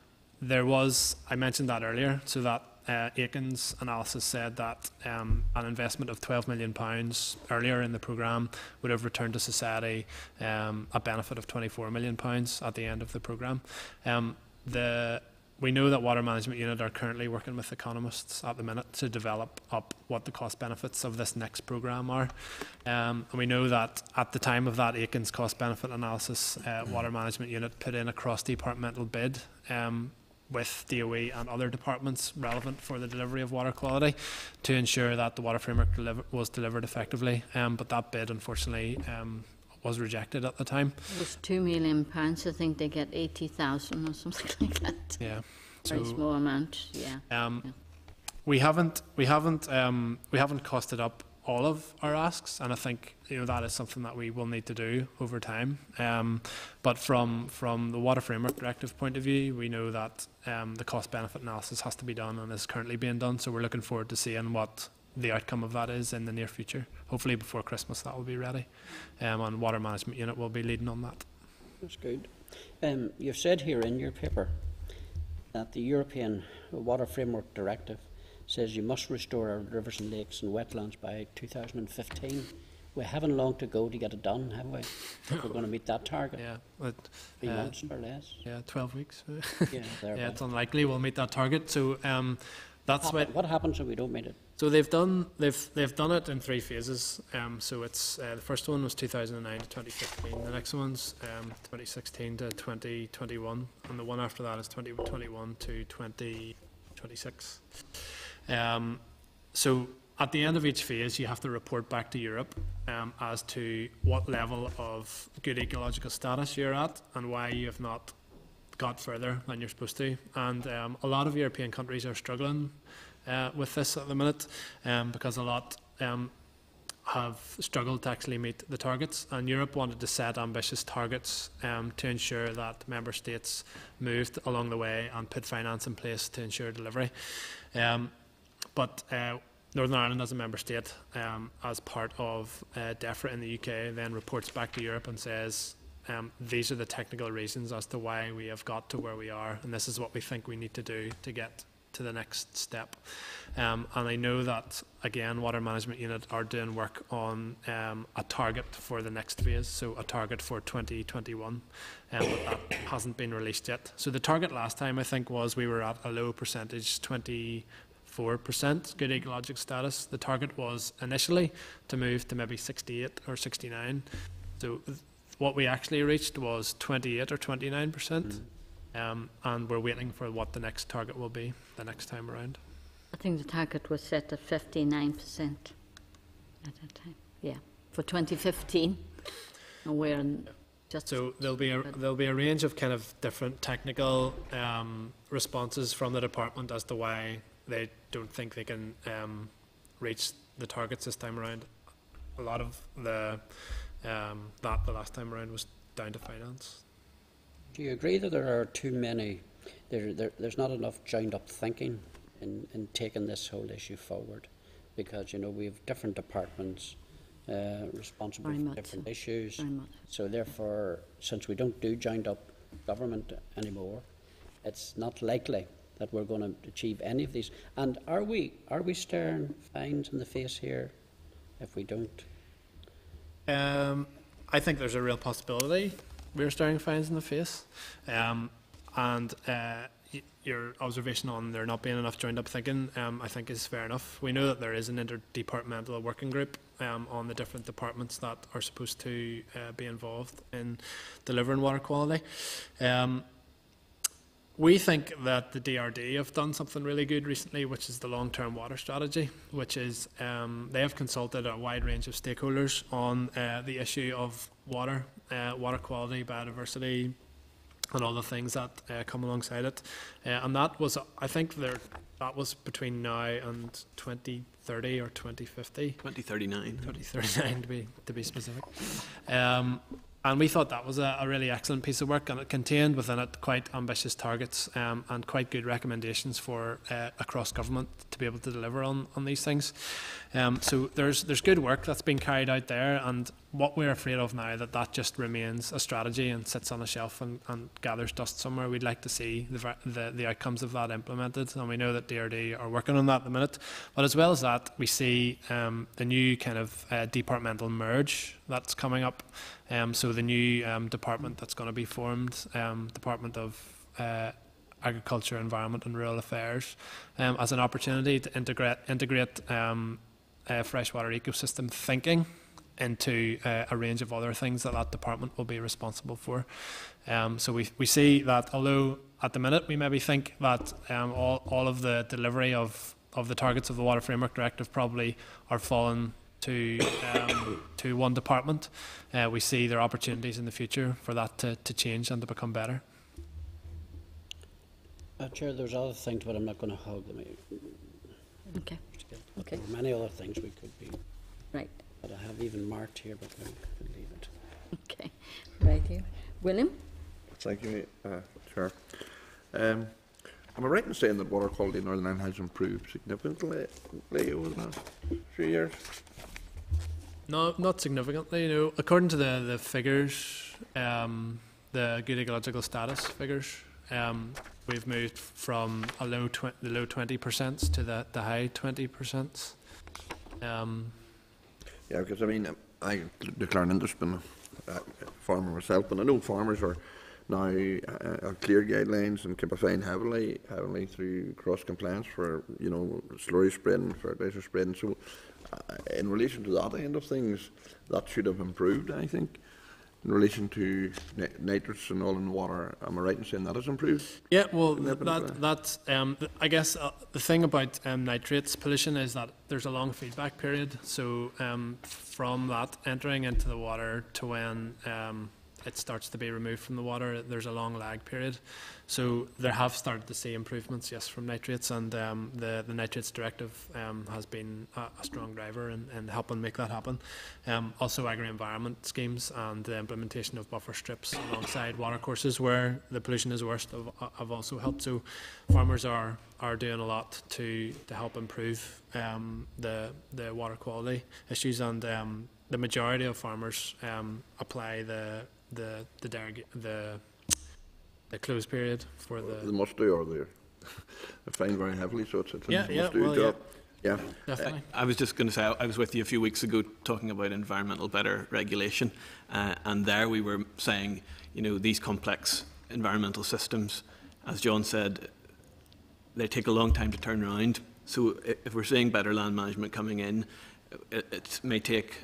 there was, I mentioned that earlier, so that uh, Atkins analysis said that um, an investment of £12 million earlier in the programme would have returned to society um, a benefit of £24 million at the end of the programme. Um, the we know that Water Management Unit are currently working with economists at the minute to develop up what the cost benefits of this next programme are. Um, and we know that at the time of that Atkins cost benefit analysis, uh, Water Management Unit put in a cross departmental bid um, with DOE and other departments relevant for the delivery of water quality to ensure that the water framework deliver was delivered effectively. Um, but that bid, unfortunately, um, was rejected at the time. It was two million pounds. I think they get eighty thousand or something like that. Yeah. Very small amount. Yeah. Um, Yeah. we haven't we haven't um, we haven't costed up all of our asks, and I think you know that is something that we will need to do over time. Um, but from from the Water Framework Directive point of view, we know that um, the cost benefit analysis has to be done and is currently being done. So we're looking forward to seeing what the outcome of that is in the near future. Hopefully before Christmas that will be ready, um, and Water Management Unit will be leading on that. That's good. Um, you've said here in your paper that the European Water Framework Directive says you must restore our rivers and lakes and wetlands by 2015. We haven't long to go to get it done, have we? We're going to meet that target. Yeah, but, Three uh, months or less. yeah, twelve weeks. Yeah, yeah, it's unlikely we'll meet that target. So um, that's why. What happens if we don't meet it? So they've done they've they've done it in three phases. Um, so it's uh, the first one was 2009 to 2015. The next one's um, 2016 to 2021, and the one after that is 2021 to 2026. Um, so at the end of each phase, you have to report back to Europe um, as to what level of good ecological status you're at and why you have not got further than you're supposed to. And um, a lot of European countries are struggling uh, with this at the minute um, because a lot um, have struggled to actually meet the targets. And Europe wanted to set ambitious targets um, to ensure that member states moved along the way and put finance in place to ensure delivery. But uh, Northern Ireland, as a member state, um, as part of uh, DEFRA in the UK, then reports back to Europe and says, um, these are the technical reasons as to why we have got to where we are, and this is what we think we need to do to get to the next step. Um, and I know that, again, Water Management Unit are doing work on um, a target for the next phase, so a target for 2021, um, but that hasn't been released yet. So the target last time, I think, was we were at a low percentage, 24% good ecological status. The target was initially to move to maybe 68 or 69. So what we actually reached was 28 or 29 percent, um, and we're waiting for what the next target will be the next time around. I think the target was set at fifty-nine percent at that time. Yeah, for 2015. And we're in just So there'll be a, there'll be a range of kind of different technical um, responses from the department as to why they don't think they can um, reach the targets this time around. A lot of the um, that the last time around was down to finance. Do you agree that there are too many, there, there, there's not enough joined up thinking in, in taking this whole issue forward? Because, you know, we have different departments uh, responsible Very for much different so. issues. Very much. So therefore, since we don't do joined up government anymore, it's not likely that we're going to achieve any of these. And are we, are we staring fines in the face here if we don't? Um, I think there's a real possibility we're staring fines in the face. Um, and uh, your observation on there not being enough joined up thinking, um, I think, is fair enough. We know that there is an interdepartmental working group um, on the different departments that are supposed to uh, be involved in delivering water quality. Um, we think that the DRD have done something really good recently, which is the long-term water strategy, which is um, they have consulted a wide range of stakeholders on uh, the issue of water, uh, water quality, biodiversity, and all the things that uh, come alongside it. Uh, and that was, I think, there that was between now and 2030 or 2050. 2039. 2039 to be to be specific. Um, and we thought that was a, a really excellent piece of work, and it contained within it quite ambitious targets um, and quite good recommendations for uh, across government to be able to deliver on, on these things. Um, so there's there's good work that's been carried out there, and what we're afraid of now that that just remains a strategy and sits on a shelf and, and gathers dust somewhere. We'd like to see the, the the outcomes of that implemented, and we know that DRD are working on that at the minute. But as well as that, we see um, the new kind of uh, departmental merge that's coming up. Um, so the new um, department that's going to be formed, um, Department of uh, Agriculture, Environment and Rural Affairs, um, as an opportunity to integrate integrate uh, freshwater ecosystem thinking into uh, a range of other things that that department will be responsible for. Um, so we, we see that although at the minute we maybe think that um, all, all of the delivery of, of the targets of the Water Framework Directive probably are fallen to um, to one department, uh, we see there are opportunities in the future for that to, to change and to become better. Uh, Chair, there's other things, but I'm not going to hog them. Okay, Okay. There are many other things we could be, right, but I have even marked here, but we could leave it. okay, right here. William? Thank you, uh, Chair. Um, am I right in saying that water quality in Northern Ireland has improved significantly over the last few years? No, not significantly. No, according to the the figures, um, the good ecological status figures, um, we've moved from a low tw- the low twenty percent to the the high twenty percent. Um, Yeah, because I mean, I declare an in a farmer myself, and I know farmers are now uh, are clear guidelines and keep a fine heavily, heavily through cross compliance for you know slurry spreading, fertilizer spreading. So, uh, in relation to that end of things, that should have improved. I think. In relation to ni- nitrates and all in water, am I right in saying that has improved? Yeah, well, that that, that, um, th- I guess uh, the thing about um, nitrates pollution is that there's a long feedback period. So um, from that entering into the water to when um, it starts to be removed from the water, there's a long lag period. So there have started to see improvements, yes, from nitrates, and um, the the nitrates directive um, has been a, a strong driver in, in helping make that happen. Um, also, agri-environment schemes and the implementation of buffer strips alongside water courses where the pollution is worst have, have also helped. So farmers are are doing a lot to to help improve um, the the water quality issues, and um, the majority of farmers um, apply the the the derog- the the close period for They the must do, or they're they fine very heavily, so it's, it's Yeah, a yeah, must do well, yeah. job. Yeah. definitely. I was just going to say, I was with you a few weeks ago talking about environmental better regulation, uh, and there we were saying, you know, these complex environmental systems, as John said, they take a long time to turn around. So if we're seeing better land management coming in, it, it may take y-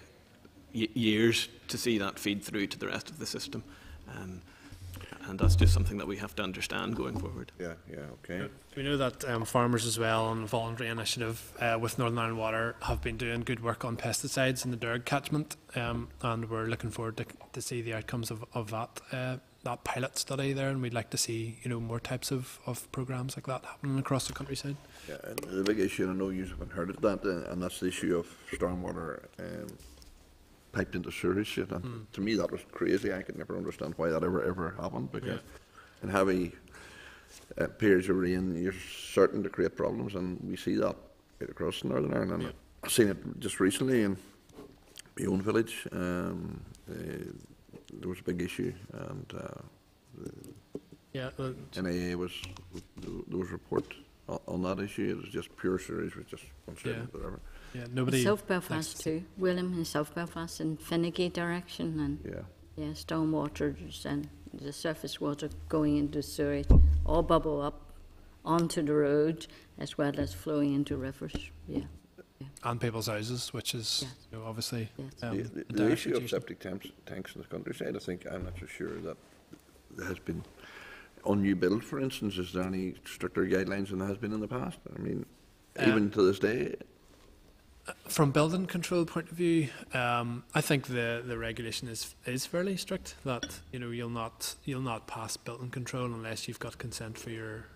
years to see that feed through to the rest of the system. Um, and that's just something that we have to understand going forward. Yeah, yeah, okay. We know that um, farmers as well on a voluntary initiative uh, with Northern Ireland Water have been doing good work on pesticides in the Derg catchment, um, and we're looking forward to, to see the outcomes of, of that uh, that pilot study there, and we'd like to see you know more types of, of programs like that happening across the countryside. Yeah, and the big issue, and I know you haven't heard of that, uh, and that's the issue of stormwater um, piped into sewage. And Mm. to me, that was crazy. I could never understand why that ever ever happened because in heavy uh, periods of rain, you're certain to create problems, and we see that right across Northern Ireland. And. I've seen it just recently in my own village. Um, uh, there was a big issue, and uh, the Yeah, uh, NIEA was there was a report o- on that issue. It was just pure sewage, was just unstable, Yeah. whatever. Yeah. Nobody. South Belfast too. William in South Belfast in Finaghy direction and Yeah. yeah, stormwater and the surface water going into sewage all bubble up onto the road as well as flowing into rivers. Yeah, and people's houses, which is Yes. you know, obviously yes. um, the, a the, the issue of situation. septic tanks, tanks in the countryside, I think I'm not so sure that there has been on new build, for instance. Is there any stricter guidelines than there has been in the past? I mean, Uh, even to this day. From building control point of view, um, I think the, the regulation is is fairly strict. That you know you'll not you'll not pass building control unless you've got consent for your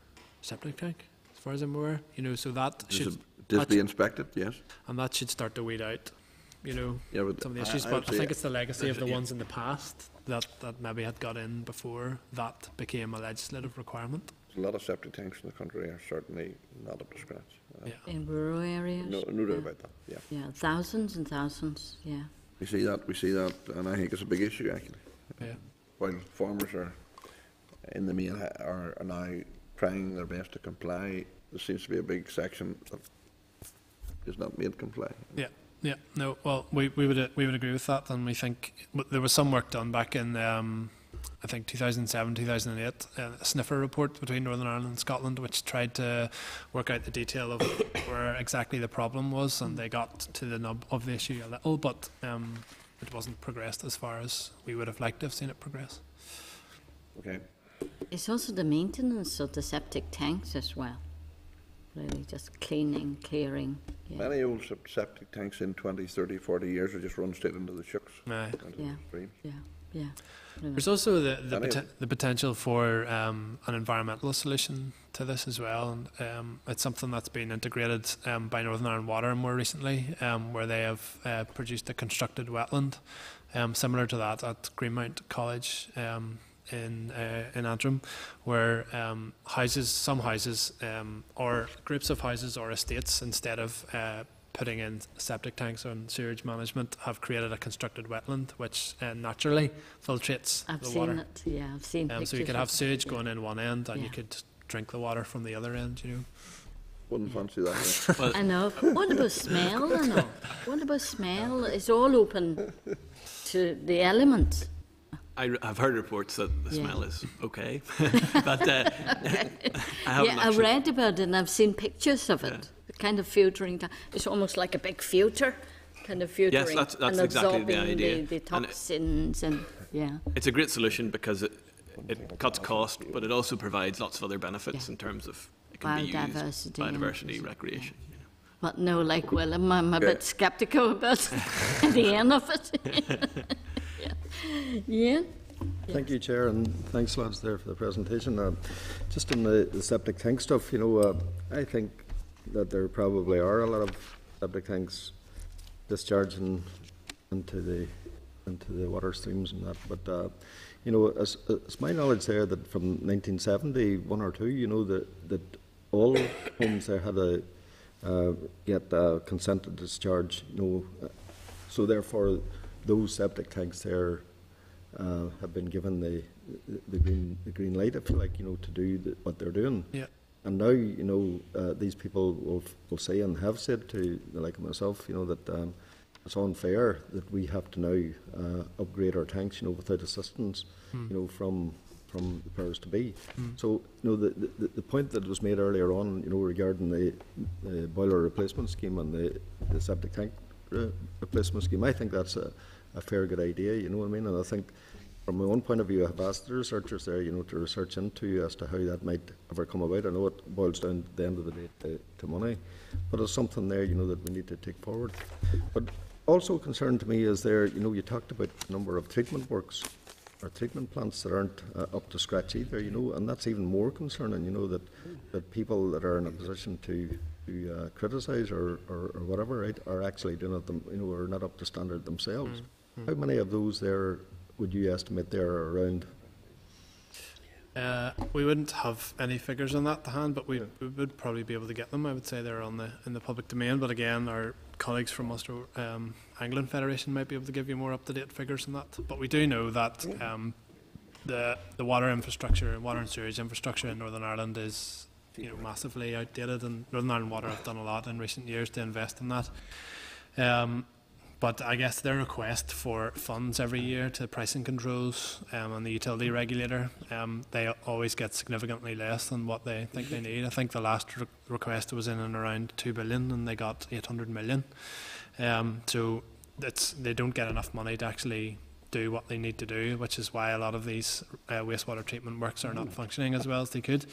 septic tank. As far as I'm aware, you know, so that Does should it, does that be sh- inspected, yes? and that should start to weed out, you know, Yeah, some of the issues. I but I think it's the legacy of the Yeah. ones in the past that that maybe had got in before that became a legislative requirement. A lot of septic tanks in the country are certainly not up to scratch. Uh, Yeah. In rural areas? No, no doubt yeah. about that, yeah. Yeah, thousands and thousands, yeah. We see that, we see that, and I think it's a big issue, actually. Yeah. While farmers are, in the main, ha- are, are now trying their best to comply, there seems to be a big section that is not made comply. Yeah, yeah, no, well, we, we would we would agree with that, and we think but there was some work done back in um, I think 2007, 2008, uh, a SNIFFER report between Northern Ireland and Scotland, which tried to work out the detail of where exactly the problem was, and they got to the nub of the issue a little, but um, it wasn't progressed as far as we would have liked to have seen it progress. Okay. It's also the maintenance of the septic tanks as well. Really, just cleaning, clearing. Yeah. Many old septic tanks in 20, 30, 40 years are just run straight into the shooks, Aye. into Yeah. the. Yeah, yeah. There's also the the, Any poten- the potential for um, an environmental solution to this as well, and um, it's something that's been integrated um, by Northern Ireland Water more recently, um, where they have uh, produced a constructed wetland, um, similar to that at Greenmount College. Um, in uh, in Antrim, where um, houses, some houses, um, or groups of houses or estates, instead of uh, putting in septic tanks and sewage management, have created a constructed wetland, which uh, naturally filtrates I've the seen water. it, yeah, I've seen Um, pictures. so you could of have it. sewage going in one end, and you Yeah. could drink the water from the other end. You know. Wouldn't fancy that. yeah. I know. What about smell and all? What about smell? It's all open to the elements. I, have heard reports that the Yeah. smell is okay, but uh, I haven't yeah, I actually. read about it and I've seen pictures of it. The kind of filtering. ta- It's almost like a big filter, kind of filtering that's- that's and exactly the absorbing idea. the, the And it- toxins and yeah. It's a great solution because it, it cuts cost, but it also provides lots of other benefits Yeah. in terms of it can be used Biodiversity and- biodiversity, recreation. you know. But no, like William, I'm a Okay. bit sceptical about the end of it. yeah. yeah. Thank you, Chair, and thanks, lads, there for the presentation. Uh, just on the, the septic tank stuff, you know, uh, I think that there probably are a lot of septic tanks discharging into the into the water streams and that. But uh, you know, as, as my knowledge there that from 1970, one or two, you know, that that all homes there had a uh, get uh, consent to discharge. You know, so therefore, those septic tanks there uh, have been given the, the the green the green light, if you like, you know, to do the, what they're doing. Yeah. And now, you know, uh, these people will, will say and have said to the like myself, you know, that um, it's unfair that we have to now uh, upgrade our tanks, you know, without assistance, Hmm. you know, from from the powers to be. Mm. So, you know, the, the, the point that was made earlier on, you know, regarding the, the boiler replacement scheme and the, the septic tank re- replacement scheme, I think that's a, a fair good idea, you know what I mean? And I think from my own point of view, I have asked the researchers there, you know, to research into as to how that might ever come about. I know it boils down at the end of the day to, to money, but it's something there, you know, that we need to take forward. But also concerned to me is there, you know, you talked about the number of treatment works or treatment plants that aren't uh, up to scratch either, you know, and that's even more concerning, you know, that, that people that are in a position to, to uh, criticise or, or, or whatever, right, are actually doing it, them, you know, are not up to standard themselves. How many of those there would you estimate there are around? Uh, we wouldn't have any figures on that to hand, but we, we would probably be able to get them. I would say they're on the in the public domain. But again, our colleagues from Ulster um, Angling Federation might be able to give you more up to date figures on that. But we do know that um, the the water infrastructure, water and sewage infrastructure in Northern Ireland is you know massively outdated, and Northern Ireland Water have done a lot in recent years to invest in that. Um, but I guess their request for funds every year to pricing controls um, and the utility regulator, um, they always get significantly less than what they think they need. I think the last re- request was in and around two billion, and they got eight hundred million. Um, so it's they don't get enough money to actually do what they need to do, which is why a lot of these uh, wastewater treatment works are not functioning as well as they could.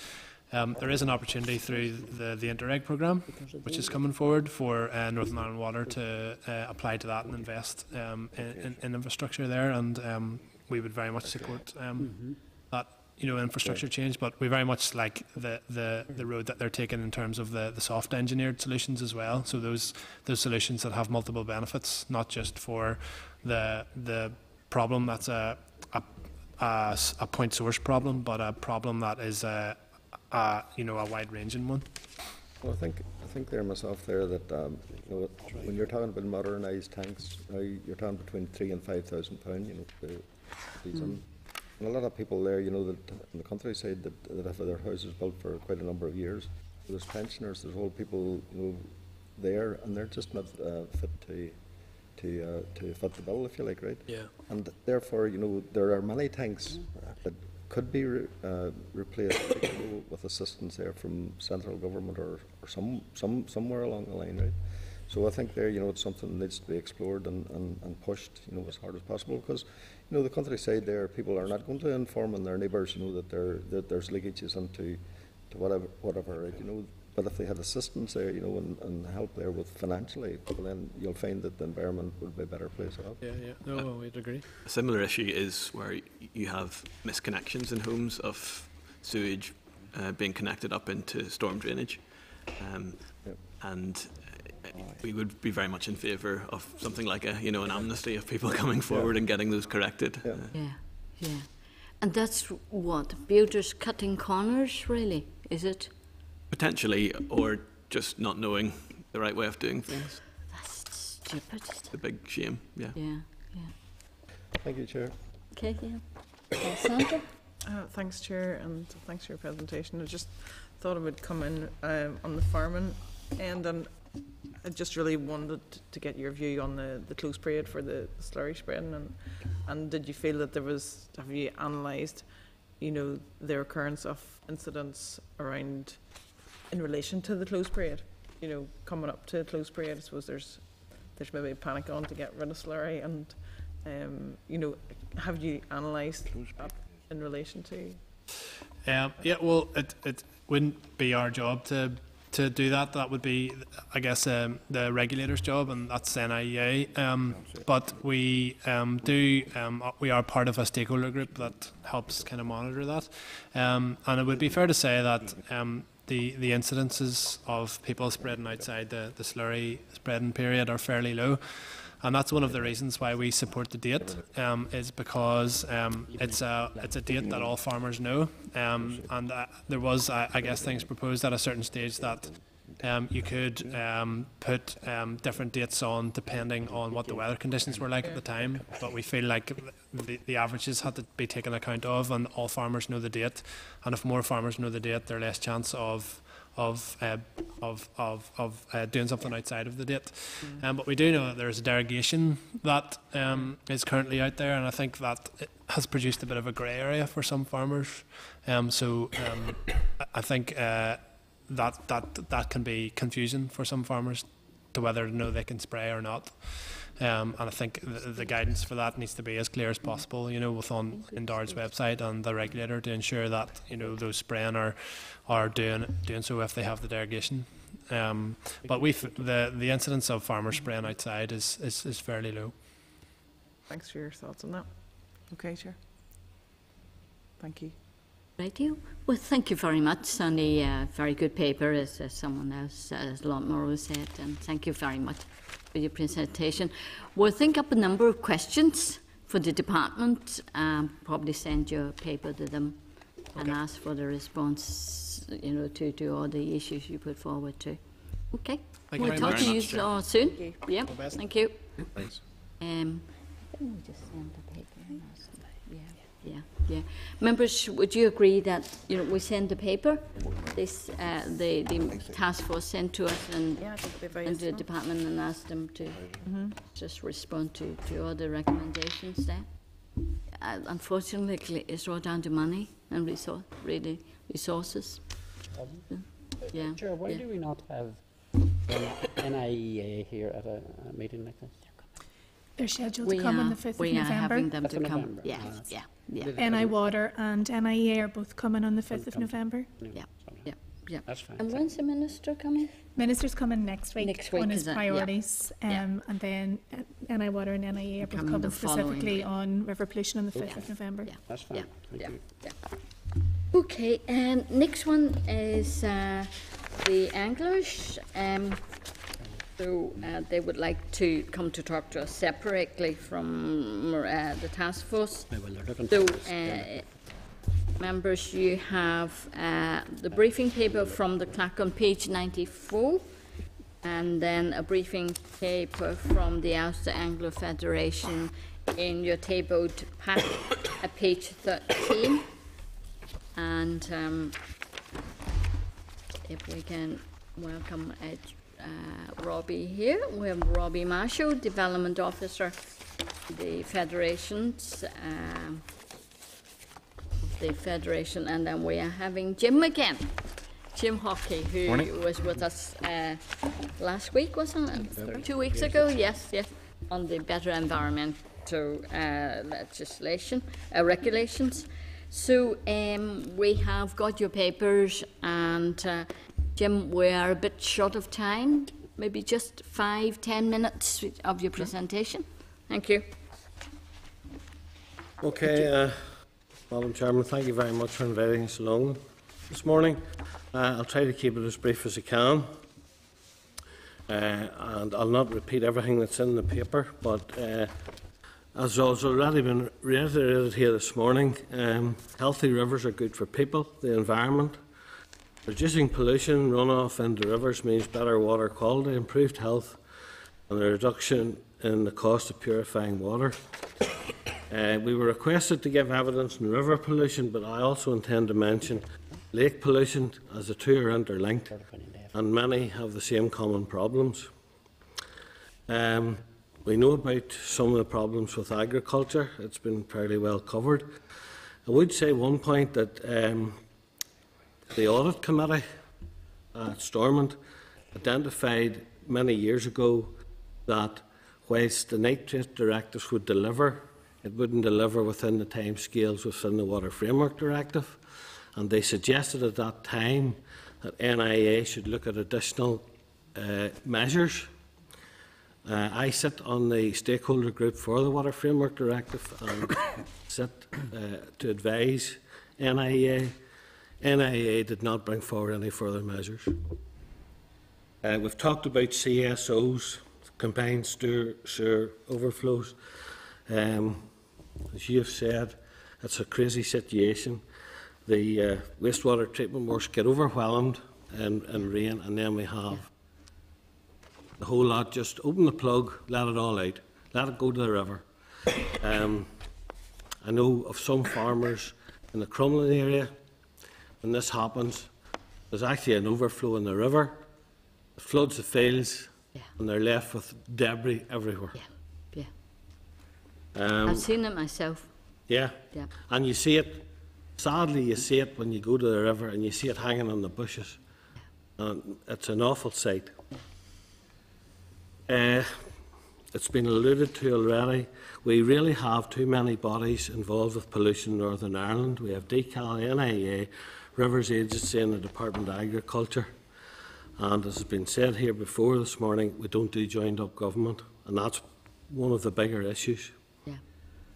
Um, there is an opportunity through the, the Interreg programme, which is coming forward for uh, Northern Ireland Water to uh, apply to that and invest um, in, in, in infrastructure there, and um, we would very much support um, that you know infrastructure change. But we very much like the, the, the road that they're taking in terms of the, the soft engineered solutions as well. So those those solutions that have multiple benefits, not just for the the problem that's a a a point source problem, but a problem that is a, a you know a wide ranging one. Well, I think, I think there myself there that, um, you know, when you're talking about modernised tanks, now you're talking between three and five thousand pound, you know, to these in. And a lot of people there, you know, that in the countryside that, that have their houses built for quite a number of years. There's pensioners, there's old people, you know, there, and they're just not, uh, fit to, to, uh, to fit the bill, if you like, right? Yeah. And therefore, you know, there are many tanks that could be re- uh, replaced with assistance there from central government or, or some, some, somewhere along the line, right? So I think there, you know, it's something that needs to be explored and, and, and pushed, you know, as hard as possible, because, you know, the countryside there, people are not going to inform on their neighbours, you know, that that there's leakages into, to whatever, whatever, right, you know, but if they had assistance there, you know, and, and help there with financially, well, then you'll find that the environment would be a better place off. Yeah, yeah. No, we'd agree. A similar issue is where you have misconnections in homes of sewage uh, being connected up into storm drainage. Um, Yep. And uh, we would be very much in favour of something like a, you know, an amnesty of people coming forward and getting those corrected. Yeah. Uh, Yeah, yeah. And that's what, builders cutting corners, really, is it? Potentially, or just not knowing the right way of doing things. That's stupid. It's a big shame, yeah. Yeah, yeah. Thank you, Chair. Okay, yeah. Uh, Sandra? Uh, thanks, Chair, and thanks for your presentation. I just thought I would come in um, on the farming end, and I just really wanted to get your view on the, the close period for the slurry spreading, and and did you feel that there was, have you analysed, you know, the occurrence of incidents around, in relation to the close period? You know, coming up to the close period, I suppose there's, there's maybe a panic on to get rid of slurry, and, um, you know, have you analysed that in relation to? Um, yeah, well, it, it wouldn't be our job to to do that. That would be, I guess, um, the regulator's job, and that's NIEA. Um, but we um, do, um, we are part of a stakeholder group that helps kind of monitor that. Um, and it would be fair to say that um, the the incidences of people spreading outside the, the slurry spreading period are fairly low. And that's one of the reasons why we support the date, um, is because um, it's a it's a date that all farmers know. Um, and uh, there was, I, I guess, things proposed at a certain stage that um, you could um, put um, different dates on depending on what the weather conditions were like at the time. But we feel like the, the averages had to be taken account of, and all farmers know the date. And if more farmers know the date, there's less chance of of uh, of of, of uh, doing something outside of the date. Um, but we do know that there's a derogation that um, is currently out there, and I think that it has produced a bit of a grey area for some farmers. Um, so um, I- I think uh, that that that can be confusing for some farmers to whether to know they can spray or not. Um, and I think the, the guidance for that needs to be as clear as possible, you know, with on DARD's website and the regulator to ensure that you know those spraying are are doing doing so if they have the derogation. Um, but we the the incidence of farmers spraying outside is, is, is fairly low. Thanks for your thoughts on that. Okay, Chair. Thank you. Right, you. Well, thank you very much on a uh, very good paper, as, as someone else, as Lord Morrow said, and thank you very much for your presentation. We'll think up a number of questions for the department, um, probably send your paper to them and Okay. ask for the response, you know, to, to all the issues you put forward to. Okay. Thank we'll very talk to you much, soon. Thank you. Yeah, All the best. thank you. Thanks. Um, let me just send the paper and. Yeah, yeah, yeah. Members, would you agree that, you know, we send the paper, this, uh, the, the task force sent to us and, Yeah, I think it'd be very and the useful. department and ask them to Mm-hmm. just respond to, to all the recommendations there? Uh, unfortunately, it's all down to money and resource, really, resources. Yeah. Chair, why yeah. do we not have an NIEA here at a, a meeting like this? They're scheduled We to come on are, the 5th of we are having November. them Fifth to of come. November, Yes, ah. yeah, yeah. NI Water and NIEA are both coming on the 5th of. November. Yeah. Yeah. Yeah. That's fine. And when's the minister coming? Minister's coming next week, Next week, on is his it? Yeah. priorities, Yeah. um, and then uh, NI Water and NIEA are both Coming the coming following specifically week. on river pollution on the 5th of November. Yeah. That's fine. Yeah, Thank yeah, you. yeah. Okay, and next one is uh, the anglers. Um, so uh, they would like to come to talk to us separately from uh, the task force. Yeah, well, they're looking So, for us, yeah. uh, members, you have uh, the briefing paper from the clerk on page 94, and then a briefing paper from the Ulster Angling Federation in your tabled pack at page 13. And um, if we can welcome Ed, uh, Robbie here. We have Robbie Marshall, Development Officer, the Federations, um, the Federation, and then we are having Jim again. Jim Hockey, who Morning. was with us uh, last week, wasn't it? Two weeks ago, yes, yes, on the Better Environmental uh, legislation, uh, regulations. So um, we have got your papers, and uh, Jim, we are a bit short of time. Maybe just five, ten minutes of your presentation. Thank you. Okay, uh, Madam Chairman, thank you very much for inviting us along this morning. Uh, I'll try to keep it as brief as I can. Uh, and I'll not repeat everything that's in the paper, but uh, as has already been reiterated here this morning, um, healthy rivers are good for people, the environment. Reducing pollution runoff into rivers means better water quality, improved health, and a reduction in the cost of purifying water. Uh, we were requested to give evidence on river pollution, but I also intend to mention lake pollution as the two are interlinked, and many have the same common problems. Um, we know about some of the problems with agriculture. It's been fairly well covered. I would say one point that um, the audit committee at Stormont identified many years ago that whilst the nitrate directives would deliver, it wouldn't deliver within the timescales within the Water Framework Directive. And they suggested at that time that NIEA should look at additional uh, measures. Uh, I sit on the stakeholder group for the Water Framework Directive and sit uh, to advise NIEA. NIEA did not bring forward any further measures. Uh, we've talked about CSOs, combined sewer, sewer overflows. Um, as you have said, it's a crazy situation. The uh, wastewater treatment works get overwhelmed in, in rain, and then we have the whole lot just open the plug, let it all out, let it go to the river. Um, I know of some farmers in the Crumlin area, when this happens, there's actually an overflow in the river, it floods the fields, Yeah. and they're left with debris everywhere. Yeah. Um, I've seen it myself. yeah. Yeah. And you see it, sadly, you see it when you go to the river and you see it hanging on the bushes. And it's an awful sight. Uh, it's been alluded to already. We really have too many bodies involved with pollution in Northern Ireland. We have DCAL, NIEA, Rivers Agency, and the Department of Agriculture. And as has been said here before this morning, we don't do joined up government, and that's one of the bigger issues. Yeah.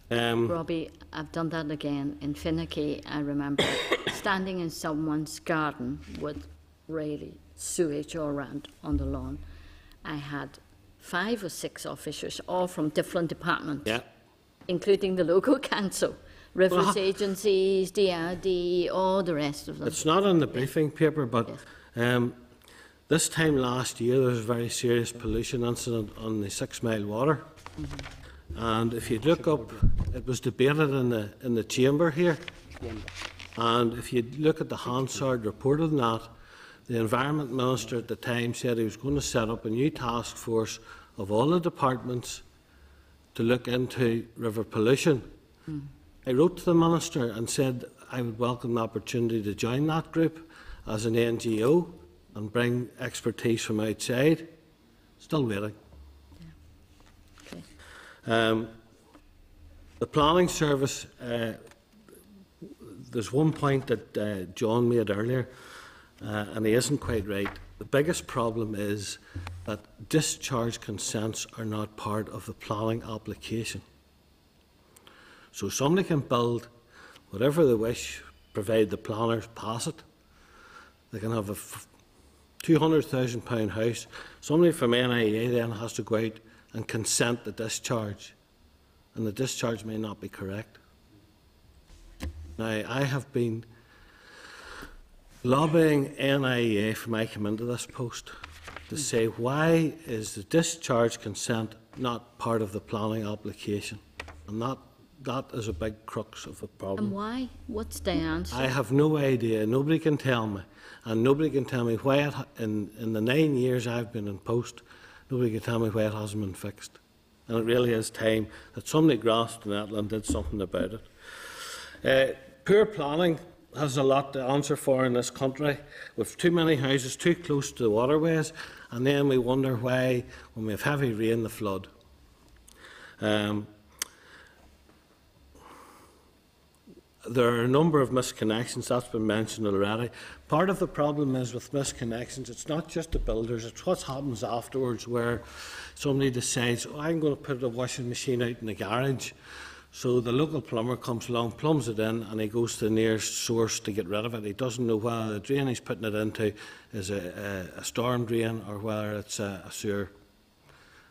Um, Robbie, I've done that again in Finaghy. I remember standing in someone's garden with really sewage all around on the lawn. I had five or six officers, all from different departments, yeah. including the local council, rivers Well, agencies, DRD, all the rest of them. It's not in the briefing paper, but um, this time last year there was a very serious pollution incident on the Six Mile Water. And if you look up, it was debated in the in the chamber here. And if you look at the Hansard report on that, the Environment Minister at the time said he was going to set up a new task force of all the departments to look into river pollution. I wrote to the Minister and said I would welcome the opportunity to join that group as an NGO and bring expertise from outside. Still waiting. Okay. Um, the planning service, uh, there's one point that uh, John made earlier, uh, and he isn't quite right. The biggest problem is that discharge consents are not part of the planning application. So somebody can build whatever they wish, provided the planners pass it. They can have a £200,000 house. Somebody from NIEA then has to go out and consent the discharge, and the discharge may not be correct. Now, I have been lobbying NIEA from I came into this post to say why is the discharge consent not part of the planning application? And that, that is a big crux of the problem. And why? What's the answer? I have no idea. Nobody can tell me. And nobody can tell me why it, ha- in, in the nine years I've been in post, nobody can tell me why it hasn't been fixed. And it really is time that somebody grasped that and did something about it. Uh, poor planning has a lot to answer for in this country. With too many houses too close to the waterways, and then we wonder why, when we have heavy rain, the flood. Um, there are a number of misconnections, that's been mentioned already. Part of the problem is with misconnections, it's not just the builders, it's what happens afterwards where somebody decides, oh, I'm going to put a washing machine out in the garage. So the local plumber comes along, plumbs it in, and he goes to the nearest source to get rid of it. He doesn't know whether the drain he's putting it into is a, a, a storm drain or whether it's a, a sewer.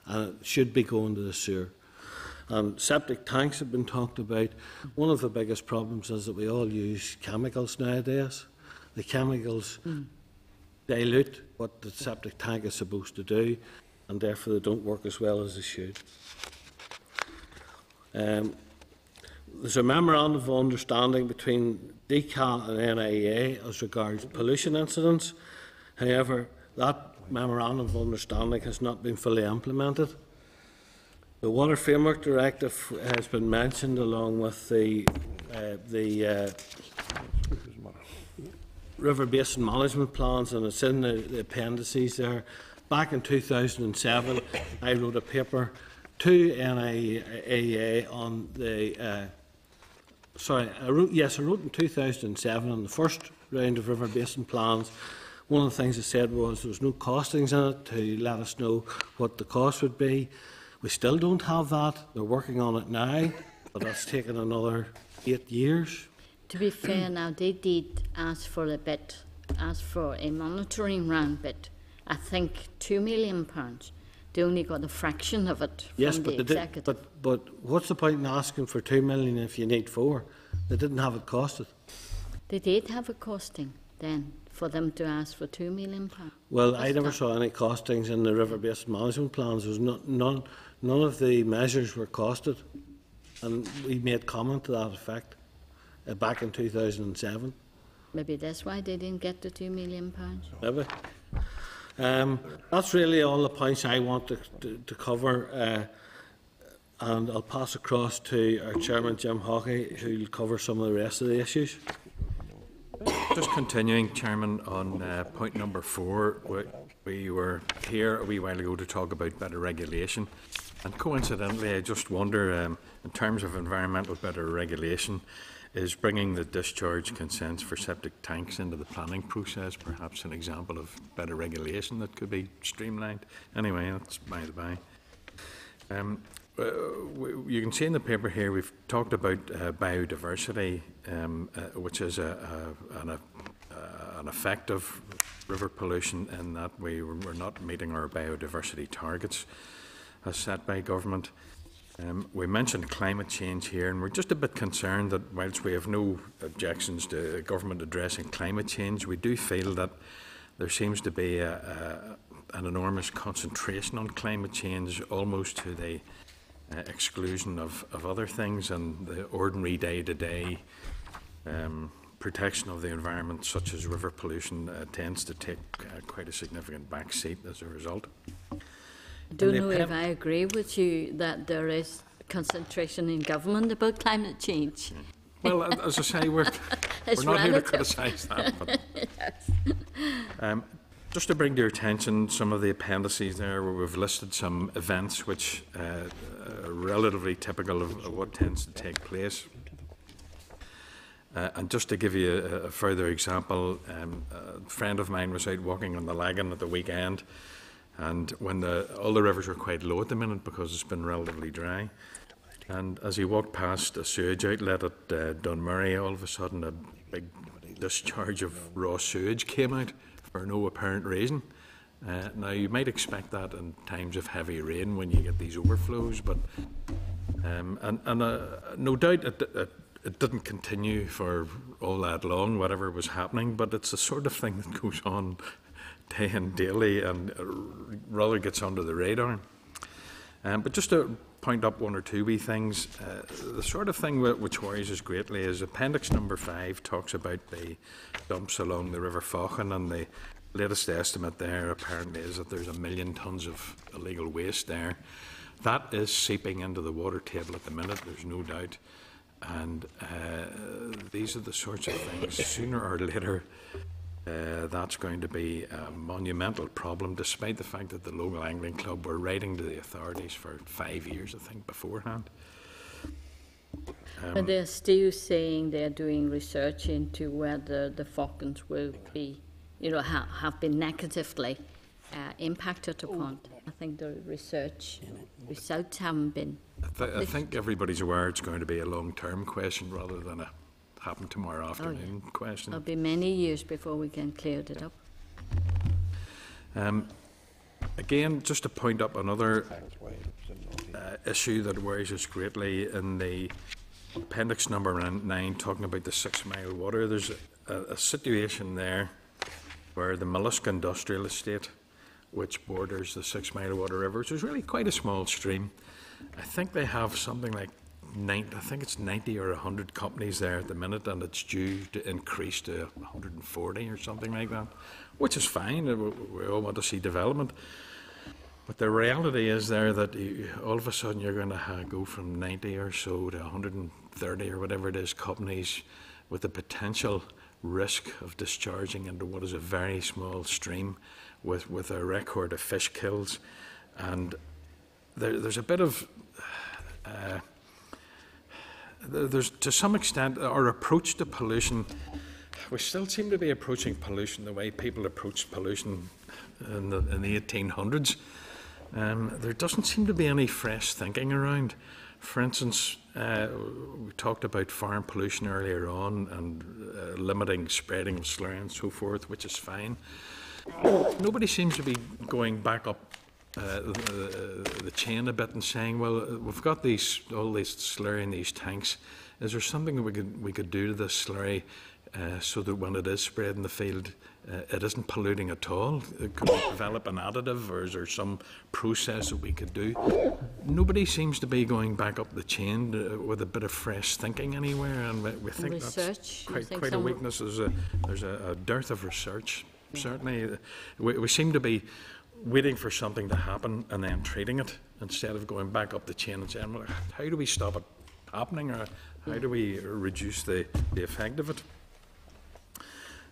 And it should be going to the sewer. And septic tanks have been talked about. One of the biggest problems is that we all use chemicals nowadays. The chemicals dilute what the septic tank is supposed to do, and therefore they don't work as well as they should. Um, there's a memorandum of understanding between DCAL and NIEA as regards pollution incidents. However, that memorandum of understanding has not been fully implemented. The Water Framework Directive has been mentioned along with the, uh, the uh, River Basin Management Plans, and it's in the, the appendices there. Back in 2007, I wrote a paper to NIEA on the. Uh, sorry, I wrote, yes, I wrote in 2007 on the first round of River Basin plans. One of the things I said was there was no costings in it to let us know what the cost would be. We still don't have that. They're working on it now, but that's taken another eight years. To be fair now, they did ask for a bit, ask for a monitoring round bit. I think two million pounds. They only got a fraction of it from Yes, the but, did, executive. but but what's the point in asking for two million if you need four? They didn't have it costed. They did have a costing then for them to ask for two million pounds. Well, I never that? saw any costings in the river basin management plans. There was no, none, none of the measures were costed, and we made comment to that effect uh, back in 2007. Maybe that's why they didn't get the two million pounds. Maybe. Um, that's really all the points I want to, to, to cover, uh, and I'll pass across to our chairman Jim Hockey, who'll cover some of the rest of the issues. Just continuing, Chairman, on uh, point number four, we, we were here a wee while ago to talk about better regulation. And coincidentally, I just wonder, um, in terms of environmental better regulation, is bringing the discharge consents for septic tanks into the planning process perhaps an example of better regulation that could be streamlined? Anyway, that's by the by. Um, uh, you can see in the paper here we've talked about uh, biodiversity, um, uh, which is a, a, an, a, uh, an effect of river pollution in that we, we're not meeting our biodiversity targets as set by government. Um, we mentioned climate change here, and we're just a bit concerned that whilst we have no objections to government addressing climate change, we do feel that there seems to be a, a, an enormous concentration on climate change, almost to the uh, exclusion of, of other things and the ordinary day-to-day um, protection of the environment, such as river pollution, uh, tends to take uh, quite a significant backseat as a result. I don't know if I agree with you that there is concentration in government about climate change. Well, as I say, we're, we're not here to criticise that. But, Yes. um, just to bring to your attention some of the appendices there where we've listed some events which uh, are relatively typical of, of what tends to take place. Uh, and just to give you a, a further example, um, a friend of mine was out walking on the Lagan at the weekend, and when the, all the rivers are quite low at the minute because it's been relatively dry. And as he walked past a sewage outlet at uh, Dunmurry, all of a sudden a big discharge of raw sewage came out for no apparent reason. Uh, now, you might expect that in times of heavy rain when you get these overflows, but um, and, and uh, no doubt it, it, it didn't continue for all that long, whatever was happening, but it's the sort of thing that goes on day and daily and rather gets under the radar. Um, but just to point up one or two wee things, uh, the sort of thing which worries us greatly is Appendix number five talks about the dumps along the River Faughan and the latest estimate there apparently is that there's a million tonnes of illegal waste there. That is seeping into the water table at the minute, there's no doubt. And uh, these are the sorts of things, sooner or later, uh, that's going to be a monumental problem, despite the fact that the local angling club were writing to the authorities for five years, I think, beforehand. But they're still saying they're doing research into whether the falcons will be, you know, ha- have been negatively uh, impacted upon. I think the research results haven't been. I, th- I think everybody's aware it's going to be a long-term question rather than a happen tomorrow afternoon question. It'll be many years before we can clear it up. Um, again, just to point up another uh, issue that worries us greatly in the appendix number nine, talking about the six mile water, there's a, a situation there where the Mallusk Industrial Estate, which borders the Six Mile Water River, which is really quite a small stream, I think they have something like I think it's 90 or 100 companies there at the minute, and it's due to increase to 140 or something like that, which is fine. We, all want to see development. But the reality is there that you, all of a sudden you're going to go from 90 or so to 130 or whatever it is companies with the potential risk of discharging into what is a very small stream with, with a record of fish kills. And there, there's a bit of uh, there's to some extent our approach to pollution. We still seem to be approaching pollution the way people approached pollution in the, in the 1800s. Um, there doesn't seem to be any fresh thinking around. For instance, uh, we talked about farm pollution earlier on and uh, limiting spreading of slurry and so forth, which is fine. Nobody seems to be going back up uh, the, the chain a bit and saying, well, we've got these all this slurry in these tanks. Is there something that we could we could do to this slurry uh, so that when it is spread in the field, uh, it isn't polluting at all? Uh, Could we develop an additive, or is there some process that we could do? Nobody seems to be going back up the chain uh, with a bit of fresh thinking anywhere, and we, we think Research, that's quite, think quite a weakness. There's a, there's a, a dearth of research. Certainly, we, we seem to be waiting for something to happen and then treating it instead of going back up the chain and saying, well, how do we stop it happening or how do we reduce the, the effect of it?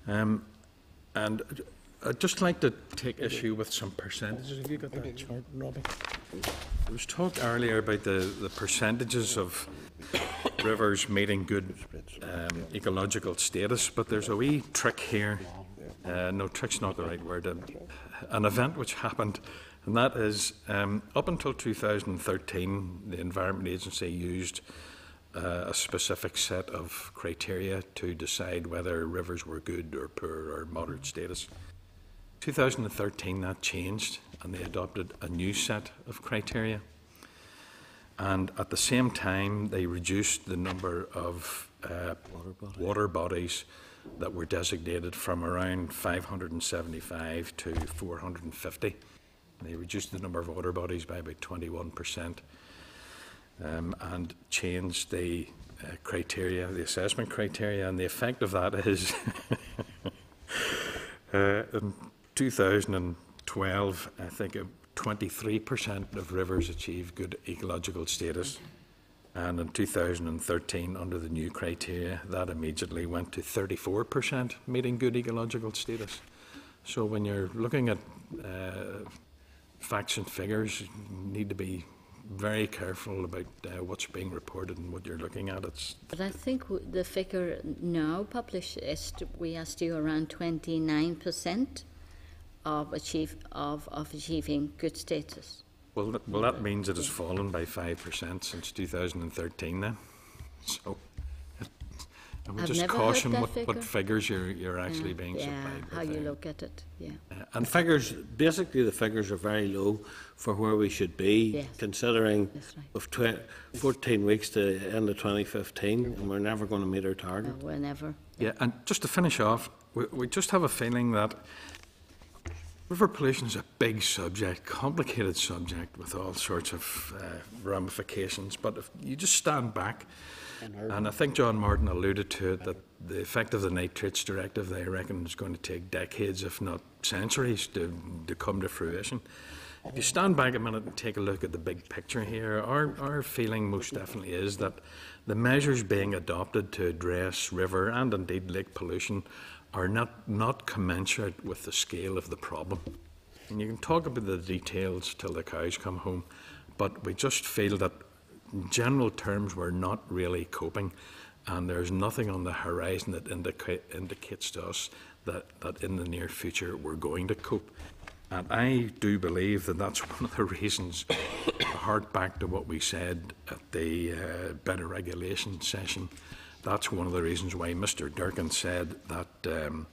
Um, and I'd just like to take issue with some percentages. Have you got that chart, Robbie? There was talk earlier about the, the percentages of rivers meeting good um, ecological status, but there's a wee trick here. Uh, no, trick's not the right word. Um, an event which happened, and that is um, up until 2013, the Environment Agency used uh, a specific set of criteria to decide whether rivers were good or poor or moderate status. 2013, that changed, and they adopted a new set of criteria. And at the same time, they reduced the number of uh, water bodies that were designated from around 575 to 450. They reduced the number of water bodies by about 21% um, and changed the uh, criteria, the assessment criteria, and the effect of that is uh, in 2012, I think uh, 23% of rivers achieved good ecological status. And in 2013, under the new criteria, that immediately went to 34% meeting good ecological status. So when you're looking at uh, facts and figures, you need to be very careful about uh, what's being reported and what you're looking at. It's But I think the figure now published is we are still around 29% of achieve of, of achieving good status. Well, th- well, that means it has fallen by five percent since 2013. Then, so I would I've just never heard caution that what, figure. what figures you're you're actually Yeah, being yeah, supplied with. how you there. look at it, yeah. Uh, And figures, basically the figures are very low for where we should be, Yes. considering That's right. of twe- 14 weeks to end of 2015, and we're never going to meet our target. Uh, whenever. Yeah, and just to finish off, we, we just have a feeling that river pollution is a big subject, complicated subject with all sorts of uh, ramifications. But if you just stand back, and I think John Martin alluded to it, that the effect of the nitrates directive, they reckon, is going to take decades, if not centuries, to, to come to fruition. If you stand back a minute and take a look at the big picture here, our, our feeling most definitely is that the measures being adopted to address river and indeed lake pollution are not, not commensurate with the scale of the problem. And you can talk about the details till the cows come home, but we just feel that in general terms we're not really coping and there's nothing on the horizon that indica- indicates to us that, that in the near future we're going to cope. And I do believe that that's one of the reasons, to hark back to what we said at the uh, better regulation session, that's one of the reasons why Mr. Durkin said that um,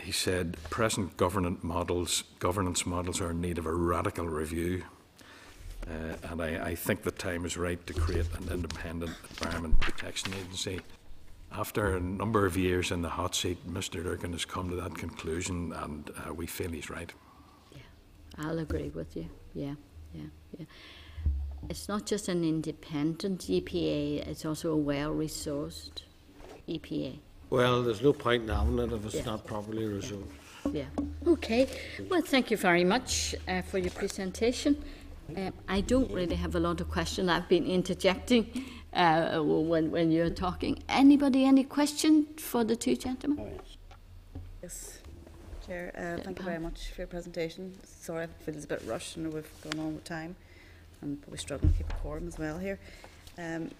he said present governance models, governance models are in need of a radical review. Uh, and I, I think the time is right to create an independent environment protection agency. After a number of years in the hot seat, Mr. Durkin has come to that conclusion, and uh, we feel he's right. Yeah, I'll agree with you. Yeah, yeah, yeah. It's not just an independent EPA, it's also a well-resourced E EPA. Well, there's no point in having it if it's Yeah. not properly resolved. Yeah. Okay. Well, thank you very much uh, for your presentation. Uh, I don't really have a lot of questions. I've been interjecting uh, when, when you're talking. Anybody, any question for the two gentlemen? Yes, Chair, uh, thank you very much for your presentation. Sorry if it feels a bit rushed, and we've gone on with time and probably struggling to keep a quorum as well here. Um,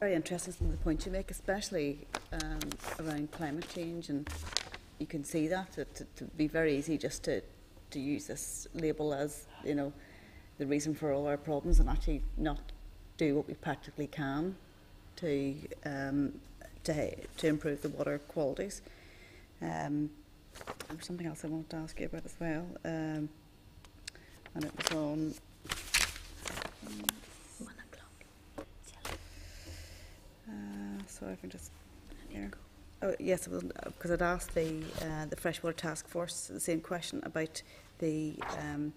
very interesting some of the points you make, especially um, around climate change and you can see that, it to be very easy just to, to use this label as, you know, the reason for all our problems and actually not do what we practically can to, um, to, to improve the water qualities. Um, something else I wanted to ask you about as well, um, and it was on. One o'clock. Uh, if I just here. Oh yes, because I'd asked the uh, the freshwater task force the same question about the um,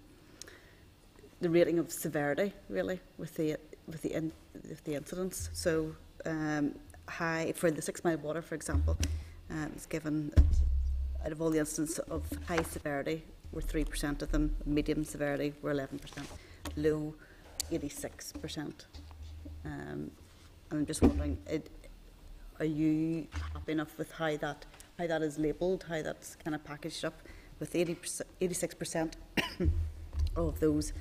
the rating of severity, really, with the with the in, with the incidents. So um, high for the six mile water, for example, um, it's given out of all the instances of high severity, were three percent of them. Medium severity were eleven percent. Low, eighty six percent. Um, I'm just wondering, it, are you happy enough with how that how that is labelled, how that's kind of packaged up, with 80 86 percent of those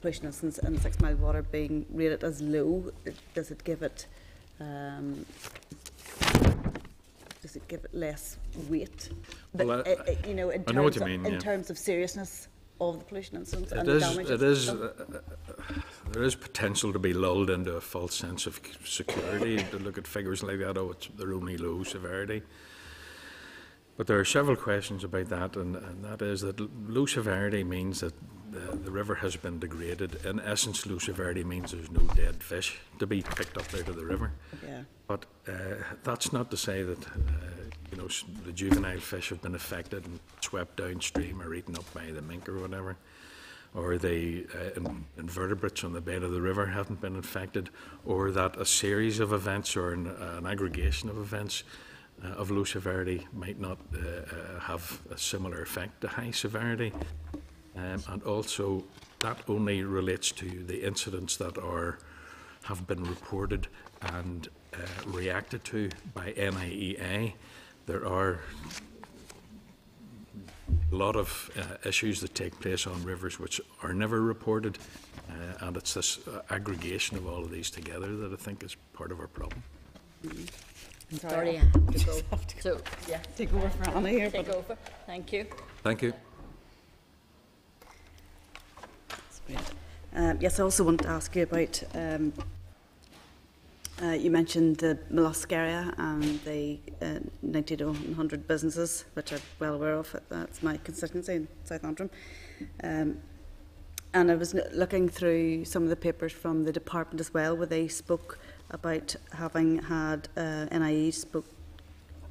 pollution incidents in six mile water being rated as low? Does it give it um, does it give it less weight? Well, I- uh, you know, in terms know what you of, mean, in yeah. terms of seriousness of the pollution incidents and is, the damages. it is, uh, there is potential to be lulled into a false sense of security to look at figures like that, oh, it's, they're only low severity. But there are several questions about that, and, and that is that low severity means that the, the river has been degraded. In essence, low severity means there's no dead fish to be picked up out of the river. Yeah. But uh, that's not to say that uh, you know the juvenile fish have been affected and swept downstream or eaten up by the mink or whatever, or the uh, in- invertebrates on the bed of the river haven't been infected, or that a series of events or an, an aggregation of events uh, of low severity might not uh, uh, have a similar effect to high severity. Um, and also, that only relates to the incidents that are have been reported and uh, reacted to by NIEA. There are a lot of uh, issues that take place on rivers which are never reported, uh, and it's this uh, aggregation of all of these together that I think is part of our problem. I'm sorry, I have to go. So, yeah. Take over for Anna here. Take over. Thank you. Thank you. Um, yes, I also want to ask you about. Um, uh, you mentioned the Mallusk area and the uh, 90 to 100 businesses, which I'm well aware of. That's my constituency in South Antrim. Um, and I was n- looking through some of the papers from the department as well, where they spoke about having had uh, NIE spoke,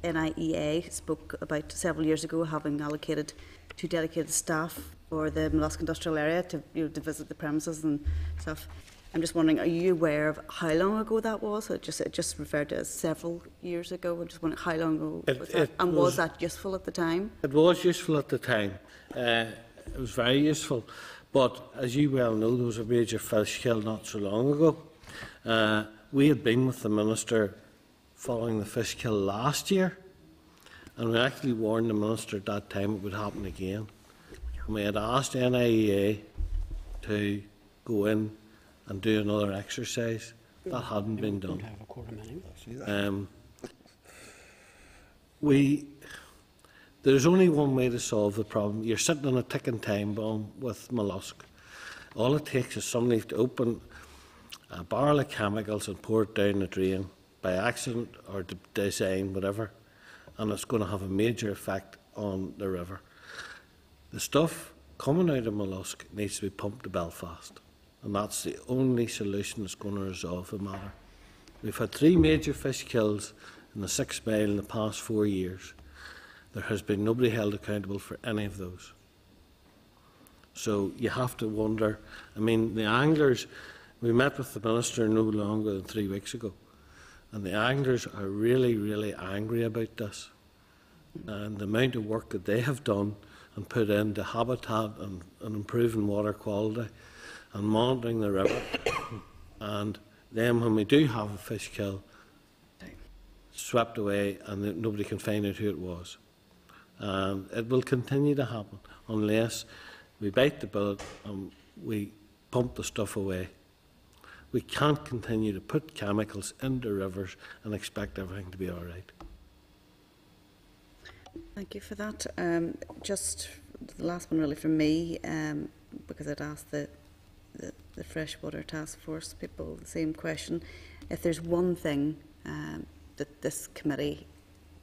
NIEA spoke about several years ago having allocated two dedicated staff for the Mallusk industrial area to you know to visit the premises and stuff. I'm just wondering, are you aware of how long ago that was? It just it just referred to as several years ago. I'm just wondering how long ago It- was that, and was, was- that useful at the time? It was useful at the time. Uh, it was very useful. But as you well know, there was a major fish kill not so long ago. Uh, we had been with the Minister following the fish kill last year, and we actually warned the Minister at that time it would happen again. And we had asked NIEA to go in and do another exercise. That hadn't been done. have a quorum anyway. Um, we, there's only one way to solve the problem. You're sitting on a ticking time bomb with Mallusk. All it takes is somebody to open a barrel of chemicals and pour it down the drain by accident or de- design, whatever, and it's going to have a major effect on the river. The stuff coming out of Mallusk needs to be pumped to Belfast, and that's the only solution that's going to resolve the matter. We've had three major fish kills in the six mile in the past four years. There has been nobody held accountable for any of those. So you have to wonder. I mean, the anglers, we met with the minister no longer than three weeks ago, and the anglers are really, really angry about this. And the amount of work that they have done and put into habitat and, and improving water quality and monitoring the river. and then when we do have a fish kill, swept away and nobody can find out who it was. And it will continue to happen unless we bite the bullet and we pump the stuff away. We can't continue to put chemicals into rivers and expect everything to be all right. Thank you for that. Um, just the last one really from me, um, because I'd asked the, the, the Freshwater Task Force people the same question. If there's one thing um, that this committee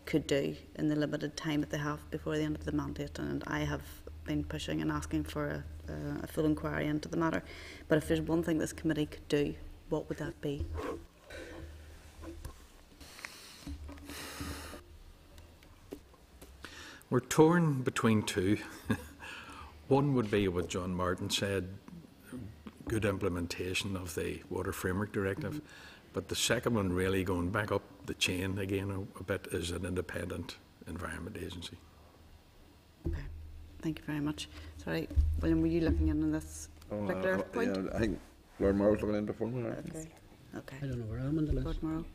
could do in the limited time that they have before the end of the mandate, and I have been pushing and asking for a, a, a full inquiry into the matter, but if there's one thing this committee could do, what would that be? We're torn between two. One would be what John Martin said, good implementation of the Water Framework Directive. Mm-hmm. But the second one, really going back up the chain again a, a bit, is an independent environment agency. Okay, thank you very much. Sorry, William, were you looking in on this Oh, particular uh, point? yeah, I think Lord Morrow's looking into for me. Okay, okay. I don't know where I'm on the list. Lord Morrow.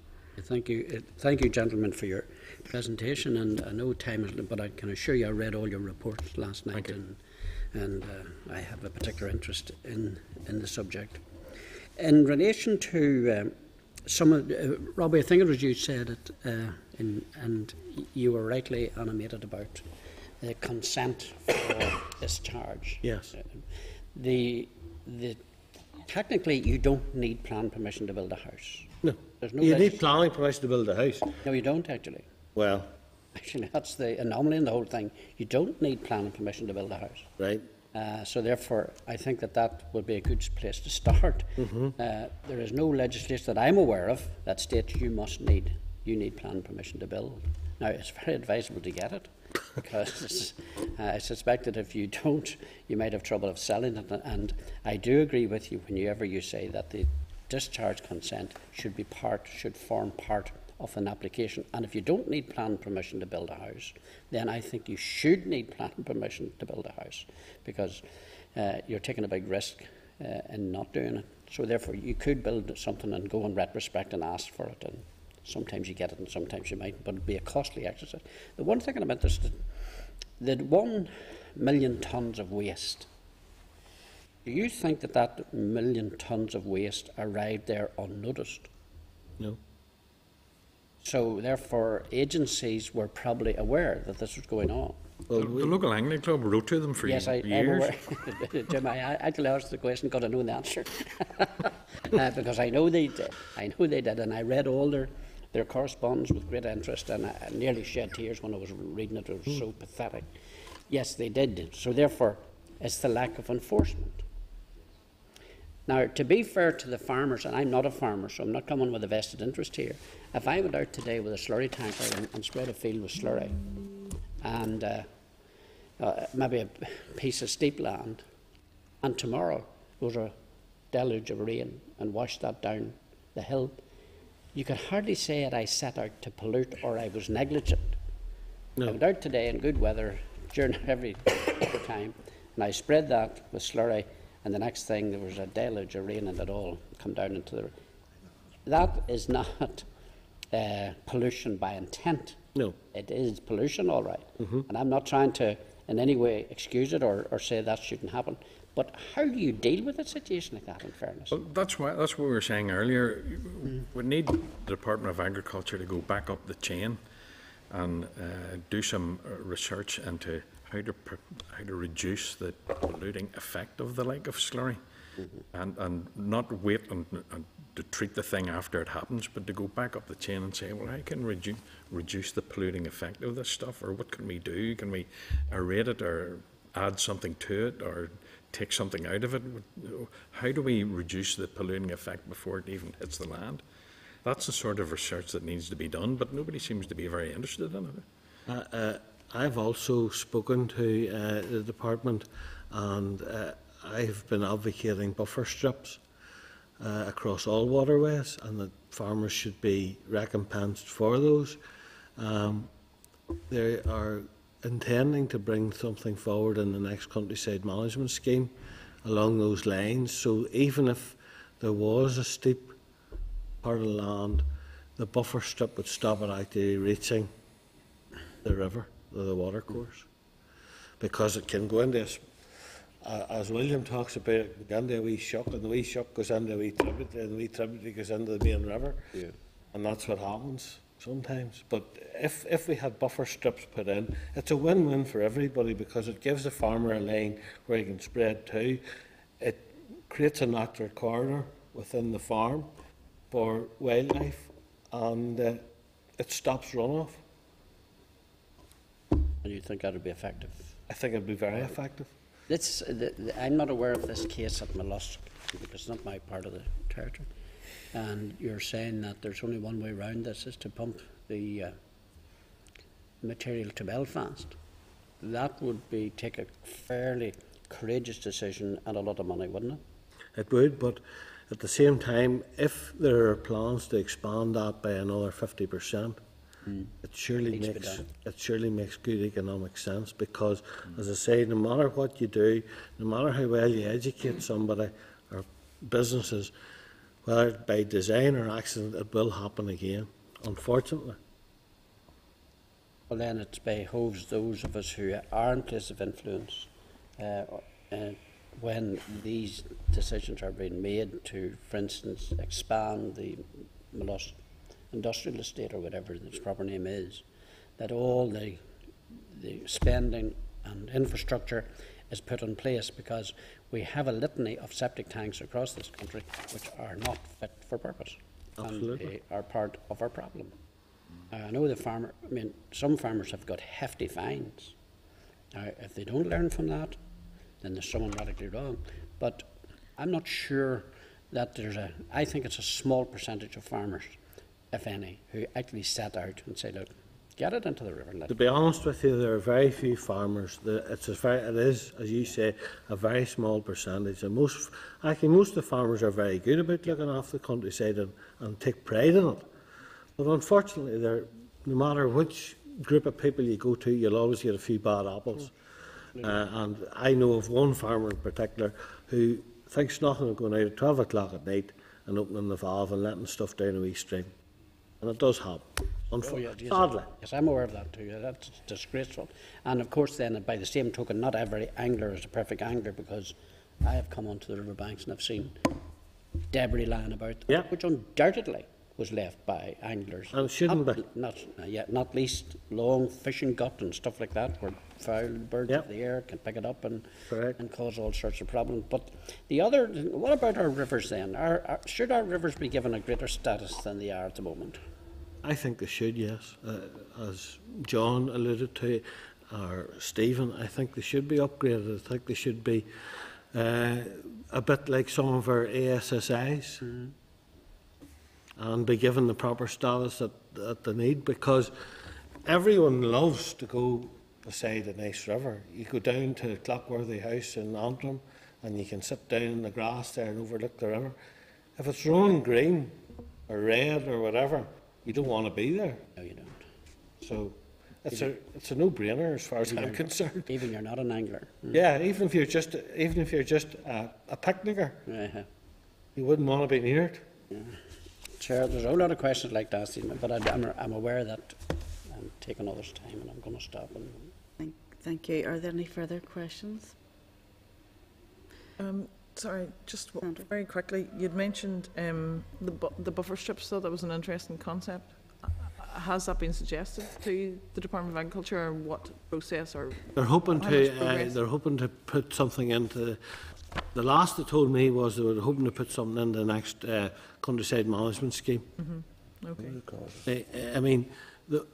Thank you, uh, thank you, gentlemen, for your presentation. And I know time is, but I can assure you, I read all your reports last night, and and uh, I have a particular interest in in the subject. In relation to um, some of, uh, Robbie, I think it was you said it, uh, in, and you were rightly animated about uh, consent for discharge. Yes. Uh, the the technically you don't need plan permission to build a house. No. There's no you need planning permission to build a house. No, you don't actually. Well, Actually, that's the anomaly in the whole thing. You don't need planning permission to build a house. right. Uh, so therefore, I think that that would be a good place to start. Mhm. Uh, there is no legislation that I'm aware of that states you must need you need planning permission to build. Now, it's very advisable to get it because uh, I suspect that if you don't, you might have trouble of selling it. And I do agree with you whenever you say that the discharge consent should be part, should form part of an application. And if you don't need planning permission to build a house, then I think you should need planning permission to build a house because uh, you're taking a big risk uh, in not doing it. So therefore, you could build something and go in retrospect and ask for it, and sometimes you get it and sometimes you might, but it'd be a costly exercise. The one thing about this, that, that one million tonnes of waste. Do you think that that million tonnes of waste arrived there unnoticed? No. So therefore, agencies were probably aware that this was going on. The, the local angling club wrote to them for yes, I, years. I'm aware. Jim, I I actually asked the question because I know the answer. uh, because I know they did. I know they did, and I read all their, their correspondence with great interest, and I, nearly shed tears when I was reading it. It was so pathetic. Yes, they did. So therefore, it's the lack of enforcement. Now, to be fair to the farmers, and I'm not a farmer, so I'm not coming with a vested interest here. If I went out today with a slurry tanker and, and spread a field with slurry, and uh, uh, maybe a piece of steep land, and tomorrow there was a deluge of rain and washed that down the hill, you could hardly say that I set out to pollute or I was negligent. I went out today in good weather during every, time, and I spread that with slurry, and the next thing there was a deluge of rain and it all come down into the. That is not uh, pollution by intent. No. It is pollution, all right. Mhm. And I'm not trying to in any way excuse it or, or say that shouldn't happen. But how do you deal with a situation like that, in fairness? Well, that's why that's what we were saying earlier. We need the Department of Agriculture to go back up the chain and uh, do some uh, research into how to how to reduce the polluting effect of the lake of slurry, and and not wait and, and to treat the thing after it happens, but to go back up the chain and say, well, how can we redu- reduce the polluting effect of this stuff, or what can we do? Can we aerate it, or add something to it, or take something out of it? How do we reduce the polluting effect before it even hits the land? That's the sort of research that needs to be done, but nobody seems to be very interested in it. Uh, uh, I've also spoken to uh, the department and uh, I've been advocating buffer strips uh, across all waterways and that farmers should be recompensed for those. Um, they are intending to bring something forward in the next countryside management scheme along those lines. So even if there was a steep part of the land, the buffer strip would stop it actually reaching the river, the water course. Because it can go into, a uh, as William talks about, it can go into a wee shock, and the wee shock goes into a wee tributary, and the wee tributary goes into the main river. Yeah. And that's what happens sometimes. But if, if we had buffer strips put in, it's a win-win for everybody because it gives the farmer a lane where he can spread to. It creates a natural corridor within the farm for wildlife and uh, it stops runoff. Do you think that would be effective? I think it'd be very effective. This, the, the, I'm not aware of this case at Mallusk because it's not my part of the territory. And you're saying that there's only one way around this is to pump the uh, material to Belfast. That would be take a fairly courageous decision and a lot of money, wouldn't it? It would, but at the same time, if there are plans to expand that by another fifty percent, it surely be makes it surely makes good economic sense because, as I say, no matter what you do, no matter how well you educate somebody or businesses, whether by design or accident, it will happen again. Unfortunately. Well, then it behoves those of us who are in place of influence, uh, uh, when these decisions are being made to, for instance, expand the industrial estate or whatever its proper name is, that all the, the spending and infrastructure is put in place because we have a litany of septic tanks across this country which are not fit for purpose Absolutely. and they are part of our problem. Uh, I know the farmer, I mean, some farmers have got hefty fines. Now, if they don't learn from that, then there's someone radically wrong. But I'm not sure that there's a, I think it's a small percentage of farmers, if any, who actually set out and say, look, get it into the river. And to be honest with you, there are very few farmers. That it's a very, it is, as you say, a very small percentage. And most, actually, most of the farmers are very good about looking after the countryside and, and take pride in it. But unfortunately, there, no matter which group of people you go to, you'll always get a few bad apples. Hmm. Uh, and I know of one farmer in particular who thinks nothing of going out at 12 o'clock at night and opening the valve and letting stuff down a wee stream. And it does happen. Oh, unfor- yes, yes, I'm aware of that too. That's disgraceful. And of course, then, by the same token, not every angler is a perfect angler because I have come onto the riverbanks and I've seen debris lying about, Yeah. which undoubtedly was left by anglers. And shouldn't not, be. Not, uh, yeah, not least long fishing gut and stuff like that, where foul birds Yeah. of the air can pick it up and Correct. and cause all sorts of problems. But the other, what about our rivers then? Are, are, should our rivers be given a greater status than they are at the moment? I think they should, yes. Uh, as John alluded to, or Stephen, I think they should be upgraded. I think they should be uh, a bit like some of our ASSIs and be given the proper status that, that they need because everyone loves to go beside a nice river. You go down to Clotworthy House in Antrim and you can sit down in the grass there and overlook the river. If it's rolling green or red or whatever, you don't want to be there. No, you don't. So it's a it's a no-brainer as far as I'm concerned. Even you're not an angler. Yeah, even if you're just even if you're just a, a picnicker, Uh-huh. you wouldn't want to be near it. Chair, there's a whole lot of questions like that, Stephen, but I, I'm, I'm aware that I'm taking others' time and I'm going to stop. And Thank, thank you. Are there any further questions? Um, sorry, just w- very quickly, you'd mentioned um, the, bu- the buffer strips, so that was an interesting concept. Uh, Has that been suggested to the Department of Agriculture, or what process, or They're hoping how much to uh, progress? they're hoping to put something into. The last they told me was they were hoping to put something in the next uh, countryside management scheme. Mhm. Okay. I, I mean, the,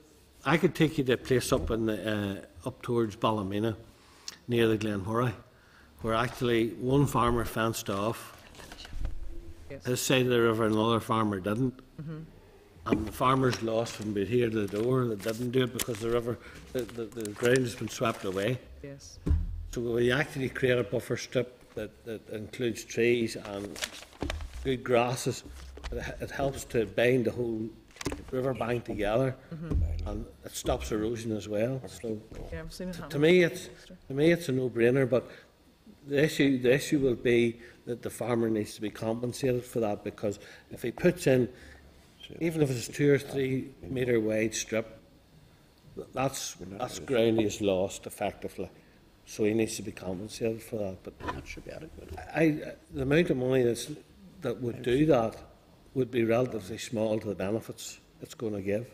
I could take you to a place up in the, uh, up towards Ballymena, near the Glenwherry, where actually one farmer fenced off Yes. his side of the river, and another farmer didn't. Mhm. And the farmers lost from being here to the door. that didn't do it because the river, the, the, the ground has been swept away. Yes. So we actually create a buffer strip that, that includes trees and good grasses. It, it helps to bind the whole river bank together, and it stops erosion as well. So Yeah, I've seen it to happen. me, it's to me it's a no-brainer. But the issue the issue will be that the farmer needs to be compensated for that because if he puts in, even if it's two or three metre wide strip, that's that's ground he's lost effectively. So he needs to be compensated for that. But that should be adequate. I, the amount of money that's, that would do that would be relatively small to the benefits it's going to give.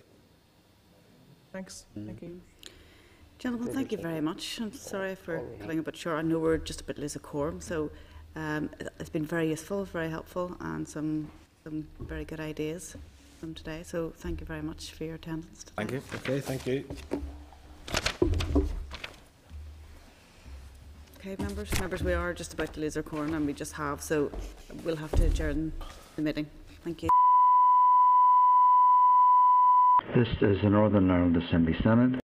Thanks, thank you. Gentlemen, thank you very much. I'm sorry for cutting a bit short. I know we're just a bit loose of quorum, so um, it- it's been very useful, very helpful, and some some very good ideas from today. So thank you very much for your attendance. Today. Thank you. Okay, thank you. Okay, members, members, we are just about to lose our quorum, and we just have, so we'll have to adjourn the meeting. Thank you. This is the Northern Ireland Assembly Senate.